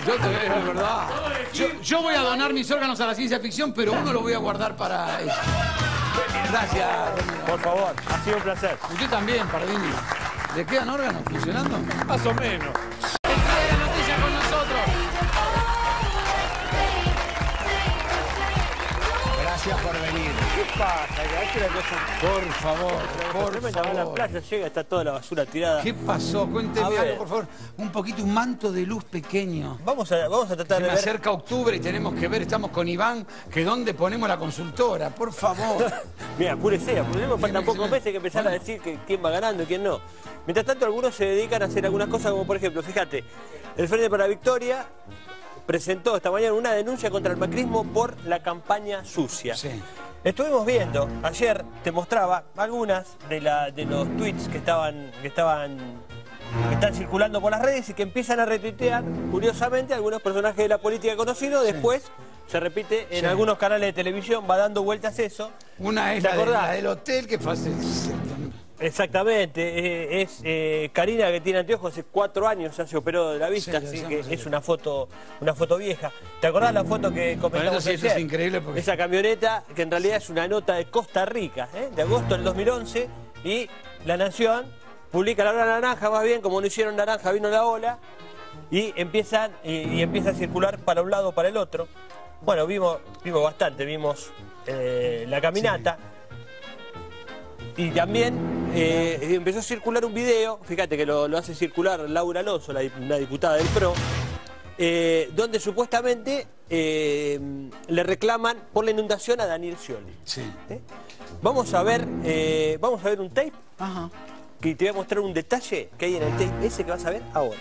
Yo te veo, de verdad. Yo, yo voy a donar mis órganos a la ciencia ficción, pero uno lo voy a guardar para eso. Gracias. Por favor, ha sido un placer. Usted también, Pardini. ¿Le quedan órganos funcionando? Más o menos. Gracias por venir. ¿Qué pasa? Cosa- Por favor, por a la favor. playa, llega, está toda la basura tirada. ¿Qué pasó? Cuénteme algo, por favor. Un poquito, un manto de luz pequeño. Vamos a, vamos a tratar Se de me ver. acerca octubre y tenemos que ver, estamos con Iván, que dónde ponemos la consultora, por favor. Mira, apúrese, apuremos, faltan pocos meses que empezar a decir que quién va ganando y quién no. Mientras tanto, algunos se dedican a hacer algunas cosas, como por ejemplo, fíjate, el Frente para la Victoria presentó esta mañana una denuncia contra el macrismo por la campaña sucia. Estuvimos viendo, ayer te mostraba algunas de, la, de los tweets que estaban, que estaban que están circulando por las redes y que empiezan a retuitear, curiosamente, algunos personajes de la política conocidos, después se repite en Sí. algunos canales de televisión, va dando vueltas eso. Una es ¿Te la, de- la del hotel que fue hace... Exactamente, eh, es eh, Karina que tiene anteojos hace cuatro años, ya se operó de la vista, Sí, así que es una foto, una foto vieja. ¿Te acordás la foto que comentamos Bueno, eso sí, eso ayer? es increíble porque- Esa camioneta que en realidad es una nota de Costa Rica, ¿eh? de agosto del 2011, y La Nación publica la hora naranja, más bien, como no hicieron naranja, vino la ola, y empiezan y, y empieza a circular para un lado para el otro. Bueno, vimos, vimos bastante, vimos la caminata. Y también eh, empezó a circular un video, fíjate que lo, lo hace circular Laura Alonso, la, diputada del PRO, eh, donde supuestamente eh, le reclaman por la inundación a Daniel Scioli. ¿Eh? Vamos a ver, eh, vamos a ver un tape que te voy a mostrar un detalle que hay en el tape ese que vas a ver ahora.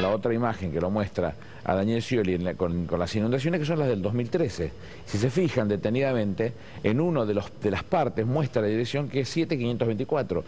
La otra imagen que lo muestra a Daniel Scioli en la- con, con las inundaciones que son las del 2013. Si se fijan detenidamente, en uno de, de las partes muestra la dirección que es 7524.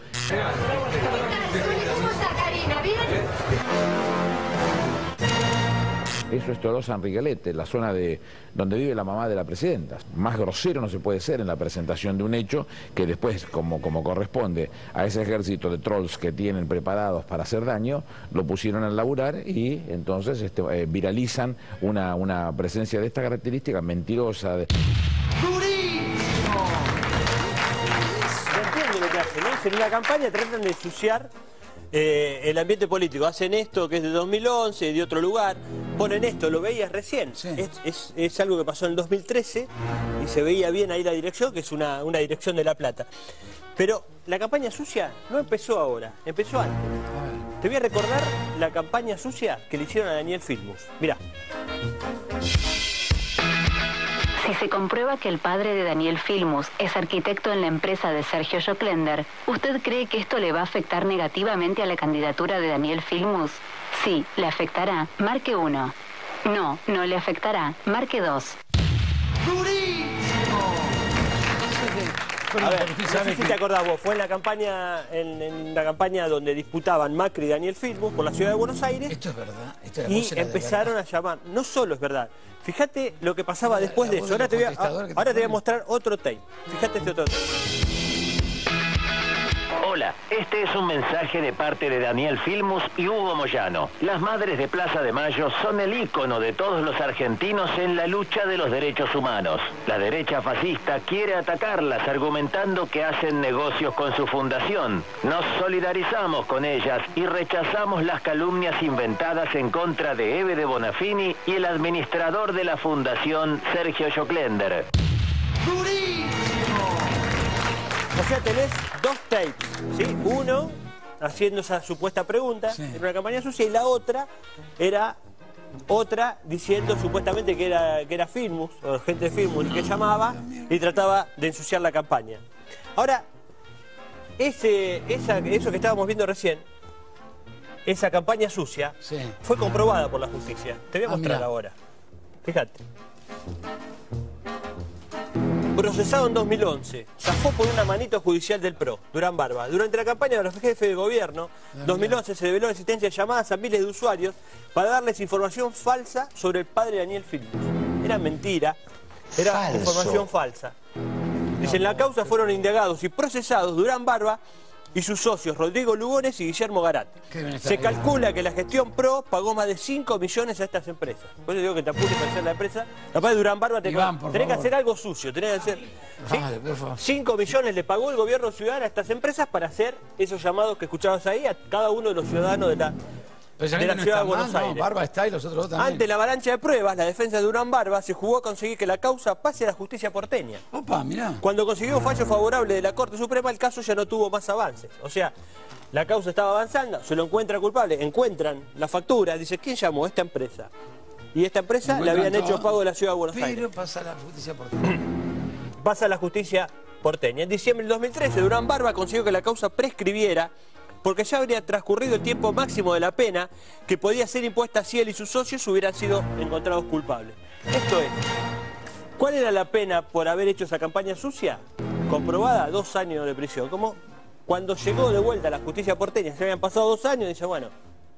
Eso es Tolosa Enriquelete, la zona de donde vive la mamá de la presidenta. Más grosero no se puede ser en la presentación de un hecho que después, como, como corresponde a ese ejército de trolls que tienen preparados para hacer daño, lo pusieron a laburar y entonces este, eh, viralizan una, una presencia de esta característica mentirosa. de- ¿Se entiende lo que hacen? ¿no? En una campaña tratan de ensuciar eh, el ambiente político. Hacen esto que es de 2011, de otro lugar. Ponen esto, lo veías recién. Es, es- es algo que pasó en el 2013 y se veía bien ahí la dirección, que es una, una dirección de La Plata. Pero la campaña sucia no empezó ahora, empezó antes. Te voy a recordar la campaña sucia que le hicieron a Daniel Filmus. Mirá. Si se comprueba que el padre de Daniel Filmus es arquitecto en la empresa de Sergio Joclender, ¿usted cree que esto le va a afectar negativamente a la candidatura de Daniel Filmus? Sí, le afectará. Marque 1. No, no le afectará. Marque 2. A ver, porque usted no sé si que- te acordás vos, fue en la campaña, en, en la campaña donde disputaban Macri y Daniel Filmus por la ciudad de Buenos Aires. Esto es verdad. Esto y empezaron a llamar, no solo es verdad, fíjate lo que pasaba después la de eso. Ahora te voy a, ahora te voy a mostrar otro tape. Fíjate este otro tape. Hola, este es un mensaje de parte de Daniel Filmus y Hugo Moyano. Las madres de Plaza de Mayo son el ícono de todos los argentinos en la lucha de los derechos humanos. La derecha fascista quiere atacarlas argumentando que hacen negocios con su fundación. Nos solidarizamos con ellas y rechazamos las calumnias inventadas en contra de Eve de Bonafini y el administrador de la fundación, Sergio Joclender. O sea, tenés dos tapes, ¿sí? Uno haciendo esa supuesta pregunta en una campaña sucia y la otra era otra diciendo supuestamente que era, que era Filmus, o gente de Filmus que llamaba y trataba de ensuciar la campaña. Ahora, ese, esa- eso que estábamos viendo recién, esa campaña sucia, fue comprobada por la justicia. Te voy a Ah, mostrar ahora. Fíjate. Procesado en 2011, zafó por una manito judicial del PRO, Durán Barba. Durante la campaña de los jefes de gobierno, 2011 se reveló la existencia de llamadas a miles de usuarios para darles información falsa sobre el padre Daniel Filmus. Era mentira, era Falso. información falsa. Dice, en la causa fueron indagados y procesados Durán Barba y sus socios Rodrigo Lugones y Guillermo Garat. Se calcula que la gestión PRO pagó más de 5 millones a estas empresas. Por eso digo que te apures para hacer la empresa. Capaz de Durán Barba te Iván, tenés que hacer algo sucio, tenés que hacer... ¿sí? Dale, por favor. 5 millones le pagó el gobierno ciudadano a estas empresas para hacer esos llamados que escuchabas ahí a cada uno de los ciudadanos de la, Pero de la no ciudad de Buenos mal, ¿no? Aires. Barba está y los otros dos también. Ante la avalancha de pruebas, la defensa de Durán Barba se jugó a conseguir que la causa pase a la justicia porteña. Opa, mirá. Cuando consiguió un fallo favorable de la Corte Suprema, el caso ya no tuvo más avances. O sea, la causa estaba avanzando, se lo encuentra culpable, encuentran la factura, dice, ¿quién llamó? Esta empresa. Y esta empresa le habían hecho pago de la ciudad de Buenos Pero Aires. pasa la justicia por Pasa a la justicia porteña. En diciembre del 2013, Durán Barba consiguió que la causa prescribiera porque ya habría transcurrido el tiempo máximo de la pena que podía ser impuesta si él y sus socios hubieran sido encontrados culpables. Esto es, ¿cuál era la pena por haber hecho esa campaña sucia? Comprobada, dos años de prisión. Como cuando llegó de vuelta a la justicia porteña, se habían pasado dos años, dice, bueno,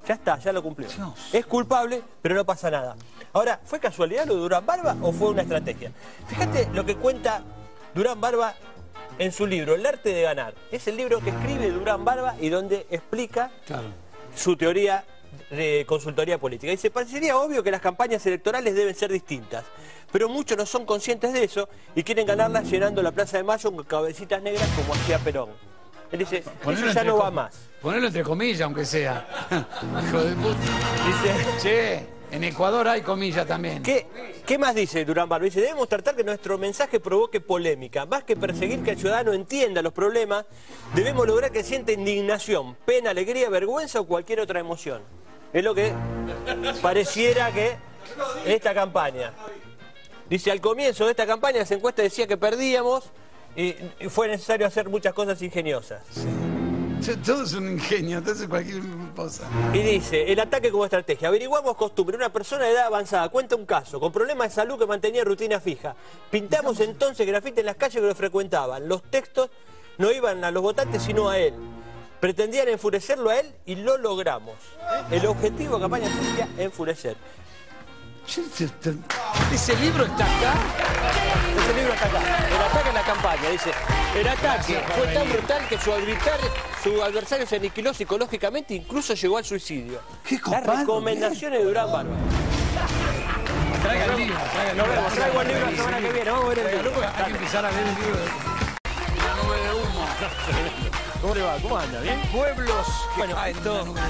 ya está, ya lo cumplió. Es culpable, pero no pasa nada. Ahora, ¿fue casualidad lo de Durán Barba o fue una estrategia? Fíjate lo que cuenta Durán Barba en su libro, El arte de ganar. Es el libro que escribe Durán Barba y donde explica su teoría de consultoría política. Dice, parecería obvio que las campañas electorales deben ser distintas, pero muchos no son conscientes de eso y quieren ganarlas llenando la Plaza de Mayo con cabecitas negras como hacía Perón. Él dice, eso ya no va más. Ponelo entre comillas, aunque sea. Hijo de puta. Dice, che, en Ecuador hay comillas también. ¿Qué, qué más dice Durán Barba? Dice, debemos tratar que nuestro mensaje provoque polémica. Más que perseguir que el ciudadano entienda los problemas, debemos lograr que sienta indignación, pena, alegría, vergüenza o cualquier otra emoción. Es lo que pareciera que esta campaña. Dice, al comienzo de esta campaña las encuestas decía que perdíamos y, y fue necesario hacer muchas cosas ingeniosas. Che, Todo es un ingenio, entonces cualquier cosa. Y dice, el ataque como estrategia. Averiguamos costumbre. Una persona de edad avanzada cuenta un caso con problemas de salud que mantenía rutina fija. Pintamos entonces grafite en las calles que lo frecuentaban. Los textos no iban a los votantes sino a él. Pretendían enfurecerlo a él y lo logramos. El objetivo de campaña sucia, enfurecer. ¿Ese libro está acá? Ese libro está acá. El ataque en la campaña, dice. El ataque Gracias fue tan brutal que su adversario, su adversario se aniquiló psicológicamente, incluso llegó al suicidio. Las recomendaciones de Durán Barba. Traiga el libro, traiga el Nos libro. vemos, traigo el libro la semana que viene. Vamos a ver el libro. Hay que empezar a ver el libro la nube de humo. ¿Cómo le va? ¿Cómo anda? ¿Bien? Pueblos que Bueno, caen esto, nube.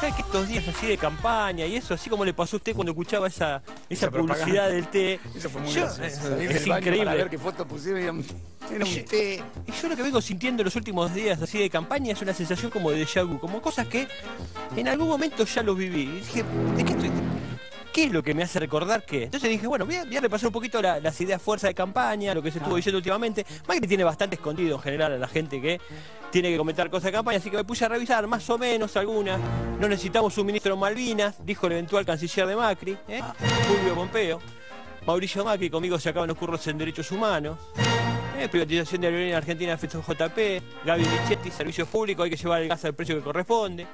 ¿sabes que estos días así de campaña y eso, así como le pasó a usted cuando escuchaba esa, esa, publicidad del té? Eso fue muy Yo- gracioso. Salir es del baño increíble. Para ver qué foto pusieron y era un, té. Y yo lo que vengo sintiendo en los últimos días así de campaña es una sensación como de déjà vu, como cosas que en algún momento ya lo viví. Y dije, ¿de qué estoy? ¿Qué es lo que me hace recordar qué? Entonces dije, bueno, voy a, voy a repasar un poquito la- las ideas fuerza de campaña, lo que se estuvo diciendo últimamente. Macri tiene bastante escondido en general a la gente que tiene que comentar cosas de campaña, así que me puse a revisar más o menos algunas. No necesitamos un ministro Malvinas, dijo el eventual canciller de Macri, ¿eh? Fulvio Pompeo. Mauricio Macri, conmigo se acaban los curros en derechos humanos. Eh, privatización de aerolínea argentina de JP, Gaby Michetti, servicios públicos, hay que llevar el gas al precio que corresponde.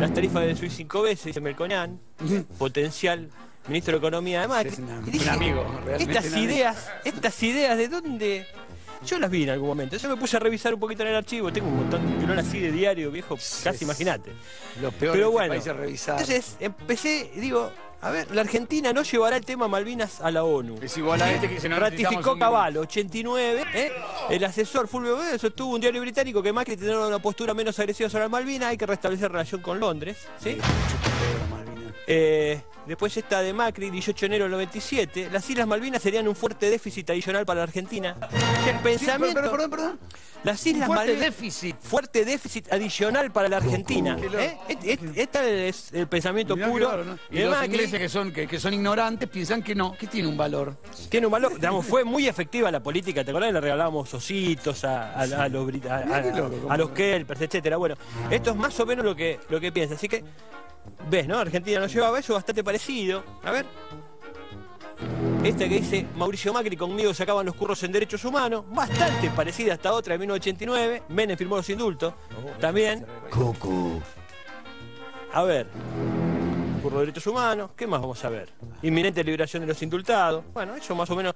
Las tarifas de subir cinco veces, dice Melconian, potencial ministro de Economía. Y dije, un amigo, estas un amigo. ideas, estas ideas, ¿de dónde? Yo las vi en algún momento. Yo me puse a revisar un poquito en el archivo. Tengo un montón de así de diario, viejo, casi imagínate. Lo peor Pero este bueno, país es revisar. entonces empecé, digo, a ver, la Argentina no llevará el tema Malvinas a la ONU. Es igual a este que necesitamos Ratificó Caballo, 89, ¿eh? el asesor Fulvio Vélez sostuvo un diario británico que Macri tendrá una postura menos agresiva sobre Malvinas, hay que restablecer relación con Londres, ¿sí? Eh, después esta de Macri, 18 de enero del 97, las Islas Malvinas serían un fuerte déficit adicional para la Argentina. El pensamiento... pero, perdón, perdón. Las Islas fuerte Malvinas... déficit. Fuerte déficit adicional para la Argentina. ¿eh? Este, es el pensamiento Mirá puro bárbaro, ¿no? Y de los Macri. ingleses que son, que, que son ignorantes piensan que no, que tiene un valor. Tiene un valor, digamos, fue muy efectiva la política, ¿te acordás? Le regalábamos ositos a, a- a los, a los kelpers, etcétera. Bueno, esto es más o menos lo que, lo que piensa. Así que, ves, ¿no? Argentina nos llevaba eso bastante parecido. A ver. Esta que dice Mauricio Macri, conmigo se acaban los curros en derechos humanos, bastante parecida a esta otra de 1989. Menem firmó los indultos. También. Cucu. A ver. Curro de derechos humanos, ¿qué más vamos a ver? Inminente liberación de los indultados. Bueno, eso más o menos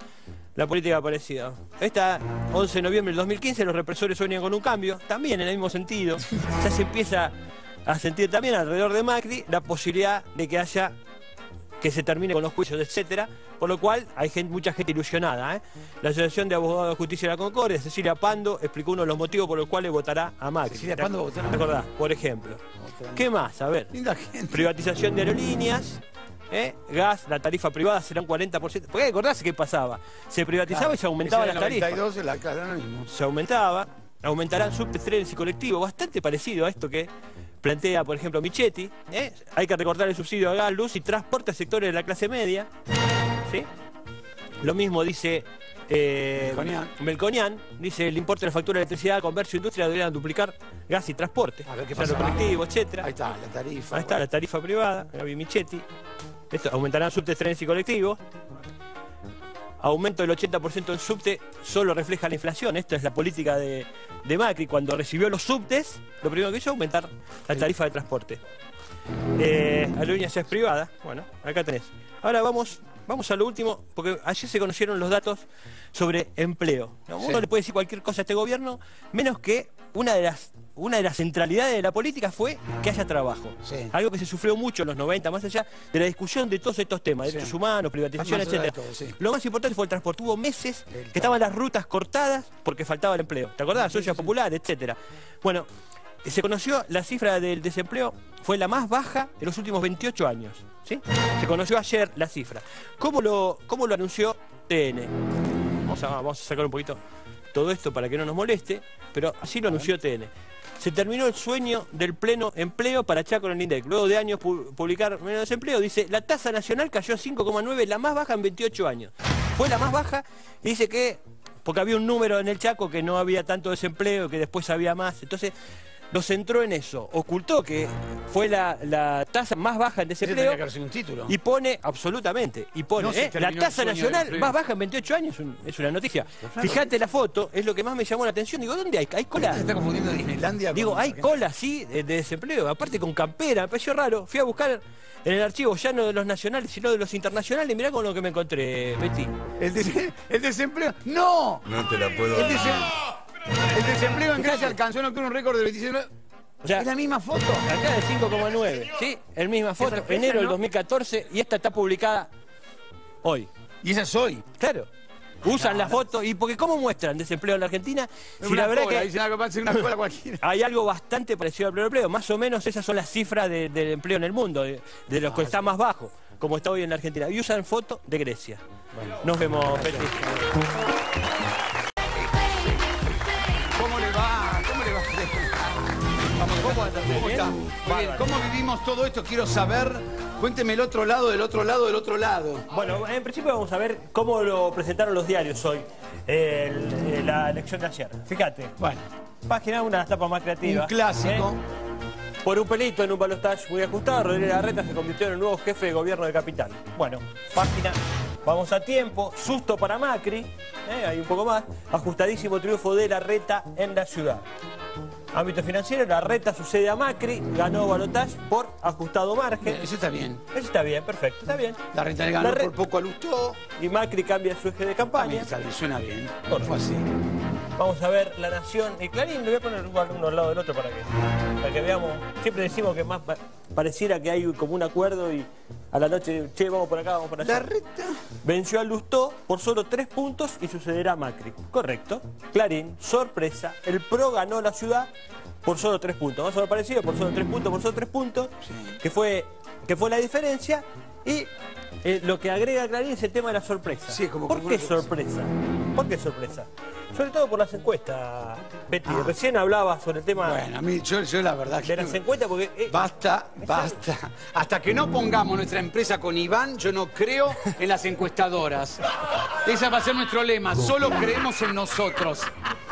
la política parecida. Esta, 11 de noviembre del 2015, los represores sueñan con un cambio, también en el mismo sentido. Ya se empieza a sentir también alrededor de Macri la posibilidad de que haya que se termine con los juicios, etcétera, por lo cual hay gente- mucha gente ilusionada. ¿eh? La Asociación de Abogados de Justicia de la Concordia, Cecilia Pando, explicó uno de los motivos por los cuales votará a Macri. Cecilia ¿Te- Pando acordás? Por ejemplo. ¿Qué más? A ver. Privatización de aerolíneas. ¿eh? Gas, la tarifa privada será un 40%. Porque acordás qué pasaba. Se privatizaba y se aumentaba las tarifas. 92, la claro, era lo mismo. Se aumentaba. Aumentarán subtes, trenes y colectivos. Bastante parecido a esto que plantea, por ejemplo, Michetti. ¿eh? Hay que recortar el subsidio a gas, luz y transporte a sectores de la clase media. ¿sí? Lo mismo dice eh, Melconian. Melconian. Dice el importe de la factura de electricidad, comercio e industria deberían duplicar gas y transporte. A ver qué pasa. colectivo, etcétera. Ahí está, la tarifa. Ahí está, la tarifa privada, Gaby Michetti. Esto, aumentarán subtes, trenes y colectivos. Aumento del 80% del subte solo refleja la inflación. Esto es la política de, de Macri. Cuando recibió los subtes, lo primero que hizo aumentar la tarifa de transporte. Eh, aerolíneas es privada. Bueno, acá tenés. Ahora vamos, vamos a lo último, porque ayer se conocieron los datos sobre empleo. ¿no? Uno Sí. le puede decir cualquier cosa a este gobierno, menos que una de las una de las centralidades de la política fue que haya trabajo. Sí. Algo que se sufrió mucho en los 90, más allá de la discusión de todos estos temas, Sí. derechos humanos, privatización, de todo, sí. Lo más importante fue el transporte. Hubo meses que estaban las rutas cortadas porque faltaba el empleo. ¿Te acordás? Soya popular, etcétera. Bueno, se conoció la cifra del desempleo, fue la más baja de los últimos 28 años. ¿sí? Se conoció ayer la cifra. ¿Cómo lo, cómo lo anunció TN? Vamos a, vamos a sacar un poquito todo esto para que no nos moleste, pero así lo anunció TN. Se terminó el sueño del pleno empleo para Chaco en el INDEC. Luego de años pu- publicar menos desempleo, dice, la tasa nacional cayó a 5,9, la más baja en 28 años. Fue la más baja dice que, porque había un número en el Chaco que no había tanto desempleo, que después había más. Entonces, lo centró en eso. Ocultó que fue la, la tasa más baja en Ese desempleo. tendría que haberse un título. Y pone, absolutamente, y pone, No ¿eh? la tasa nacional más baja en 28 años, es, un- es una noticia. claro. Fíjate la foto, es lo que más me llamó la atención. Digo, ¿dónde hay? ¿Hay cola? Se está confundiendo Disneylandia Digo, hay cola, sí, de, de desempleo, aparte con campera, me pareció raro. Fui a buscar en el archivo ya no de los nacionales, sino de los internacionales, mirá con lo que me encontré, Betty. El, des- el desempleo. ¡No! No te la puedo El, el desempleo en Grecia alcanzó en octubre un récord de 27. O sea, es la misma foto. Acá de 5,9, ¿sí? El misma foto, sorpresa, enero del ¿no? 2014, y esta está publicada hoy. Y esa es hoy. Claro. Usan la foto, y porque ¿cómo muestran desempleo en la Argentina? Si la verdad cola, que una cola cualquiera. hay algo bastante parecido al pleno empleo. Más o menos esas son las cifras de- del empleo en el mundo, de, de los que está más bajo, como está hoy en la Argentina. Y usan foto de Grecia. Nos vemos, Betty. ¿Cómo, cómo está? Muy bien. ¿Cómo vivimos todo esto? Quiero saber Cuénteme el otro lado, del otro lado, del otro lado. Bueno, en principio vamos a ver cómo lo presentaron los diarios hoy, el- eh, la elección de ayer. Fíjate. Bueno. Página una, las tapas más creativas. Un clásico. ¿eh? Por un pelito en un balotaje muy ajustado, Rodríguez Larreta se convirtió en el nuevo jefe de gobierno de Capital. Bueno, página, vamos a tiempo, susto para Macri, ¿eh? hay un poco más, ajustadísimo triunfo de Larreta en la ciudad. Ámbito financiero, Larreta sucede a Macri, ganó balotaje por ajustado margen. Eso está bien. Eso está bien, perfecto, está bien. Larreta le ganó por poco a Lustó. Y Macri cambia su eje de campaña. Está bien, suena bien. Correcto. Fue así. Vamos a ver La Nación y Clarín. Le voy a poner uno al lado del otro para que, para que veamos. Siempre decimos que más pa- pareciera que hay como un acuerdo y a la noche, che, vamos por acá, vamos por allá. Venció a Lustó por solo tres puntos y sucederá a Macri. Correcto. Clarín, sorpresa. El PRO ganó la ciudad por solo tres puntos. Más o menos parecido, por solo tres puntos, por solo tres puntos. Que, fue, que fue la diferencia. Y eh, lo que agrega Clarín es el tema de la sorpresa. Sí, como- ¿Por como qué sorpresa? ¿Por qué sorpresa? Sobre todo por las encuestas, Betty. Recién hablaba sobre el tema Ah. Bueno, a mí, yo, yo la verdad que... de las encuestas porque... eh, Basta, basta. Hasta que no pongamos nuestra empresa con Iván, yo no creo en las encuestadoras. Ese va a ser nuestro lema. Solo creemos en nosotros.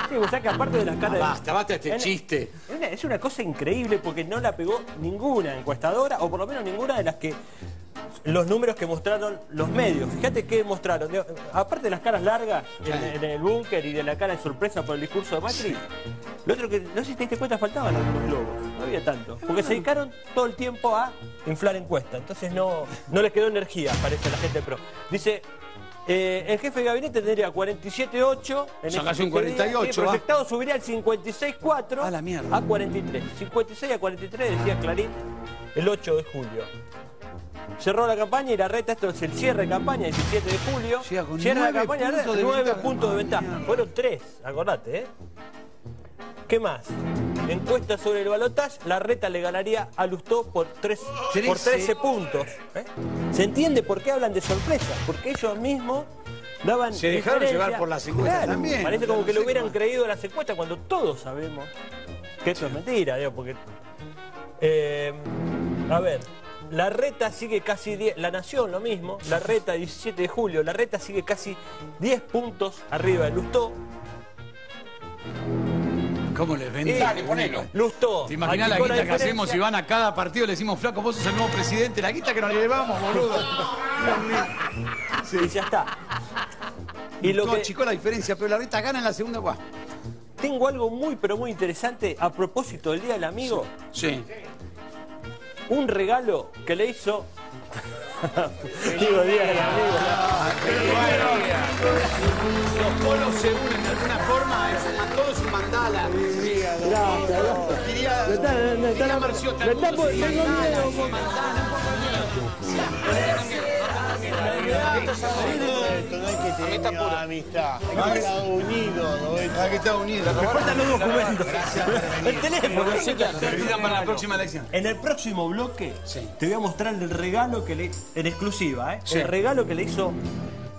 sí, o sea que aparte de las caras... Basta, basta este En- chiste. Es una, es una cosa increíble porque no la pegó ninguna encuestadora, o por lo menos ninguna de las que. Los números que mostraron los medios. Fíjate qué mostraron. Aparte de las caras largas en, en el búnker y de la cara de sorpresa por el discurso de Macri, lo otro que no sé si te diste cuenta faltaban algunos globos. No había tanto. Porque se dedicaron todo el tiempo a inflar encuestas. Entonces no, no les quedó energía, parece a la gente pro. Dice. eh, el jefe de gabinete tendría 47.8 en Son ese casi un ese día, 48, sí, ¿va? proyectado subiría al 56.4 A la mierda. a 43. 56 a 43 decía Clarín el 8 de julio. Cerró la campaña y la reta, esto es el cierre de campaña, 17 de julio. Cierra la campaña, puntos de 9 ventaja. puntos de ventaja. Fueron 3, acordate, ¿eh? ¿Qué más? Encuesta sobre el balotaje, la reta le ganaría a Lustó por, tres, por 13. 13 puntos. ¿eh? ¿Se entiende por qué hablan de sorpresa? Porque ellos mismos daban Se dejaron llevar por las encuestas Claro, también. Parece como que lo hubieran creído a las encuestas cuando todos sabemos que esto es mentira, digo, porque... eh, a ver, la reta sigue casi 10, la Nación lo mismo, la reta 17 de julio, la reta sigue casi 10 puntos arriba de Lustó. ¿Cómo les vende? Dale, ponelo. Lustó. ¿Te imaginas la guita que hacemos si van a cada partido le decimos, flaco, vos sos el nuevo presidente? La guita que nos llevamos, boludo. Y ya está. Y lo No, que achicó la diferencia, pero la reta gana en la segunda, guau. tengo algo muy pero muy interesante a propósito del Día del Amigo. Sí. Un regalo que le hizo Digo, Día del Amigo. Los polos se unen de alguna forma, es todo es un mandala. Diría, diría Marciota, el mundo es un mandala, es un mandala. No hay que tener amistad. Hay que estar unidos. ¿no? Hay que estar unidos. Me faltan los documentos. El teléfono. Sí, claro, te olvidan para la próxima elección. En el próximo bloque te voy a mostrar el regalo que le en exclusiva, ¿eh? El regalo que le hizo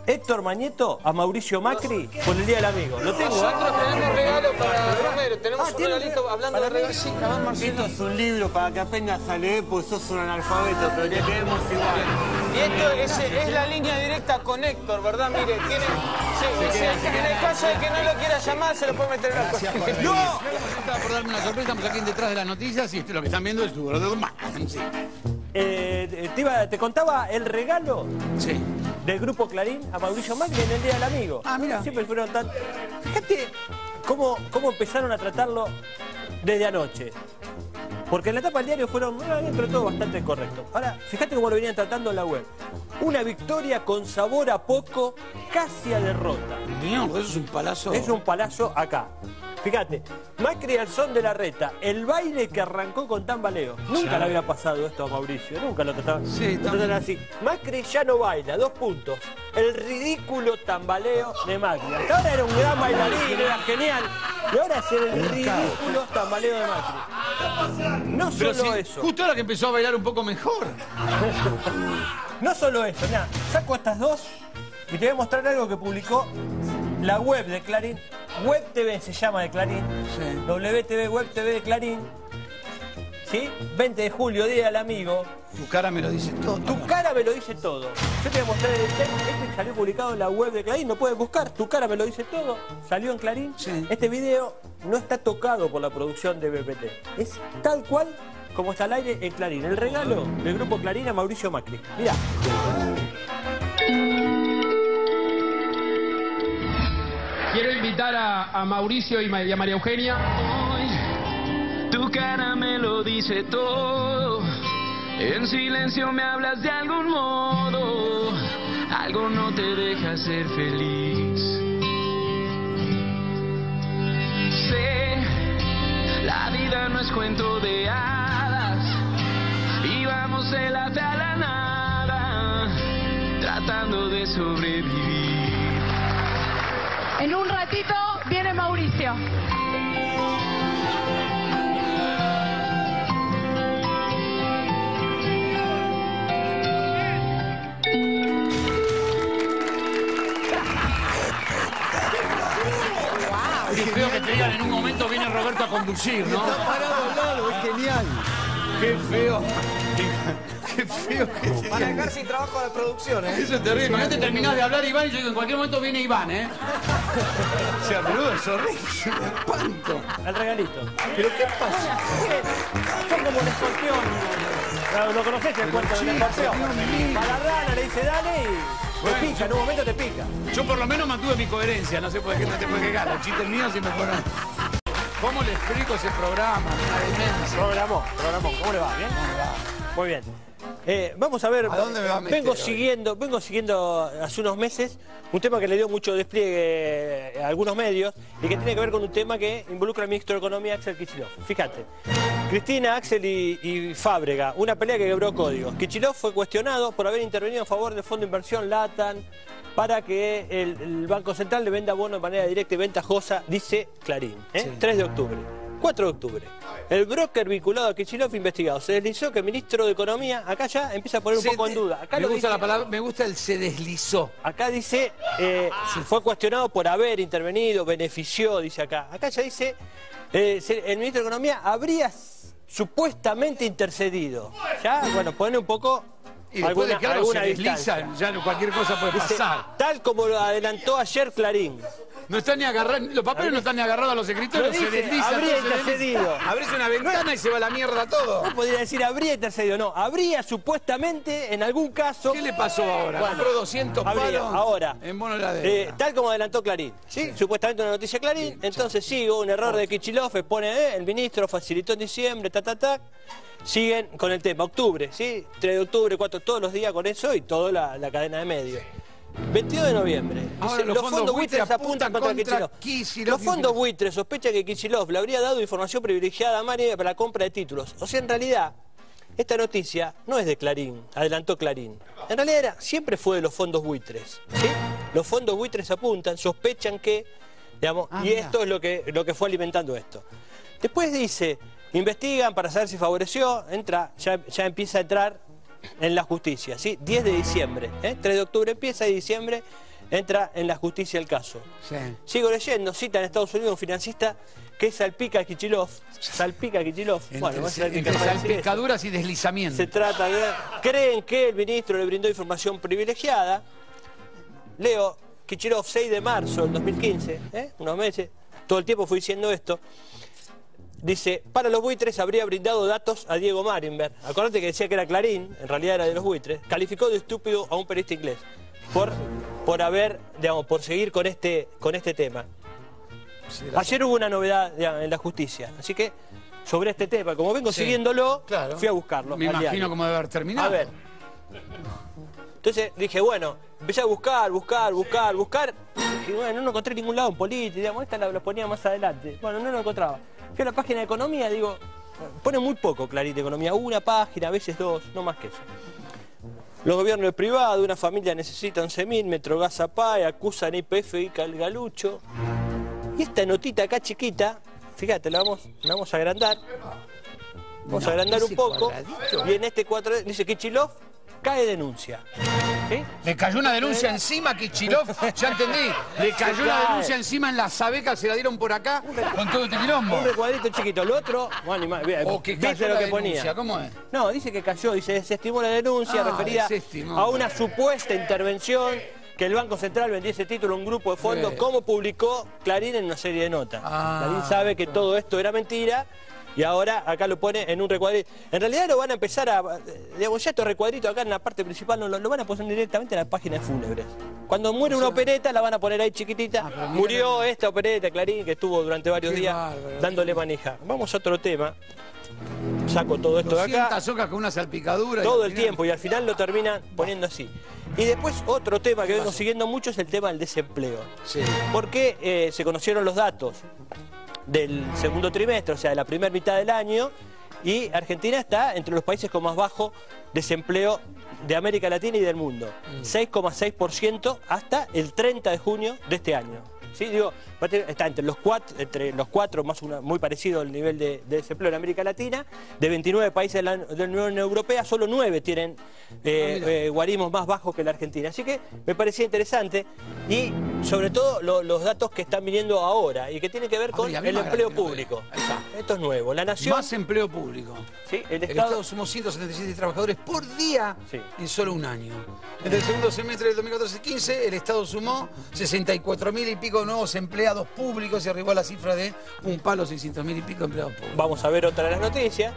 Héctor Mañeto a Mauricio Macri por el Día del Amigo. Lo tengo. ¿eh? Nosotros tenemos regalo para Romero, tenemos Ah, un ¿tiene regalito hablando de regalos. Sí. Esto es un libro para que aprendas a leer, pues sos un analfabeto, pero te leemos igual. Y esto es, es la línea directa con Héctor, ¿verdad? Mire, tiene. Sí, sí, en el caso de que no lo quiera llamar, se lo puede meter en la cuenta. ¡No! Estaba por darme una sorpresa, estamos aquí detrás de las noticias y esto, lo que están viendo es más. Sí. Eh, te, iba- te contaba el regalo Sí. del grupo Clarín a Mauricio Macri en el Día del Amigo. Ah, mira. Siempre fueron tan. Fíjate cómo, cómo empezaron a tratarlo desde anoche. Porque en la etapa del diario fueron, bien, pero todo bastante correcto. Ahora, fíjate cómo lo venían tratando en la web. Una victoria con sabor a poco, casi a derrota. Dios, eso es un palazo. Es un palazo acá. Fíjate, Macri al son de la reta, el baile que arrancó con tambaleo. Nunca le había pasado esto a Mauricio, nunca lo trataban, Sí, trataban así. Macri ya no baila, dos puntos. El ridículo tambaleo de Macri. Hasta ahora era un gran bailarín, era genial. Y ahora es el ridículo tambaleo de Macri. No Pero solo sí, eso. justo ahora que empezó a bailar un poco mejor. No solo eso, saco estas dos y te voy a mostrar algo que publicó la web de Clarín. Web TV se llama de Clarín. WTV Web TV de Clarín. ¿Sí? 20 de julio, Día del Amigo. Tu cara me lo dice todo. Tu cara me lo dice todo. Yo te voy a mostrar el texto. Este salió publicado en la web de Clarín, lo puedes buscar. Tu cara me lo dice todo. Salió en Clarín. Este video no está tocado por la producción de BPT. Es tal cual como está al aire en Clarín. El regalo del grupo Clarín a Mauricio Macri. Mirá. Quiero invitar a, a Mauricio y, Ma- y a María Eugenia. Tu cara me lo dice todo. En silencio me hablas de algún modo. Algo no te deja ser feliz. Sé, la vida no es cuento de hadas. Y vamos de la nada. Tratando de sobrevivir. En un ratito viene Mauricio. Te en un momento viene Roberto a conducir, ¿no? Está parado al lado, es genial. Qué feo. Qué feo que te Para digan. dejar sin trabajo a la producción, ¿eh? Eso es terrible. Imagínate terminás de hablar, Iván, y yo digo, en cualquier momento viene Iván, ¿eh? O sea, boludo, es horrible. Me espanto. El regalito. ¿Pero qué pasa? Son como un escorpión. ¿Lo- ¿Lo conocés el cuento del escorpión? A la rana le dice dale y te pica, en un momento te pica. Yo por lo menos mantuve mi coherencia, no sé por qué no te puede quejar. Los chistes míos siempre fueron. ¿Cómo le explico ese programa? Programó, programó. ¿Cómo le va? ¿Bien? Muy bien. Eh, vamos a ver, ¿A dónde me va a meter vengo hoy? siguiendo, vengo siguiendo hace unos meses un tema que le dio mucho despliegue a algunos medios y que tiene que ver con un tema que involucra al ministro de Economía Axel Kicillof. Fíjate, Cristina, Axel y, y Fábrega, una pelea que quebró códigos. Kicillof fue cuestionado por haber intervenido en favor del Fondo de Inversión LATAN para que el, el Banco Central le venda bonos de manera directa y ventajosa, dice Clarín. ¿eh? 3 de octubre. 4 de octubre. El broker vinculado a Kicillof investigado. Se deslizó que el ministro de Economía, acá ya empieza a poner un Se poco en duda. Acá me lo gusta dice- la palabra, me gusta el se deslizó. Acá dice, eh, fue cuestionado por haber intervenido, benefició, dice acá. Acá ya dice, eh, el ministro de Economía habría supuestamente intercedido. Ya, bueno, pone un poco Y después alguna, de que algo alguna se distancia. desliza, ya no- cualquier cosa puede Dice, pasar. tal como lo adelantó ayer Clarín. No están ni agarrados, los papeles no están ni agarrados a los escritorios, Lo se deslizan. habría intercedido. Abrís una ventana y se va la mierda todo. No podría decir habría intercedido, no. Habría supuestamente, en algún caso... ¿Qué le pasó ahora? Bueno, Compró 200 habría, palos ahora. en bono de la. Eh, tal como adelantó Clarín, ¿sí? Supuestamente una noticia Clarín, entonces sí, hubo un error de Kichilov, pone, eh, el ministro facilitó en diciembre, ta, ta, ta. Siguen con el tema, octubre, ¿sí? 3 de octubre, 4, todos los días con eso y toda la, la cadena de medios. 22 de noviembre. Ahora dice, los fondos buitres apuntan contra, contra Kicillof. Kicillof Los fondos buitres sospechan que Kichilov le habría dado información privilegiada a Mari para la compra de títulos. O sea, en realidad, esta noticia no es de Clarín, adelantó Clarín. En realidad era, siempre fue de los fondos buitres. ¿sí? Los fondos buitres apuntan, sospechan que, digamos, Ah, y mira. esto es lo que, lo que fue alimentando esto. Después dice, investigan para saber si favoreció, entra, ya, ya empieza a entrar en la justicia, ¿sí? 10 de diciembre, ¿eh? 3 de octubre empieza y diciembre entra en la justicia el caso. Sí. Sigo leyendo, cita en Estados Unidos un financista que salpica a Kichilov, salpica a Kichilov, bueno, va a ser salpicaduras y deslizamientos. Se trata de... Creen que el ministro le brindó información privilegiada. Leo, Kichilov, 6 de marzo del 2015, ¿eh? unos meses, todo el tiempo fue diciendo esto. Dice, para los buitres habría brindado datos a Diego Marinberg. Acordate que decía que era Clarín, en realidad era de los buitres. Calificó de estúpido a un periodista inglés por, por haber, digamos, por seguir con este, con este tema. Ayer hubo una novedad digamos, en la justicia, así que sobre este tema, como vengo Sí, siguiéndolo, claro. fui a buscarlo. Me imagino cómo debe haber terminado. A ver. Entonces dije, bueno, empecé a buscar, buscar, buscar, buscar. Dije, bueno, no encontré ningún lado en política, digamos, esta la, la ponía más adelante. Bueno, no lo encontraba. Fui a la página de economía, digo, pone muy poco Clarita Economía, una página, a veces dos, no más que eso. Los gobiernos privados, una familia necesita 11.000, Metrogas APAE, acusan IPF y Calgalucho. Y esta notita acá chiquita, fíjate, la vamos, la vamos a agrandar. Vamos a agrandar un poco. cuadradito. Y en este cuatro dice que Chilov cae denuncia. ¿Sí? Le cayó una denuncia encima que Chirov, ya entendí, le cayó una denuncia encima en la Sabeca, se la dieron por acá con todo este quilombo. Un recuadrito chiquito. Lo otro, bueno, ima- O que ¿viste cayó lo que denuncia, ponía? ¿cómo es? No, dice que cayó, dice, desestimó la denuncia Ah, referida desestimó. a una supuesta intervención que el Banco Central vendía ese título a un grupo de fondos, Sí. como publicó Clarín en una serie de notas. Ah. Clarín sabe que todo esto era mentira y ahora acá lo pone en un recuadrito. En realidad lo van a empezar a... Digamos, ya estos recuadritos acá en la parte principal no, lo, lo van a poner directamente en la página de fúnebres. Cuando muere una opereta la van a poner ahí chiquitita. Murió esta opereta, Clarín, que estuvo durante varios Qué días bárbaro. dándole manija. Vamos a otro tema. Saco todo esto de acá. 200 hojas con una salpicadura. Todo el final- tiempo y al final lo terminan poniendo así. Y después otro tema que vengo siguiendo mucho es el tema del desempleo. Sí. Porque eh, se conocieron los datos del segundo trimestre, o sea, de la primera mitad del año, y Argentina está entre los países con más bajo desempleo de América Latina y del mundo. 6,6% hasta el 30 de junio de este año. ¿Sí? Digo, está entre los cuatro, entre los cuatro más una- muy parecido al nivel de, de desempleo en América Latina. De 29 países de la, de la Unión Europea, solo 9 tienen eh, eh, guarismos más bajos que la Argentina. Así que me parecía interesante y sobre todo lo- los datos que están viniendo ahora y que tienen que ver con Abrí, abrí el empleo público. Esto es nuevo. La Nación... Más empleo público. Sí, el El Estado... Estado sumó 177 trabajadores por día Sí. en solo un año. Entre el segundo semestre del 2014-15, el Estado sumó 64 mil y pico nuevos empleados públicos y arribó a la cifra de un palo 600 mil y pico empleados públicos. Vamos a ver otra de las noticias.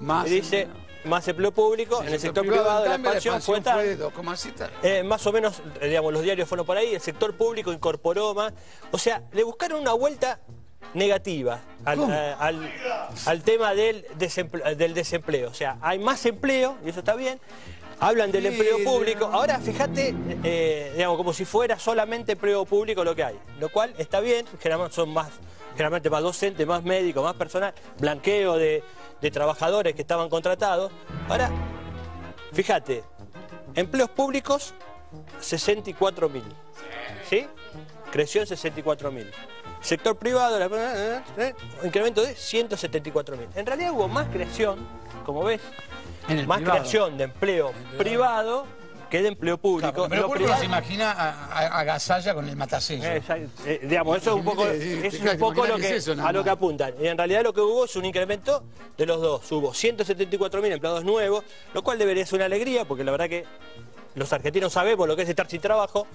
Más dice más empleo público, en el sector privado, en la expansión fue tal. de 2,7. Eh, más o menos, eh, digamos, los diarios fueron por ahí, el sector público incorporó más. O sea, le buscaron una vuelta negativa al, eh, al- al tema del desempleo, del desempleo. O sea, hay más empleo, y eso está bien. Hablan del empleo público. Ahora, fíjate, eh, digamos, como si fuera solamente empleo público lo que hay. Lo cual está bien, generalmente son más, generalmente más docentes, más médicos, más personal, blanqueo de, de trabajadores que estaban contratados. Ahora, fíjate, empleos públicos, 64 mil. ¿Sí? Creció en 64 mil. Sector privado, la- eh, eh, incremento de 174 mil. En realidad hubo más creación, como ves, En el más privado. creación de empleo privado que de empleo público. Pero Lo uno privado- se imagina a, a, a Gasalla con el matasello. eh, eh, digamos, eso es un poco, es un poco lo que, eso a lo que apuntan. Y en realidad lo que hubo es un incremento de los dos. Hubo 174.000 empleados nuevos, lo cual debería ser una alegría, porque la verdad que los argentinos sabemos lo que es estar sin trabajo,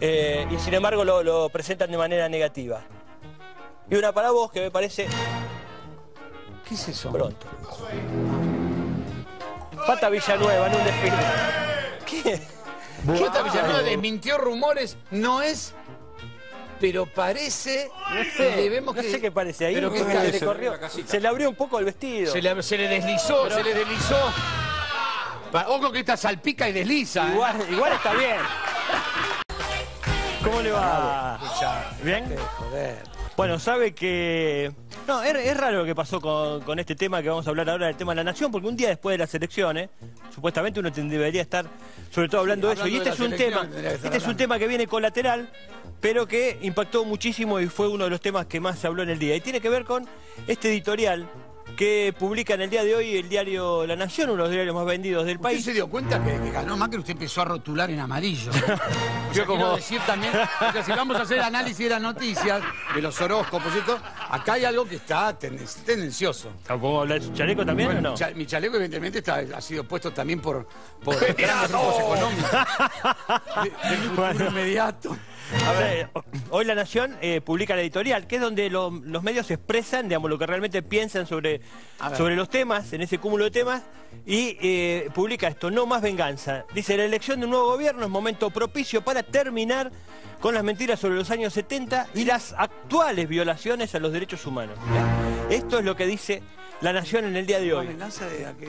eh, y sin embargo lo, lo presentan de manera negativa. Y una para vos que me parece ¿Qué es eso? pronto. Pata Villanueva en un desfile. ¿Qué? Pata Villanueva desmintió rumores, no es, pero parece. No sé, vemos no que- sé qué parece ahí. ¿Pero qué se, está le corrió- se le abrió un poco el vestido. Se le, se le deslizó, Pero- se le deslizó. Ojo que esta salpica y desliza. ¿eh? Igual, igual está bien. ¿Cómo le va? ¿Bien? Bueno, sabe que... No, es, es raro lo que pasó con, con este tema que vamos a hablar ahora, del tema de la nación, porque un día después de las elecciones, supuestamente uno debería estar sobre todo hablando de eso. Y este de es un tema, este es un tema que viene colateral, pero que impactó muchísimo y fue uno de los temas que más se habló en el día. Y tiene que ver con este editorial que publica en el día de hoy el diario La Nación, uno de los diarios más vendidos del ¿Usted país. se dio cuenta que, que ganó Macri? Usted empezó a rotular en amarillo. Yo Yo como- quiero decir también, o sea, si vamos a hacer análisis de las noticias, de los horóscopos y esto, acá hay algo que está tenden- tendencioso. ¿Podemos hablar de su chaleco también Bueno, o no? mi cha- Mi chaleco evidentemente está, ha sido puesto también por, por económicos. De- futuro inmediato. A ver, hoy La Nación eh, publica la editorial, que es donde lo- los medios expresan, digamos, lo que realmente piensan sobre, sobre los temas, en ese cúmulo de temas, y eh, publica esto, no más venganza. Dice, la elección de un nuevo gobierno es momento propicio para terminar con las mentiras sobre los años 70 y las actuales violaciones a los derechos humanos. Esto es lo que dice La Nación en el día de hoy. venganza de a que-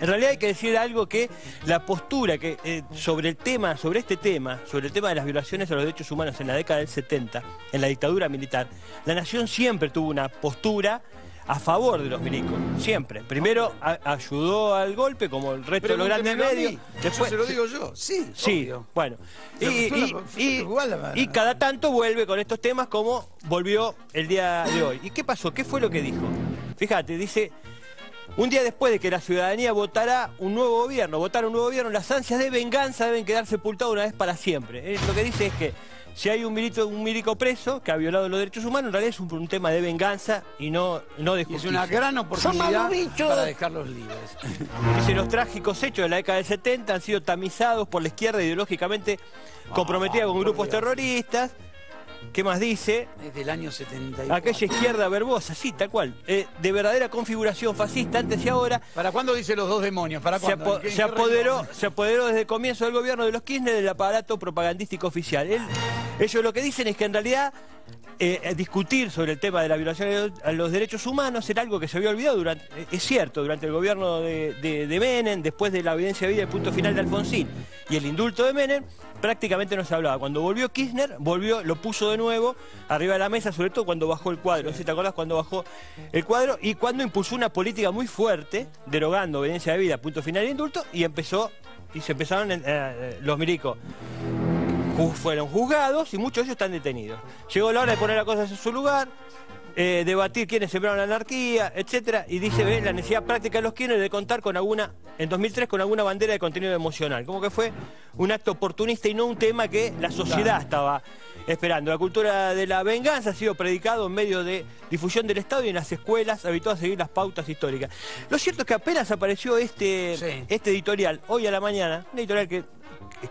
En realidad hay que decir algo que la postura que eh, sobre el tema, sobre este tema, sobre el tema de las violaciones a los derechos humanos en la década del 70, en la dictadura militar, la nación siempre tuvo una postura a favor de los milicos, siempre. Primero a- ayudó al golpe, como el resto de los grandes medios. Yo se lo digo yo. Sí, Sí, obvio. bueno. Y, y- y- y cada tanto vuelve con estos temas como volvió el día de hoy. ¿Y qué pasó? ¿Qué fue lo que dijo? Fíjate, dice, Un día después de que la ciudadanía votara un nuevo gobierno, votara un nuevo gobierno, las ansias de venganza deben quedar sepultadas una vez para siempre. Eh, Lo que dice es que si hay un milico, un milico preso que ha violado los derechos humanos, en realidad es un, un tema de venganza y no, no de Y es justicia. una gran oportunidad para dejarlos libres. Dice, los trágicos hechos de la década del 70 han sido tamizados por la izquierda ideológicamente comprometida con grupos terroristas. ¿Qué más dice? Es del año 74. Aquella izquierda verbosa, sí, tal cual. eh, de verdadera configuración fascista antes y ahora. ¿Para cuándo dice los dos demonios? ¿Para Se, cuándo? apo- ¿En qué- en se apoderó, se apoderó desde el comienzo del gobierno de los Kirchner del aparato propagandístico oficial. Él- ellos lo que dicen es que en realidad eh, eh, discutir sobre el tema de la violación a los- derechos humanos era algo que se había olvidado durante, eh, es cierto, durante el gobierno de, de, de Menem, después de la evidencia de vida, el punto final de Alfonsín y el indulto de Menem, prácticamente no se hablaba. Cuando volvió Kirchner, volvió, lo puso de nuevo arriba de la mesa, sobre todo cuando bajó el cuadro. Te acordás cuando bajó el cuadro y cuando impulsó una política muy fuerte, derogando evidencia de vida, punto final de indulto, y empezó, y se empezaron los milicos ju- fueron juzgados y muchos de ellos están detenidos. Llegó la hora de poner las cosas en su lugar, eh, debatir quiénes sembraron la anarquía, etcétera, y dice ve, la necesidad práctica de los quienes de contar con alguna, en 2003 con alguna bandera de contenido emocional. Como que fue un acto oportunista y no un tema que la sociedad estaba esperando. La cultura de la venganza ha sido predicado en medio de difusión del Estado y en las escuelas, habituadas a seguir las pautas históricas. Lo cierto es que apenas apareció este, este editorial, hoy a la mañana, un editorial que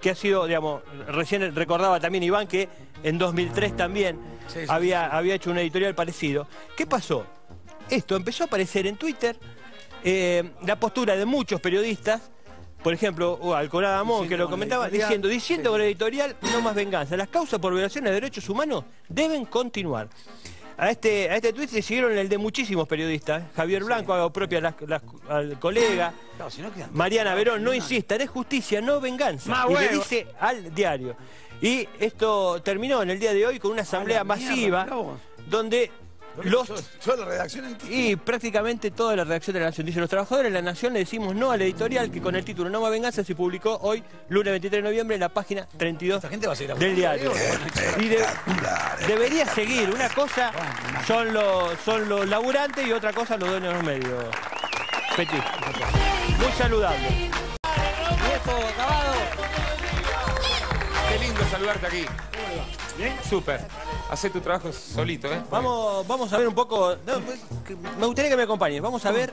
que ha sido, digamos, recién recordaba también Iván que en 2003 también Sí, sí, había, había hecho un editorial parecido. ¿Qué pasó? Esto empezó a aparecer en Twitter, eh, la postura de muchos periodistas, por ejemplo, uh, Alcorada Amón, que lo comentaba, diciendo, diciendo con el editorial, no más venganza. Las causas por violaciones de derechos humanos deben continuar. A este, a este tuit se siguieron el de muchísimos periodistas. Javier Blanco haga propia las- las- al colega. Claro, si no quedan- Mariana Verón, no insistan, es justicia, no venganza. Más y le huevo. dice al diario. Y esto terminó en el día de hoy con una asamblea mierda, masiva mirá vos. donde los... Toda la redacción en Y prácticamente toda la redacción de la Nación. Dice, los trabajadores de la Nación le decimos no al editorial que con el título No más venganza se publicó hoy, lunes 23 de noviembre, en la página 32 del diario. Y de- debería seguir. Una cosa son los, son los laburantes y otra cosa los dueños de los medios. Petit. Muy saludable. Viejo, acabado. Qué lindo saludarte aquí. ¿Bien? Súper. Hacé tu trabajo solito, ¿eh? Vamos, vamos a ver un poco. no, pues, que- me gustaría que me acompañes. Vamos a ver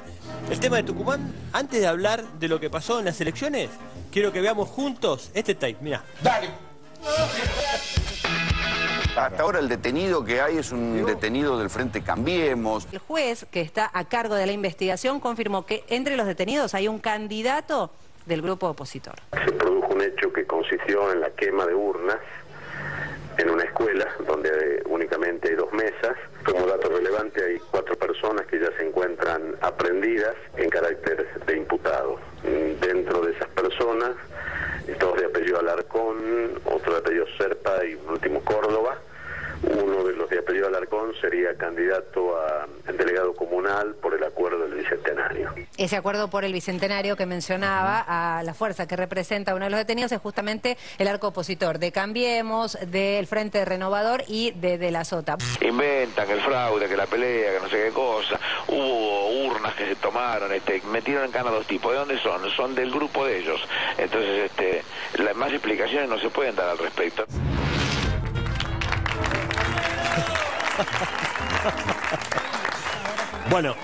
el tema de Tucumán. Antes de hablar de lo que pasó en las elecciones, quiero que veamos juntos este tape. Mirá. Dale. Hasta ahora el detenido que hay es un detenido del Frente Cambiemos. El juez que está a cargo de la investigación confirmó que entre los detenidos hay un candidato del grupo opositor. Se produjo un hecho que consistió en la quema de urnas en una escuela donde únicamente hay dos mesas. Como dato relevante hay cuatro personas que ya se encuentran aprendidas en carácter de imputado. Mm, Dentro de esas personas, dos de apellido Alarcón, otro de apellido Serpa y último Córdoba. Apellido Alarcón sería candidato a delegado comunal por el acuerdo del Bicentenario. Ese acuerdo por el bicentenario que mencionaba a la fuerza que representa a uno de los detenidos es justamente el arco opositor de Cambiemos, del Frente Renovador y de, de la Sota. Inventan que el fraude, que la pelea, que no sé qué cosa. Hubo urnas que se tomaron, este, metieron en cana dos tipos. ¿De dónde son? Son del grupo de ellos. Entonces, este, las más explicaciones no se pueden dar al respecto. Bueno,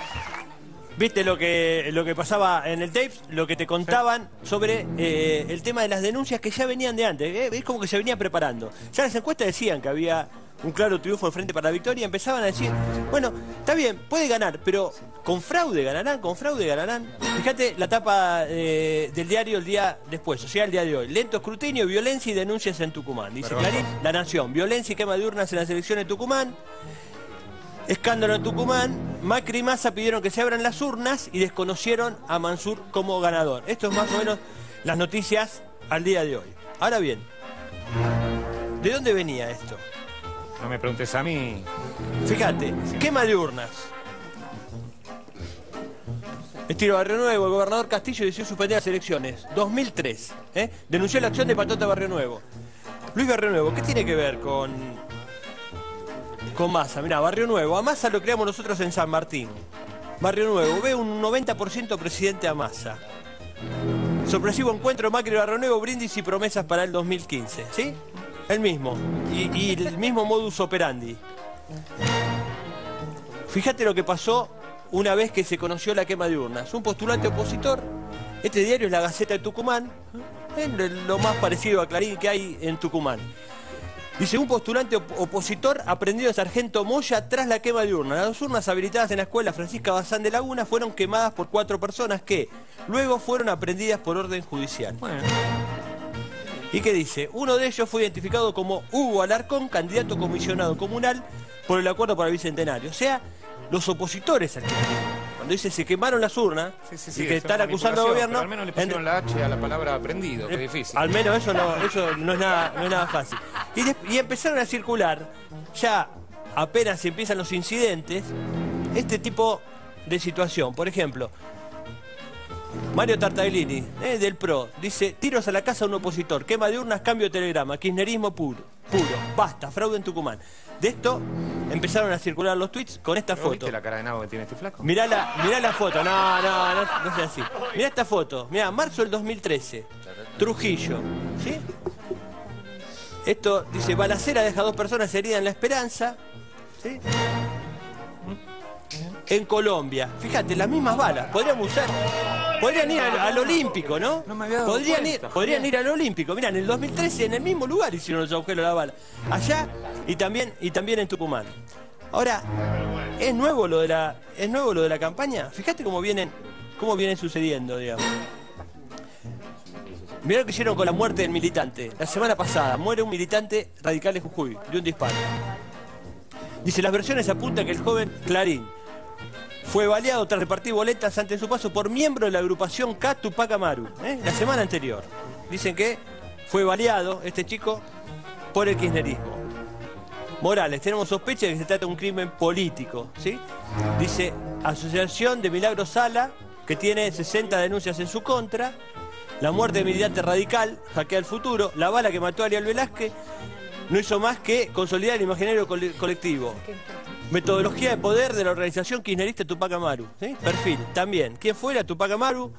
viste lo que, lo que pasaba en el tape, lo que te contaban sobre eh, el tema de las denuncias que ya venían de antes. eh, Es como que se venía preparando. Ya las encuestas decían que había un claro triunfo al frente para la victoria. Empezaban a decir, bueno, está bien, puede ganar, pero con fraude ganarán, con fraude ganarán. Fíjate la tapa eh, del diario el día después, o sea, el día de hoy. Lento escrutinio, violencia y denuncias en Tucumán. Dice Pero- Clarín, La Nación, violencia y quema de urnas en las elecciones de Tucumán. Escándalo en Tucumán, Macri y Massa pidieron que se abran las urnas y desconocieron a Mansur como ganador. Esto es más o menos las noticias al día de hoy. Ahora bien, ¿de dónde venía esto? No me preguntes a mí. Fíjate, quema de urnas. Estilo Barrio Nuevo, el gobernador Castillo decidió suspender las elecciones. 2003. ¿eh? Denunció la acción de Patota Barrio Nuevo. Luis Barrio Nuevo, ¿qué tiene que ver con, con Massa? Mirá, Barrio Nuevo. A Massa lo creamos nosotros en San Martín. Barrio Nuevo, ve un 90% presidente a Massa. Sorpresivo encuentro Macri Barrio Nuevo, brindis y promesas para el 2015, ¿sí? El mismo. Y, el mismo modus operandi. Fíjate lo que pasó una vez que se conoció la quema de urnas. Un postulante opositor, este diario es la Gaceta de Tucumán, es lo más parecido a Clarín que hay en Tucumán. Dice, un postulante op- opositor aprendido de Sargento Moya tras la quema de urnas. Las urnas habilitadas en la escuela Francisca Bazán de Laguna fueron quemadas por cuatro personas que luego fueron aprendidas por orden judicial. ¿Y qué dice? Uno de ellos fue identificado como Hugo Alarcón, candidato comisionado comunal por el acuerdo para el bicentenario. O sea, los opositores al. Cuando dice se quemaron las urnas Sí, sí, y que es están acusando al gobierno... Al menos le pusieron en- la H a la palabra aprendido, qué eh, difícil. Al menos eso no, eso no, es, nada, no es nada fácil. Y empezaron a circular, ya apenas empiezan los incidentes, este tipo de situación. Por ejemplo, Mario Tartaglini, eh, del PRO, dice, tiros a la casa a un opositor, quema de urnas, cambio de telegrama, kirchnerismo puro, puro, basta, fraude en Tucumán. De esto empezaron a circular los tweets con esta ¿Vos foto. ¿Viste la cara de nabo que tiene este flaco? Mirá la, mirá la foto, no, no, no, no sea así. Mirá esta foto, mirá, marzo del 2013, Trujillo, ¿sí? Esto dice, balacera deja dos personas heridas en La Esperanza, ¿sí? En Colombia, fíjate, las mismas balas, podríamos usar, podrían ir al, al Olímpico, ¿no? podrían, ir, podrían ir al Olímpico, mirá, en el 2013 en el mismo lugar hicieron los agujeros de la bala, allá y también, y también en Tucumán. Ahora, ¿es nuevo lo de la, es nuevo lo de la campaña? Fíjate cómo vienen, cómo vienen sucediendo, digamos. Mirá lo que hicieron con la muerte del militante. La semana pasada muere un militante radical de Jujuy, de un disparo. Dice, las versiones apuntan que el joven Clarín fue baleado tras repartir boletas ante su paso por miembro de la agrupación K Tupac Amaru, ¿eh? la semana anterior. Dicen que fue baleado este chico por el kirchnerismo. Morales, tenemos sospecha de que se trata de un crimen político, ¿sí? Dice, Asociación de Milagro Sala, que tiene 60 denuncias en su contra, la muerte de militante radical, hackea el futuro, la bala que mató a Ariel Velázquez, no hizo más que consolidar el imaginario cole- colectivo. Metodología de poder de la organización kirchnerista Tupac Amaru. ¿sí? Perfil, también. ¿Quién fuera Tupac Amaru?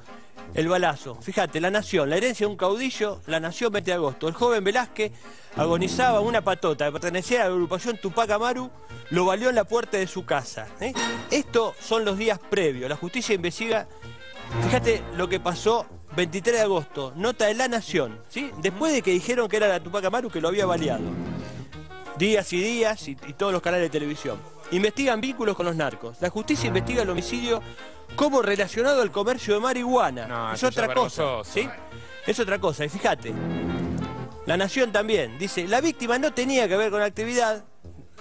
El balazo. Fíjate, la nación, la herencia de un caudillo, la nación 20 de agosto. El joven Velázquez agonizaba una patota que pertenecía a la agrupación Tupac Amaru, lo valió en la puerta de su casa. Estos son los días previos. La justicia investiga. Fíjate lo que pasó 23 de agosto, nota de la Nación. Después de que dijeron que era la Tupac Amaru que lo había baleado. Días y días y, y todos los canales de televisión. Investigan vínculos con los narcos. La justicia investiga el homicidio como relacionado al comercio de marihuana. es eso ya otra cosa. ¿sí? Es otra cosa. Y fíjate, la Nación también dice, la víctima no tenía que ver con la actividad,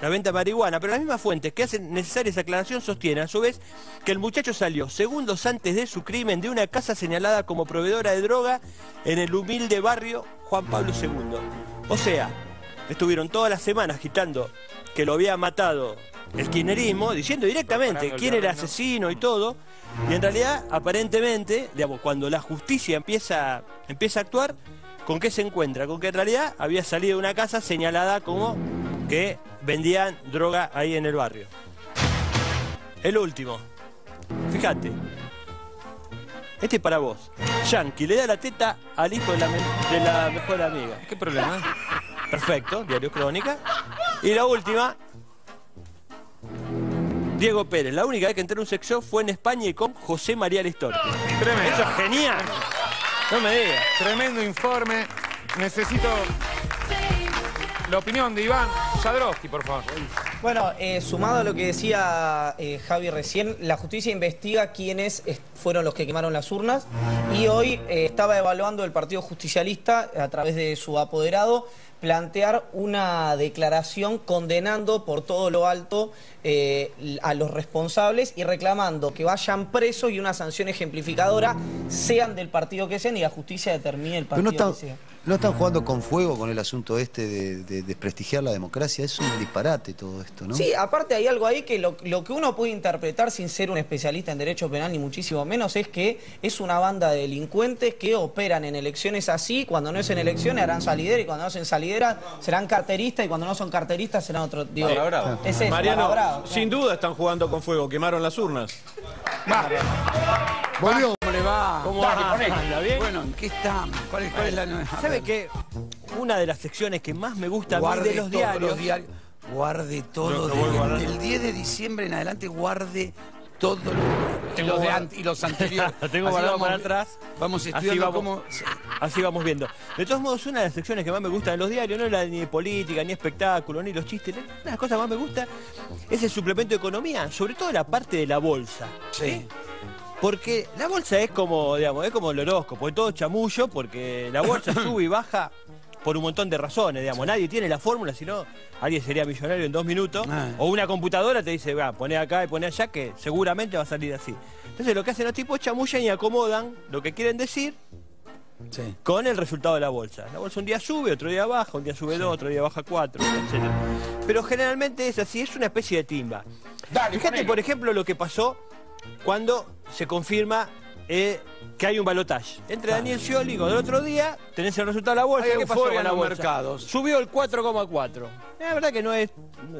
la venta de marihuana, pero las mismas fuentes que hacen necesaria esa aclaración sostienen a su vez que el muchacho salió segundos antes de su crimen de una casa señalada como proveedora de droga en el humilde barrio Juan Pablo II. O sea, estuvieron todas las semanas agitando que lo había matado el kirchnerismo, diciendo directamente quién era el asesino y todo, y en realidad, aparentemente, digamos, cuando la justicia empieza, empieza a actuar, ¿con qué se encuentra? Con que en realidad había salido de una casa señalada como que vendían droga ahí en el barrio. El último. Fíjate. Este es para vos. Yankee le da la teta al hijo de la, de la mejor amiga. ¿Qué problema? Perfecto, Diario Crónica. Y la última. Diego Pérez. La única vez que entré en un sex shop fue en España y con José María Listorti. Tremendo. Eso es genial. No me digas. Tremendo informe. Necesito la opinión de Iván Jadrowski, por favor. Bueno, eh, sumado a lo que decía eh, Javi recién, la justicia investiga quiénes fueron los que quemaron las urnas y hoy eh, estaba evaluando el Partido Justicialista a través de su apoderado plantear una declaración condenando por todo lo alto eh, a los responsables y reclamando que vayan presos y una sanción ejemplificadora sean del partido que sean y la justicia determine el partido no que sea. No están jugando con fuego con el asunto este de, de desprestigiar la democracia. Es un disparate todo esto, ¿no? Sí, aparte hay algo ahí que lo, lo que uno puede interpretar sin ser un especialista en derecho penal ni muchísimo menos es que es una banda de delincuentes que operan en elecciones así, cuando no es en elecciones harán salidera y cuando no hacen salidera serán carteristas y cuando no son carteristas serán otro... Digo, es eso, Mariano, sin duda están jugando con fuego, quemaron las urnas. Volvió. ¿Cómo le va? ¿Cómo va? ¿Anda bien? Bueno, ¿en qué estamos? ¿Cuál es, cuál es la nueva? ¿Sabe qué? Una de las secciones que más me gusta a mí de los diarios. los diarios. Guarde todo. No, no voy desde guardando. el 10 de diciembre en adelante, guarde todos los diarios. Y Tengo los, de ant- y los anteriores. Lo tengo Así guardado vamos- para atrás. Vamos Así estudiando vamos, cómo... así vamos viendo. De todos modos, una de las secciones que más me gustan en los diarios, no es la ni de política, ni espectáculo, ni los chistes. Una de las cosas que más me gusta es el suplemento de economía, sobre todo la parte de la bolsa. Sí. Porque la bolsa es como, digamos, es como el horóscopo, es todo chamullo, porque la bolsa sube y baja por un montón de razones, digamos. Nadie tiene la fórmula, si no, alguien sería millonario en dos minutos. Ah. O una computadora te dice, va, poné acá y poné allá, que seguramente va a salir así. Entonces lo que hacen los tipos chamullan y acomodan lo que quieren decir Sí. con el resultado de la bolsa. La bolsa un día sube, otro día baja, un día sube dos, otro día baja cuatro, etc. Pero generalmente es así, es una especie de timba. Fíjate, por ejemplo, lo que pasó cuando se confirma eh, que hay un balotaje. Entre Daniel Scioli, con el otro día, tenés el resultado de la bolsa. Hay ¿Qué pasó con en la los bolsa? mercados. Subió el 4,4. La verdad que no es,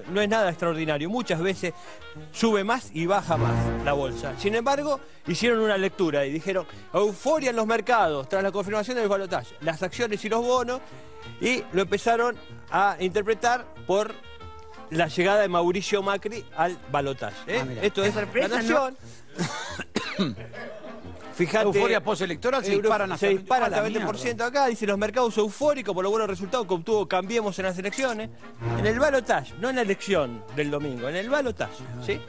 no es nada extraordinario. Muchas veces sube más y baja más la bolsa. Sin embargo, hicieron una lectura y dijeron, euforia en los mercados tras la confirmación del balotaje. Las acciones y los bonos. Y lo empezaron a interpretar por la llegada de Mauricio Macri al balotaje. ¿eh? Ah. Esto es sorpresa, la nación. Fíjate, Euforia postelectoral se disparan se dispara hasta 20% acá, dice los mercados eufóricos por los buenos resultados que obtuvo Cambiemos en las elecciones. En el balotaje, no en la elección del domingo, en el balotaje, ¿sí?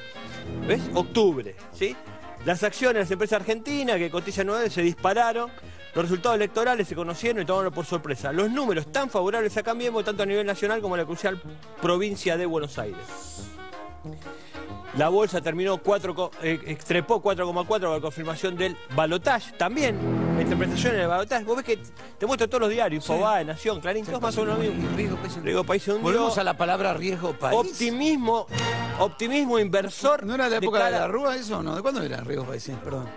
¿Ves? Octubre, ¿sí? Las acciones de las empresas argentinas que cotizan nueve se dispararon. Los resultados electorales se conocieron y tomaron por sorpresa. Los números tan favorables a Cambiemos, tanto a nivel nacional como en la crucial provincia de Buenos Aires. La bolsa terminó 4, co- eh, extrepó 4,4 con la confirmación del balotaje. También la interpretación del balotaje. Vos ves que te muestro todos los diarios, Infobae, Nación, Clarín, todos más o menos lo mismo. Riesgo país hundió. Volvemos a la palabra riesgo país. Optimismo, optimismo inversor. ¿No era de la época de la Rúa eso o no? ¿De cuándo era riesgo país? Sí, Perdón.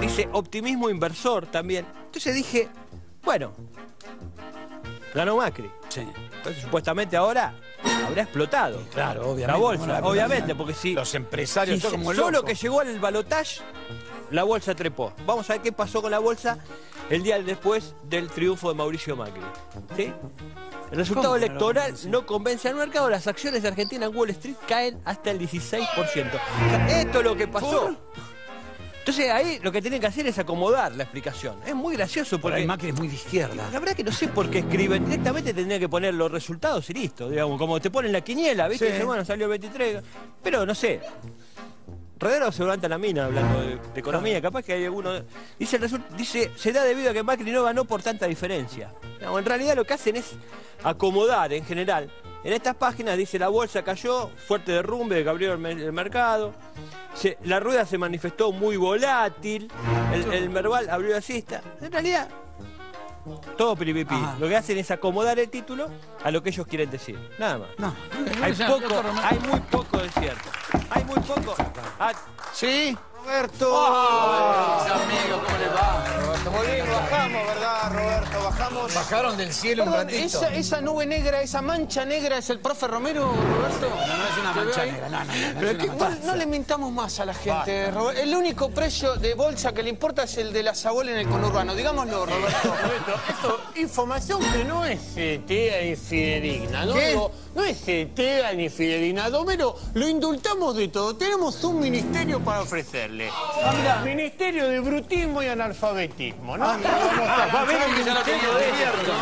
Dice optimismo inversor también. Entonces dije, bueno, ganó Macri. Sí. Supuestamente ahora habrá explotado. Claro, obviamente. La ¿Cómo bolsa, la obviamente, porque si, Los empresarios, si todo como solo que llegó al balotaje, la bolsa trepó. Vamos a ver qué pasó con la bolsa el día después del triunfo de Mauricio Macri. ¿Sí? El resultado ¿Cómo no lo electoral no convence al mercado. Las acciones de Argentina en Wall Street caen hasta el 16%. O sea, esto es lo que pasó. Entonces ahí lo que tienen que hacer es acomodar la explicación. Es muy gracioso Por ahí porque Macri es muy de izquierda. la verdad que no sé por qué escriben. Directamente tendría que poner los resultados y listo. Digamos, como te ponen la quiniela, ¿viste? Sí. Bueno, salió 23. Pero no sé. Rodero se levanta la mina hablando de, de economía. Capaz que hay alguno. Dice, dice, se da debido a que Macri no ganó por tanta diferencia. En realidad lo que hacen es acomodar en general. En estas páginas dice la bolsa cayó, fuerte derrumbe que abrió el, mer- el mercado. Se- la rueda se manifestó muy volátil. El, el Merval abrió asista. En realidad, todo piripipí. Ajá. Lo que hacen es acomodar el título a lo que ellos quieren decir. Nada más. No. Hay, poco, hay muy poco de cierto. Hay muy poco. Ah, ¿Sí? Roberto. Mis amigos, ¿cómo les va? Roberto, bajamos, ¿verdad, Roberto? Bajamos. Bajaron del cielo un Perdón, ratito. esa, esa nube negra, esa mancha negra es el profe Romero, Roberto. No, no es una ¿Te veo mancha negra, no, no, no, no Pero es que- una no, mancha. no le mintamos más a la gente, Roberto. El único precio de bolsa que le importa es el de la Sabol en el conurbano. Digámoslo, Roberto. Roberto, esto, información que no es certera y fidedigna, ¿no? ¿Qué? Digo, no es certera ni fidedigna. Domero, lo indultamos de todo. Tenemos un ministerio para ofrecerle. Ministerio de brutismo y analfabetismo, ¿no? Va a ver que ya lo abierto.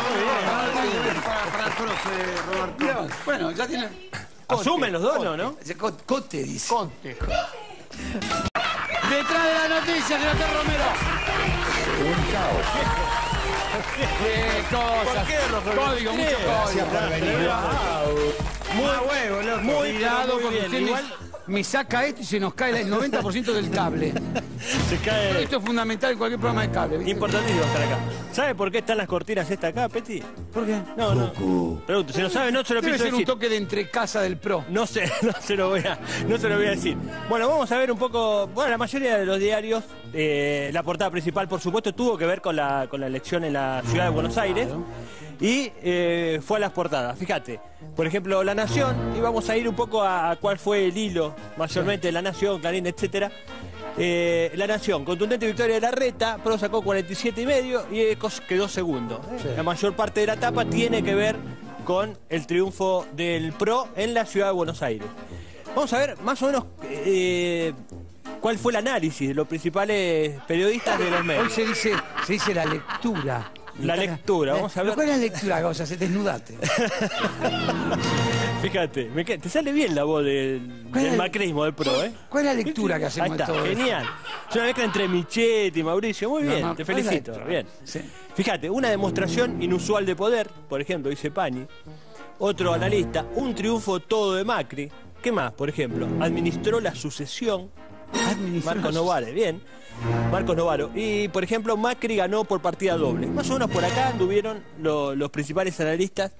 Para el profe, Roberto. Bueno, ya tiene. asumen los donos, ¿no? Co- Cote dice. Conte. Detrás de la noticia, doctor Romero. Qué cosas. Código, mucho código. Muy huevo, loco. Muy, Cuidado pero porque usted me- Igual- me saca esto y se nos cae el 90% del cable. Se cae. Esto es fundamental en cualquier programa de cable. ¿viste? Importantísimo estar acá. ¿Sabe por qué están las cortinas estas acá, Peti? ¿Por qué? No, no. Pregunto, si no sabe, no se lo Debe pienso ser un toque de entrecasa del pro. No sé, no se lo voy a, no se lo voy a decir. Bueno, vamos a ver un poco. Bueno, la mayoría de los diarios, eh, la portada principal, por supuesto, tuvo que ver con la, con la elección en la ciudad de Buenos Aires. Y eh, fue a las portadas. Fíjate, por ejemplo, La Nación y vamos a ir un poco a, a cuál fue el hilo, mayormente de La Nación, Clarín, etcétera. Eh, la Nación, contundente victoria de la reta, Pro sacó 47 y medio y Ecos quedó segundo. La mayor parte de la etapa tiene que ver con el triunfo del Pro en la ciudad de Buenos Aires. Vamos a ver más o menos eh, cuál fue el análisis de los principales periodistas de los Hoy medios. se dice, se dice la lectura. La lectura, vamos a ver. ¿Cuál es la lectura? O sea, se desnudate. Fíjate, me te sale bien la voz del, ¿Cuál es del la- macrismo del PRO, ¿eh? ¿Cuál es la lectura que hacemos Ahí de está, todo esto? genial. Es una mezcla entre Michetti y Mauricio. Muy bien, te ¿cuál es la felicito. lectura? Bien. Sí. Fíjate, una demostración inusual de poder, por ejemplo, dice Pani. Otro analista, un triunfo todo de Macri. ¿Qué más? Por ejemplo, administró la sucesión. Marco Novare, bien. Marcos Novaro. Y, por ejemplo, Macri ganó por partida doble. Más o menos por acá anduvieron lo- los principales analistas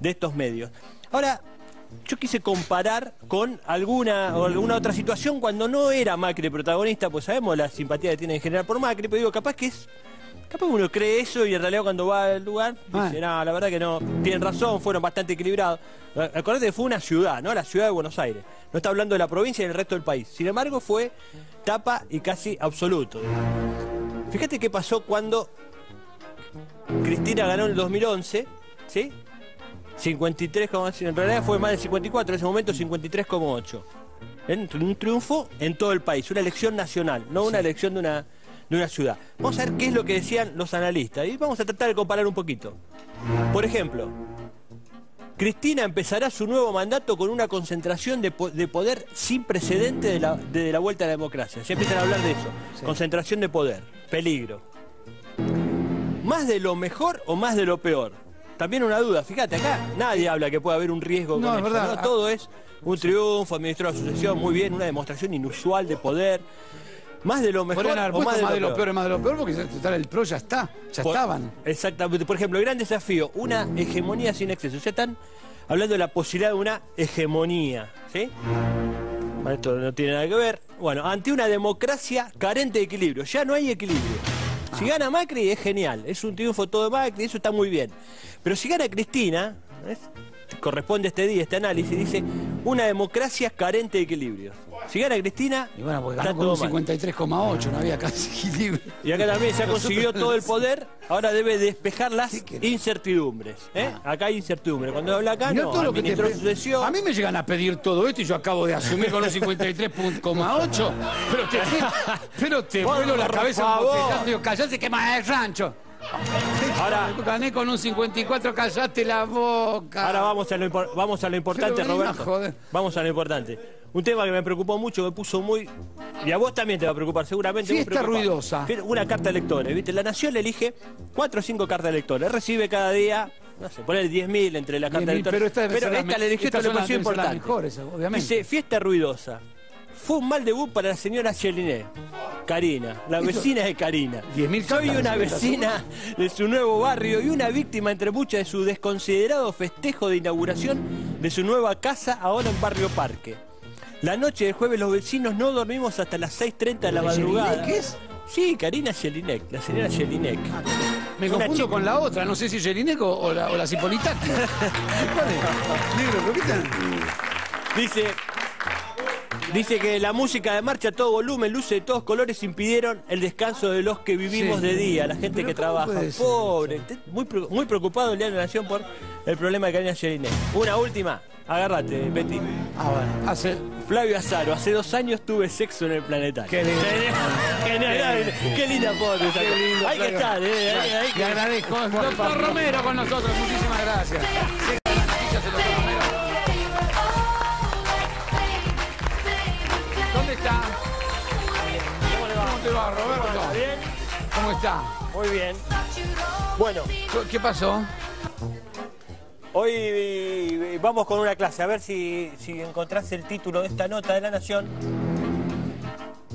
de estos medios. Ahora, yo quise comparar con alguna, o alguna otra situación cuando no era Macri protagonista, pues sabemos la simpatía que tiene en general por Macri, pero digo, capaz que es. Capaz que uno cree eso y en realidad cuando va al lugar dice, no, la verdad que no, tienen razón, fueron bastante equilibrados. Acordate que fue una ciudad, ¿no? La ciudad de Buenos Aires. No está hablando de la provincia y del resto del país. Sin embargo, fue tapa y casi absoluto. Fíjate qué pasó cuando Cristina ganó en el 2011, ¿sí? 53,8, en realidad fue más de 54, en ese momento 53,8. En- Un triunfo en todo el país, una elección nacional, no una elección de una, de una ciudad. Vamos a ver qué es lo que decían los analistas y vamos a tratar de comparar un poquito. Por ejemplo, Cristina empezará su nuevo mandato con una concentración de, po- de poder sin precedente de la, de la vuelta a la democracia. Se empiezan a hablar de eso. Concentración de poder, peligro. ¿Más de lo mejor o más de lo peor? También una duda. Fíjate, acá nadie habla que pueda haber un riesgo No, con es eso, verdad. ¿no? Todo es un triunfo, administró la sucesión, muy bien, una demostración inusual de poder. Más de lo mejor Podrían haber o más de, más de lo lo peor más de lo peor porque total, el pro ya está, ya por- estaban. Exactamente. Por ejemplo, el gran desafío, una hegemonía sin exceso. Ya están hablando de la posibilidad de una hegemonía. ¿Sí? Esto no tiene nada que ver. Bueno, ante una democracia carente de equilibrio. Ya no hay equilibrio. Si gana Macri es genial. Es un triunfo todo de Macri, eso está muy bien. Pero si gana Cristina, ¿ves? Corresponde este día, este análisis, dice una democracia carente de equilibrio. Si gana Cristina, Y bueno, porque está ganó con todo un mal. 53,8, no había casi equilibrio. Y acá también se conseguido todo el poder, ahora debe despejar las incertidumbres. ¿eh? Acá hay incertidumbre. Cuando habla acá, Mirá no, todo lo que te sucesión. A mí me llegan a pedir todo esto y yo acabo de asumir con un 53,8. Pero te, pero te Por vuelo la cabeza un favor. botellazo. Digo, callate que más el rancho. Ahora, gané con un 54, callate la boca. Ahora vamos a lo, vamos a lo importante, Pero a Roberto. Vamos a lo importante. Un tema que me preocupó mucho, me puso muy. Y a vos también te va a preocupar, seguramente. Fiesta ruidosa. Una carta de electores, ¿viste? La Nación le elige cuatro o cinco cartas de electores. Recibe cada día, no sé, poner 10.000 entre las cartas de 10.000, electores. pero esta ser la me- le eligió esto le pareció importante. mejores, obviamente. Dice, fiesta ruidosa. Fue un mal debut para la señora Cheliné. Karina, la vecina de Karina. 10.000 Soy una vecina de su nuevo barrio y una víctima entre muchas de su desconsiderado festejo de inauguración de su nueva casa ahora en Barrio Parque. La noche del jueves los vecinos no dormimos hasta las 6.30 de la ¿De madrugada. Jelinek es? Sí, Karina Jelinek, la señora Jelinek. Me confundo chica- con la otra, no sé si Jelinek o, o la, o la Cipolitaki. ¿Cuál es? Negro, ¿pero qué tal? Dice, dice que la música de marcha a todo volumen, luces de todos colores impidieron el descanso de los que vivimos Sí. de día, la gente que ¿cómo trabaja. Pobre, muy, muy preocupado el día de la Nación por el problema de Karina Jelinek. Una última, agárrate, Betty. Ah, bueno, hace... Flavio Azaro, hace dos años tuve sexo en el planetario. Qué lindo. Genial, qué linda foto esa. Qué lindo, Hay que estar, eh, hay, hay Le que- agradezco. Por Doctor. Romero con nosotros, muchísimas gracias. Te va, Roberto? ¿Cómo está? Muy bien. Bueno, ¿Qué pasó? Hoy eh, vamos con una clase, a ver si, si encontrás el título de esta nota de la Nación.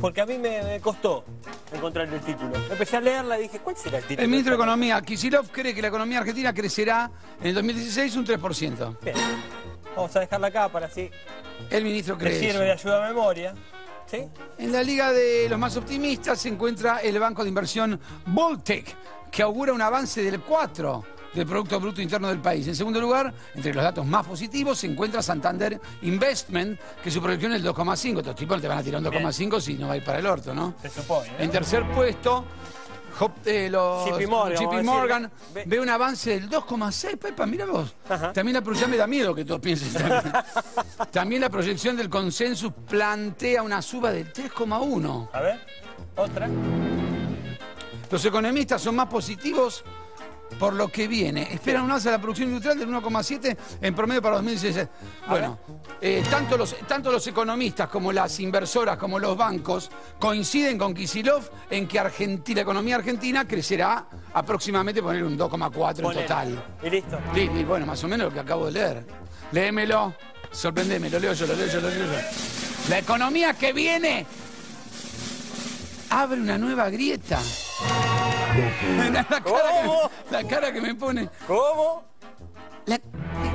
Porque a mí me, me costó encontrar el título. Empecé a leerla y dije, ¿cuál será el título? El ministro de? Economía, Kisilov, cree que la economía argentina crecerá en el 2016 un 3%. Bien. Vamos a dejarla acá para así. El ministro Me cree sirve eso. de ayuda a memoria. ¿Sí? En la liga de los más optimistas se encuentra el banco de inversión Voltec, que augura un avance del 4 del Producto Bruto Interno del país. En segundo lugar, entre los datos más positivos, se encuentra Santander Investment, que su proyección es el 2,5. Estos tipos no te van a tirar un 2,5 si no va a ir para el orto, ¿no? Se supone. ¿no? En tercer puesto, Hop- eh, los JP Morgan, JP. Ve- ve un avance del 2,6, Pepa, mira vos. También la proyección me da miedo que todos piensen. También. También la proyección del consensus plantea una suba del 3,1. A ver, otra. Los economistas son más positivos por lo que viene. Esperan un alza de la producción industrial del 1,7 en promedio para 2016. Bueno, eh, tanto, los, tanto los economistas como las inversoras como los bancos coinciden con Kisilov en que Argenti- la economía argentina crecerá aproximadamente poner un 2,4 en total. Y listo. Y bueno, más o menos lo que acabo de leer. Léemelo, sorprendeme, lo leo yo, lo leo yo, lo leo yo. La economía que viene abre una nueva grieta. La, cara ¿Cómo? que, la cara que me pone. ¿Cómo? La-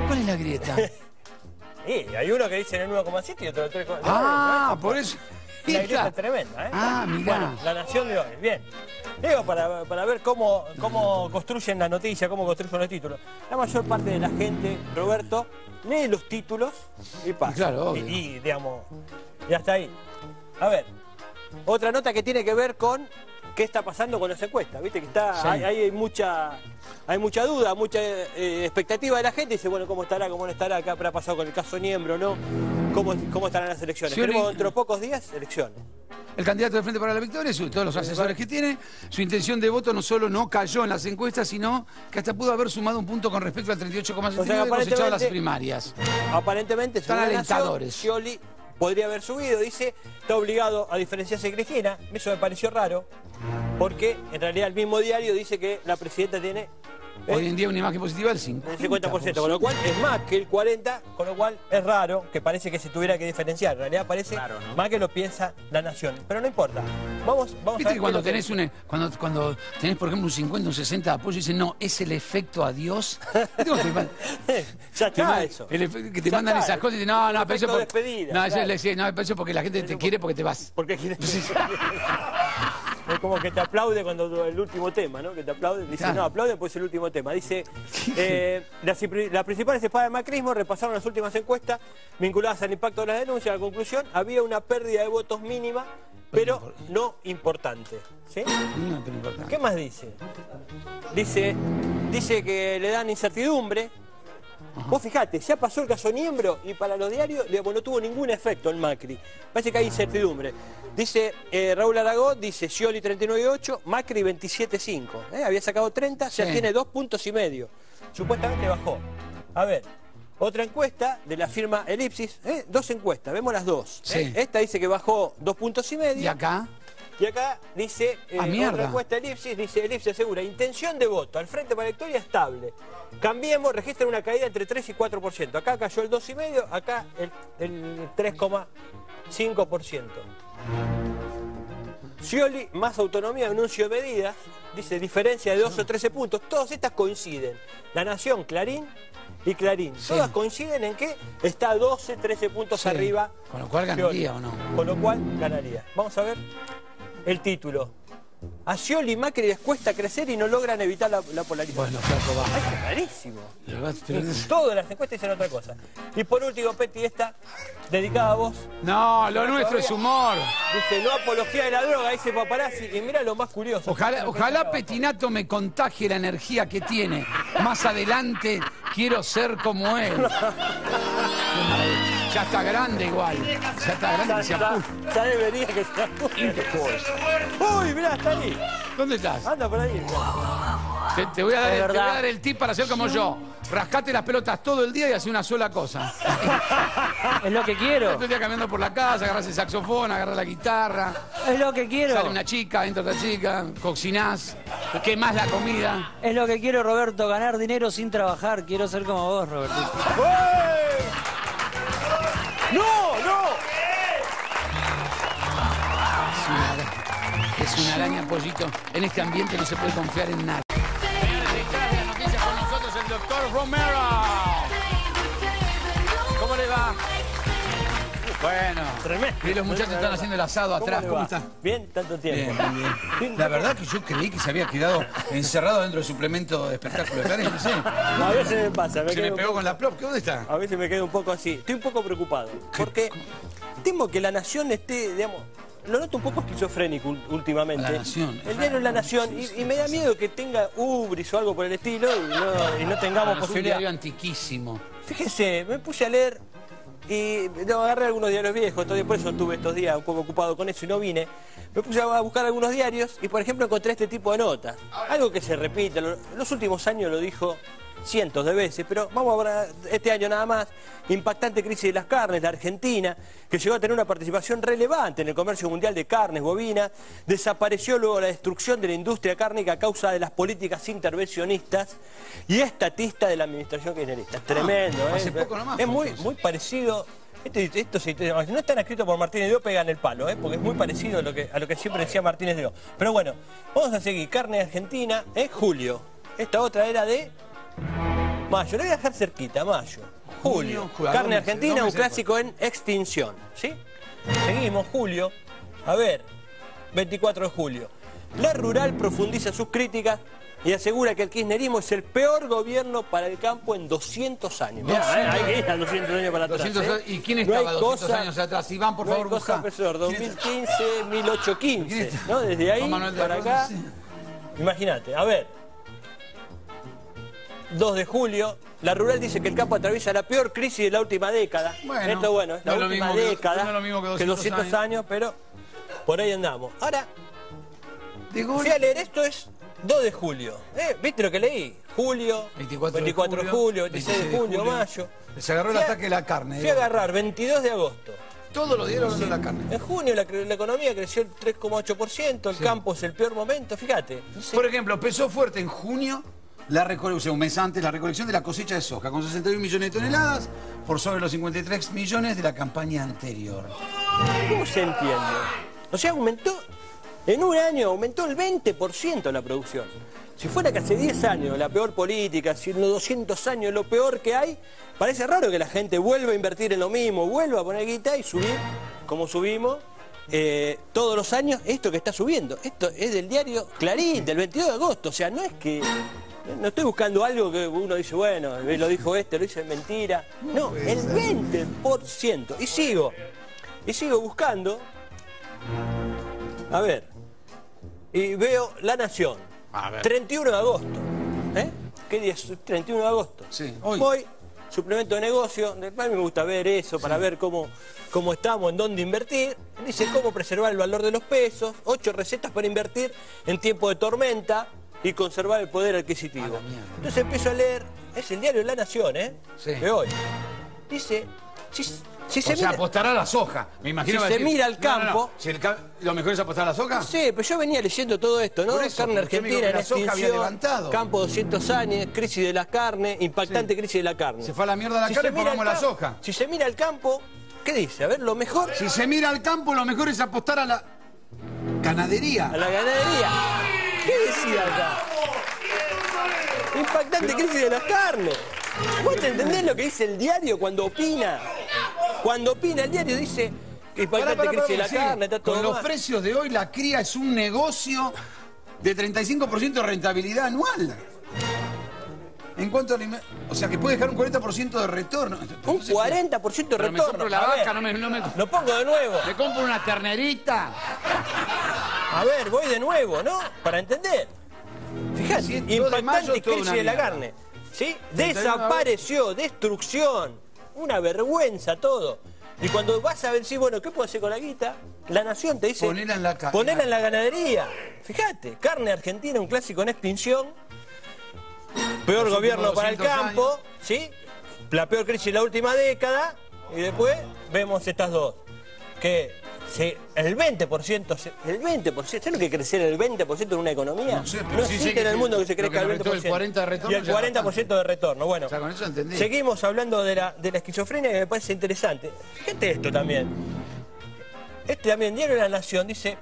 ¿Cuál es la grieta? Sí, hay uno que dice en el 1,7 y otro en el 3,9. Ah, por eso. La grieta es tremenda, ¿eh? Ah, mirá. Bueno, la nación de hoy, bien. Digo, para, para ver cómo, cómo construyen la noticia, cómo construyen los títulos. La mayor parte de la gente, Roberto, lee los títulos y pasa. Claro, y, y, digamos, ya está ahí. A ver, otra nota que tiene que ver con qué está pasando con las encuestas. Viste que está, Sí. hay, hay mucha, hay mucha duda, mucha eh, expectativa de la gente. Dice, bueno, ¿cómo estará? ¿Cómo no estará? ¿Qué habrá pasado con el caso Niembro? ¿No? ¿Cómo, cómo estarán las elecciones? Sí, Tenemos dentro de pocos días elecciones. El candidato de Frente para la Victoria, su- todos los asesores que tiene, su intención de voto no solo no cayó en las encuestas, sino que hasta pudo haber sumado un punto con respecto al 38,79 O sea, cosechado en las primarias. Aparentemente, Nación, alentadores. Scioli podría haber subido, dice, está obligado a diferenciarse de Cristina. Eso me pareció raro, porque en realidad el mismo diario dice que la presidenta tiene Hoy en día una imagen positiva del el 50%. 50%, con lo cual es más que el 40%, con lo cual es raro que parece que se tuviera que diferenciar. En realidad parece más que lo piensa la Nación. Pero no importa. Vamos, vamos a Viste ver que cuando es tenés, un, cuando, cuando tenés, por ejemplo, un 50, un 60 de apoyo, dicen, no, es el efecto adiós. ¿Viste cómo te man- Ya te está man- eso. el que te Ya mandan está, esas cosas y dicen, no, no, pero eso por- despedida, No, eso claro. le decía, no, pero eso porque la gente te quiere porque te vas. Porque quiere- Es como que te aplaude cuando el último tema, ¿no? Que te aplaude. Dice, Claro. no, aplaude pues el último tema. Dice, eh, las, las principales espadas de macrismo repasaron las últimas encuestas vinculadas al impacto de las denuncias. A la conclusión, había una pérdida de votos mínima, pero no importante. ¿sí? No, pero importante. ¿Qué más dice? Dice, dice que le dan incertidumbre. Vos fijate, ya pasó el caso Niembro y para los diarios digamos, no tuvo ningún efecto en Macri. Parece que hay incertidumbre. Dice eh, Raúl Aragón, dice Scioli 39.8, Macri 27.5. ¿eh? Había sacado 30, ya Sí. tiene dos puntos y medio. Supuestamente bajó. A ver, otra encuesta de la firma Elipsis, ¿eh? dos encuestas, vemos las dos. ¿eh? Sí. Esta dice que bajó dos puntos y medio. ¿Y acá? Y acá dice, eh, Ah, mierda. otra encuesta Elipsis, dice Elipsis asegura, intención de voto al Frente para la Victoria estable. Cambiemos, registra una caída entre 3 y 4%. Acá cayó el 2,5%, acá el, el 3,5%. Scioli, más autonomía, anuncio de medidas, dice diferencia de 2 o 13 puntos. Todas estas coinciden. La Nación, Clarín y Clarín. Todas coinciden en que está 12, 13 puntos Sí. arriba. Con lo cual Scioli. ganaría o no. Con lo cual ganaría. Vamos a ver el título. A Scioli y Macri les cuesta crecer y no logran evitar la, la polarización. Bueno, flaco, va. Es rarísimo. Todas las encuestas dicen otra cosa. Y por último, Petty, esta, dedicada a vos. No, lo nuestro es humor. Dice, no apología de la droga, dice paparazzi. Y mira lo más curioso. Ojalá, ojalá Petinato me contagie la energía que tiene. Más adelante quiero ser como él. Ya está grande igual. Ya está grande se Ya, apura. ya debería que se Uy, mirá, está ahí. ¿Dónde estás? Anda por ahí. Te, te voy a dar, te voy a dar el tip para ser como yo. Rascate las pelotas todo el día y hace una sola cosa. Es lo que quiero. Día caminando por la casa, agarras el saxofón, agarras la guitarra. Es lo que quiero. Sale una chica, entra otra chica, cocinás, quemás la comida. Es lo que quiero, Roberto, ganar dinero sin trabajar. Quiero ser como vos, Roberto. ¡No, no! Es una, ara- es una araña, pollito. En este ambiente no se puede confiar en nada. Señores, detrás de las noticias con nosotros el doctor Romero. Bueno. Tremendo. Y los muchachos están haciendo el asado ¿Cómo atrás. ¿Cómo están? Bien, tanto tiempo. Bien, bien, bien. La verdad que yo creí que se había quedado encerrado dentro del suplemento de espectáculo de no sé. A veces me pasa. Se me un pegó con la plop. ¿Qué dónde está? A veces me quedo un poco así. Estoy un poco preocupado. Porque temo que la nación esté, digamos, lo noto un poco esquizofrénico últimamente. La Nación. El diario La Nación. y, y me da miedo que tenga ubris o algo por el estilo y no, y no tengamos Es un posibilidad. diario antiquísimo. Fíjese, me puse a leer y agarré algunos diarios viejos, entonces por eso estuve estos días un poco ocupado con eso y no vine. Me puse a buscar algunos diarios y por ejemplo encontré este tipo de notas. Algo que se repite, los últimos años lo dijo cientos de veces, pero vamos a ver este año nada más. Impactante crisis de las carnes, la Argentina, que llegó a tener una participación relevante en el comercio mundial de carnes bovinas, desapareció luego la destrucción de la industria cárnica a causa de las políticas intervencionistas y estatista de la administración kirchnerista. Es tremendo, ¿eh? hace poco nomás Es muy, parecido. Esto, esto no están escritos por Martínez de O, pegan el palo, ¿eh? porque es muy parecido a lo, que, a lo que siempre decía Martínez de O. Pero bueno, vamos a seguir. Carne argentina, es julio. Esta otra era de mayo. Le voy a dejar cerquita, mayo. Julio. Carne argentina, un clásico en extinción. ¿Sí? Seguimos, julio. A ver, 24 de julio. La rural profundiza sus críticas y asegura que el kirchnerismo es el peor gobierno para el campo en 200 años. Mirá, eh, hay que ir a 200 años para atrás. 200 ¿eh? ¿Y quién No estaba hay 200 cosa- años atrás? Iván, por no favor, cosa, busca. profesor, ¿Quién está? 2015, 1815, ¿no? Desde ahí para acá. Imagínate, a ver. 2 de julio, la rural dice que el campo atraviesa la peor crisis de la última década. Bueno, Esto bueno, es la no lo última que- década. no lo mismo que 200 años. pero por ahí andamos. Ahora, fui a leer esto es 2 de julio. ¿eh? ¿Viste lo que leí? Julio, 24 de 24 de julio, 26 de julio, mayo. Se agarró el a- ataque de la carne. Fui a agarrar 22 de agosto. Todos los días hablando de la carne. En junio la, la economía creció el 3,8%, el campo es el peor momento, fíjate. Por ejemplo, pesó fuerte en junio la recolección, un mes antes, la recolección de la cosecha de soja, con 61 millones de toneladas, por sobre los 53 millones de la campaña anterior. ¿Cómo se entiende? O sea, aumentó, en un año aumentó el 20% la producción. Si fuera que hace 10 años la peor política, si en los 200 años lo peor que hay, parece raro que la gente vuelva a invertir en lo mismo, vuelva a poner guita y subir, como subimos, eh, todos los años, esto que está subiendo. Esto es del diario Clarín, del 22 de agosto. O sea, no es que... No estoy buscando algo que uno dice, bueno, lo dijo este, lo dice mentira. No, el 20%. Y sigo. Y sigo buscando. A ver. Y veo La Nación. 31 de agosto. ¿Eh? ¿Qué día es? 31 de agosto. Sí, hoy. Voy, suplemento de negocio. A mí me gusta ver eso para ver cómo, cómo estamos, en dónde invertir. Dice cómo preservar el valor de los pesos. Ocho recetas para invertir en tiempo de tormenta y conservar el poder adquisitivo. Entonces empiezo a leer. Es el diario La Nación, ¿eh? Sí. De hoy. Dice. Si, si se o sea, mira- apostar a la soja. Me imagino Si se decir, mira al no, no, no. campo- Si el ca- ¿Lo mejor es apostar a la soja? Sí, pero yo venía leyendo todo esto, ¿no? Eso, Carne argentina en extinción, levantado. campo 200 años, crisis de la carne, impactante crisis de la carne. Se fue a la mierda la Si carne, mira pongamos la campo- soja. Si se mira al campo, ¿qué dice? A ver, lo mejor Si se mira al campo, lo mejor es apostar a la ganadería. a la ganadería. ¿Qué decía acá? Impactante crisis de la carne. ¿Vos te entendés lo que dice el diario cuando opina? Cuando opina el diario dice que impactante Pará, pará, crisis de la carne, está sí. todo Con los mal. precios de hoy, la cría es un negocio de 35% de rentabilidad anual. En cuanto O sea, que puede dejar un 40% de retorno. Un 40% de Pero me retorno. compro la A ver, vaca, no me, no me- Lo pongo de nuevo. Me compro una ternerita. A ver, voy de nuevo, ¿no? Para entender. Fíjate, Sí, todo de mayo, impactante toda crisis una de la mierda. carne. ¿Sí? 31 Desapareció, destrucción. Una vergüenza todo. Y cuando vas a ver, sí, bueno, ¿qué puedo hacer con la guita? La nación te dice. Ponela en la ca- Ponela en la ganadería. Fíjate, carne argentina, un clásico en extinción. Peor Los gobierno para el 200 campo, ¿sí? La peor crisis de la última década. Y después vemos estas dos. Que el 20%, se- el 20%, ¿sabes lo que crecer el 20% en una economía? No sé, sí existe que en el mundo que se crezca el me restó 20%. el 40 de retorno y el ya 40% de retorno. Bueno, O sea, con eso entendí. seguimos hablando de la, de la esquizofrenia que me parece interesante. Fíjate esto también. Este también, Diario de la Nación, dice,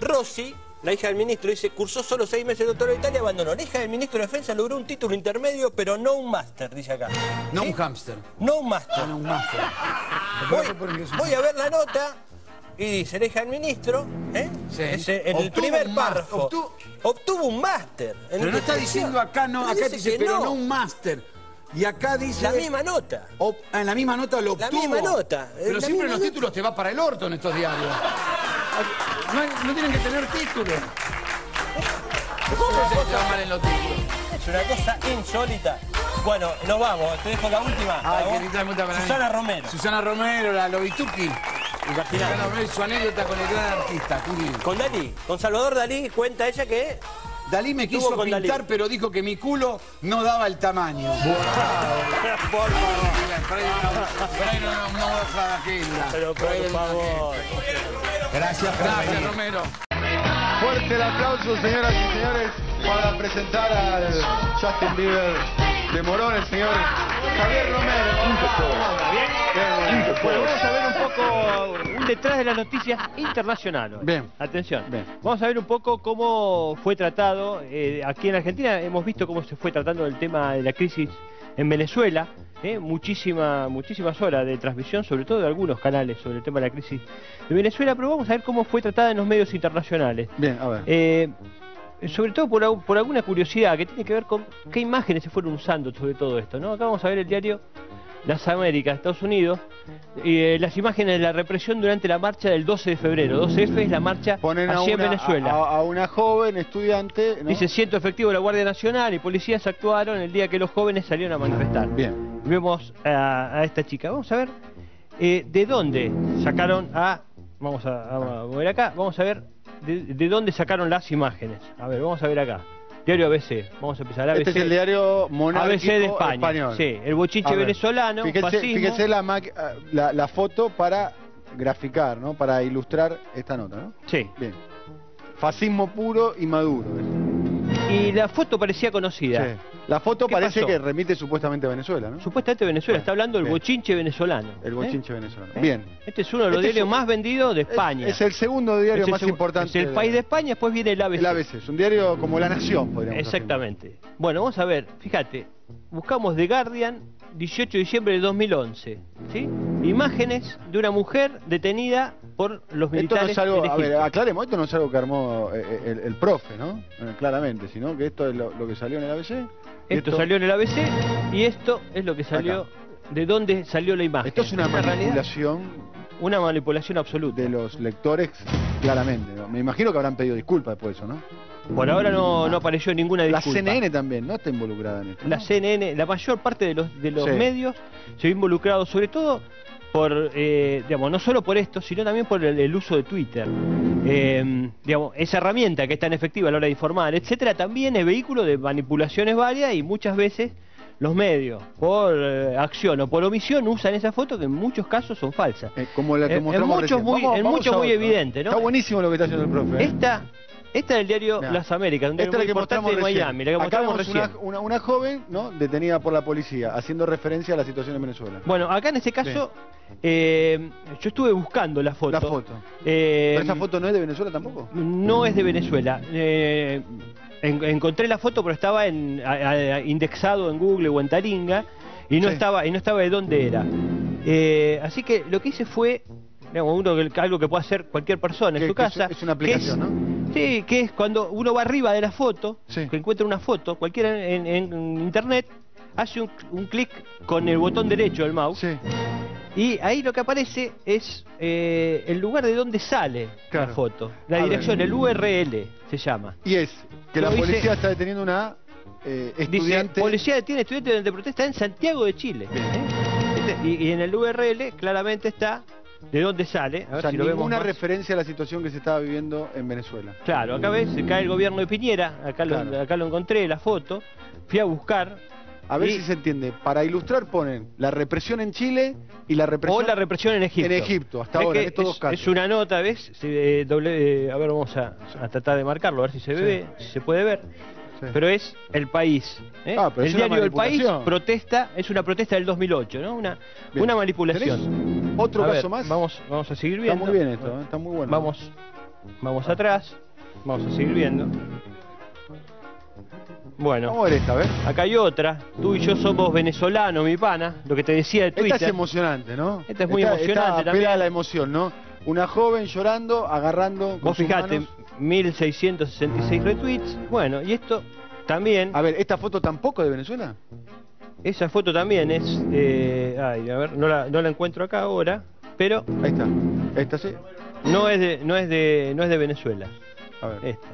Rossi la hija del ministro, dice, cursó solo seis meses de doctorado en Italia, abandonó. La hija del ministro de Defensa logró un título intermedio, pero no un máster, dice acá. No un hámster. No un máster. No un máster. Voy, voy a ver la nota y dice, la hija del ministro, ¿eh? Sí. En el Obtuvo primer párrafo, Obtuvo- obtuvo un máster. en Pero no está diciendo acá, no, acá dice, que pero no un máster. Y acá dice. La misma nota. Ob- ah, en la misma nota lo La obtuvo. misma nota, Pero la siempre misma los nota. títulos te va para el orto en estos diarios. No, hay- no tienen que tener títulos. ¿Cómo se llaman en los títulos? Es una cosa insólita. Bueno, nos vamos. Te dejo la última. Ay, Para vos. qué linda pregunta para mí. Susana Romero. Susana Romero, la Lobituki. Susana Romero y su anécdota con el gran artista. Con Dalí. Con Salvador Dalí cuenta ella que... Dalí me quiso pintar, Dalí. pero dijo que mi culo no daba el tamaño. Por favor. Pero favor. Gracias Gracias. Romero. Fuerte el aplauso, señoras y señores, para presentar al Justin Bieber de Morón, el señor Javier Romero. Bien, Bueno, vamos a ver un poco un detrás de las noticias internacionales. Bien. Atención. Bien. Vamos a ver un poco cómo fue tratado. eh, aquí en Argentina hemos visto cómo se fue tratando el tema de la crisis en Venezuela. eh, muchísima, muchísimas horas de transmisión, sobre todo de algunos canales, sobre el tema de la crisis de Venezuela. Pero vamos a ver cómo fue tratada en los medios internacionales. Bien, a ver. Eh, sobre todo por, por alguna curiosidad que tiene que ver con qué imágenes se fueron usando sobre todo esto. ¿no? Acá vamos a ver el diario Las Américas, Estados Unidos, y, eh, las imágenes de la represión durante la marcha del 12 de febrero. 12F es la marcha Ponen a en Venezuela. a- a una joven estudiante. ¿no? Dice, ciento efectivos de la Guardia Nacional y policías actuaron el día que los jóvenes salieron a manifestar. Bien. Vemos a, a esta chica. Vamos a ver eh, de dónde sacaron a... Vamos a, a mover acá. Vamos a ver de, de dónde sacaron las imágenes. A ver, vamos a ver acá. Diario ABC. Vamos a empezar. ABC. Este es el diario monárquico ABC de España. español. Sí, el ver, venezolano, Fíjese, la, ah, la, la foto para graficar, ¿no? Para ilustrar esta nota, ¿no? Sí. Bien. Fascismo puro y maduro. Y la foto parecía conocida. Sí. La foto ¿Qué parece pasó? que remite supuestamente a Venezuela, ¿no? Supuestamente Venezuela está hablando bien. bochinche venezolano. El ¿eh? bochinche venezolano. ¿Eh? Bien. Este es uno de los Este es diarios un- más vendidos de España. Es el segundo diario el más importante. Es el de- país de España, después viene el ABC. El ABC, es un diario como La Nación, podríamos decir. Exactamente. Bueno, vamos a ver, fíjate, buscamos The Guardian, 18 de diciembre de 2011, ¿sí? Imágenes de una mujer detenida por los Esto no militares es algo, a ver, aclaremos, esto no es algo que armó eh, eh, el, el profe, ¿no? Eh, Claramente, sino que esto es lo, lo que salió en el ABC. Esto salió en el ABC y esto es lo que salió, de dónde salió la imagen. Esto es una manipulación una manipulación absoluta. de los lectores, claramente. ¿no? Me imagino que habrán pedido disculpas por eso, ¿no? Por ahora no, no apareció ninguna La disculpa. CNN también, ¿no? Está involucrada en esto. La. CNN, la mayor parte de los, de los Sí. medios se ve involucrado, sobre todo por, eh, digamos, no solo por esto, sino también por el, el uso de Twitter. Eh, digamos, esa herramienta que es tan efectiva a la hora de informar, etcétera, también es vehículo de manipulaciones varias y muchas veces los medios, por eh, acción o por omisión, usan esa foto que en muchos casos son falsas. Eh, como la que En- en mostramos muchos recién. muy- Vamos- en vamos muchos muy evidente, ¿no? Está buenísimo lo que está haciendo el profe. ¿eh? Esta, esta es el diario. Las Américas, un diario Esta es muy la que importante mostramos de recién. Miami, la que Acá mostramos vemos una, una, una joven, ¿no? Detenida por la policía, haciendo referencia a la situación en Venezuela. Bueno, acá en este caso, eh, yo estuve buscando la foto. La foto. Eh, ¿Pero esa foto no es de Venezuela tampoco? No es de Venezuela. Eh, en- encontré la foto, pero estaba en, a- a- indexado en Google o en Taringa y no Sí. estaba y no estaba de dónde era. Eh, así que lo que hice fue digamos, uno algo que puede hacer cualquier persona en Que- su es- casa. es una que aplicación, ¿no? Sí, que es cuando uno va arriba de la foto, que encuentra una foto, cualquiera en, en internet, hace un, un clic con el botón derecho del mouse. Y ahí lo que aparece es eh, el lugar de donde sale la foto. La A ver. dirección, el URL se llama. Y es que la policía está deteniendo una eh, Dice, estudiante. policía detiene estudiante de protesta en Santiago de Chile. ¿eh? Este- Y, y en el URL claramente está de dónde sale. A o sea, si ninguna referencia a la situación que se estaba viviendo en Venezuela. Claro, acá ves, se cae el gobierno de Piñera, acá, lo, acá lo encontré, la foto, fui a buscar. A ver y- si se entiende. Para ilustrar ponen la represión en Chile y la represión O la represión en Egipto. En Egipto, hasta ¿Ves ahora, estos es, dos casos. Es una nota, ¿ves? Se, eh, doble- eh, a ver, vamos a, a tratar de marcarlo, a ver si se Sí. ve, si se puede ver. Sí. Pero es el país. ¿eh? Ah, pero el diario El País protesta, es una protesta del 2008, ¿no? Una, Bien. una manipulación. ¿Otro A caso ver, más? Vamos, vamos a seguir Está viendo. muy bien esto, ¿eh? está muy bueno. Vamos, vamos atrás. Vamos a seguir viendo. Bueno. Vamos a ver esta, a ver. Acá hay otra. Tú y yo somos venezolanos, mi pana. Lo que te decía de Twitter. Esta es emocionante, ¿no? Esta es muy Esta- emocionante esta también. la emoción, ¿no? Una joven llorando, agarrando con Vos sus fijate, manos- 1666 retweets. Bueno, y esto también. A ver, ¿esta foto tampoco de Venezuela? Esa foto también es. eh, ay, a ver, no la, no la encuentro acá ahora, pero. Ahí está. Esta sí. No es de, no es de, no es de Venezuela. A ver. Esta.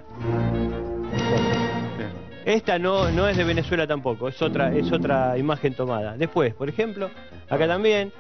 Esta no, no es de Venezuela tampoco, es otra, es otra imagen tomada. Después, por ejemplo, acá también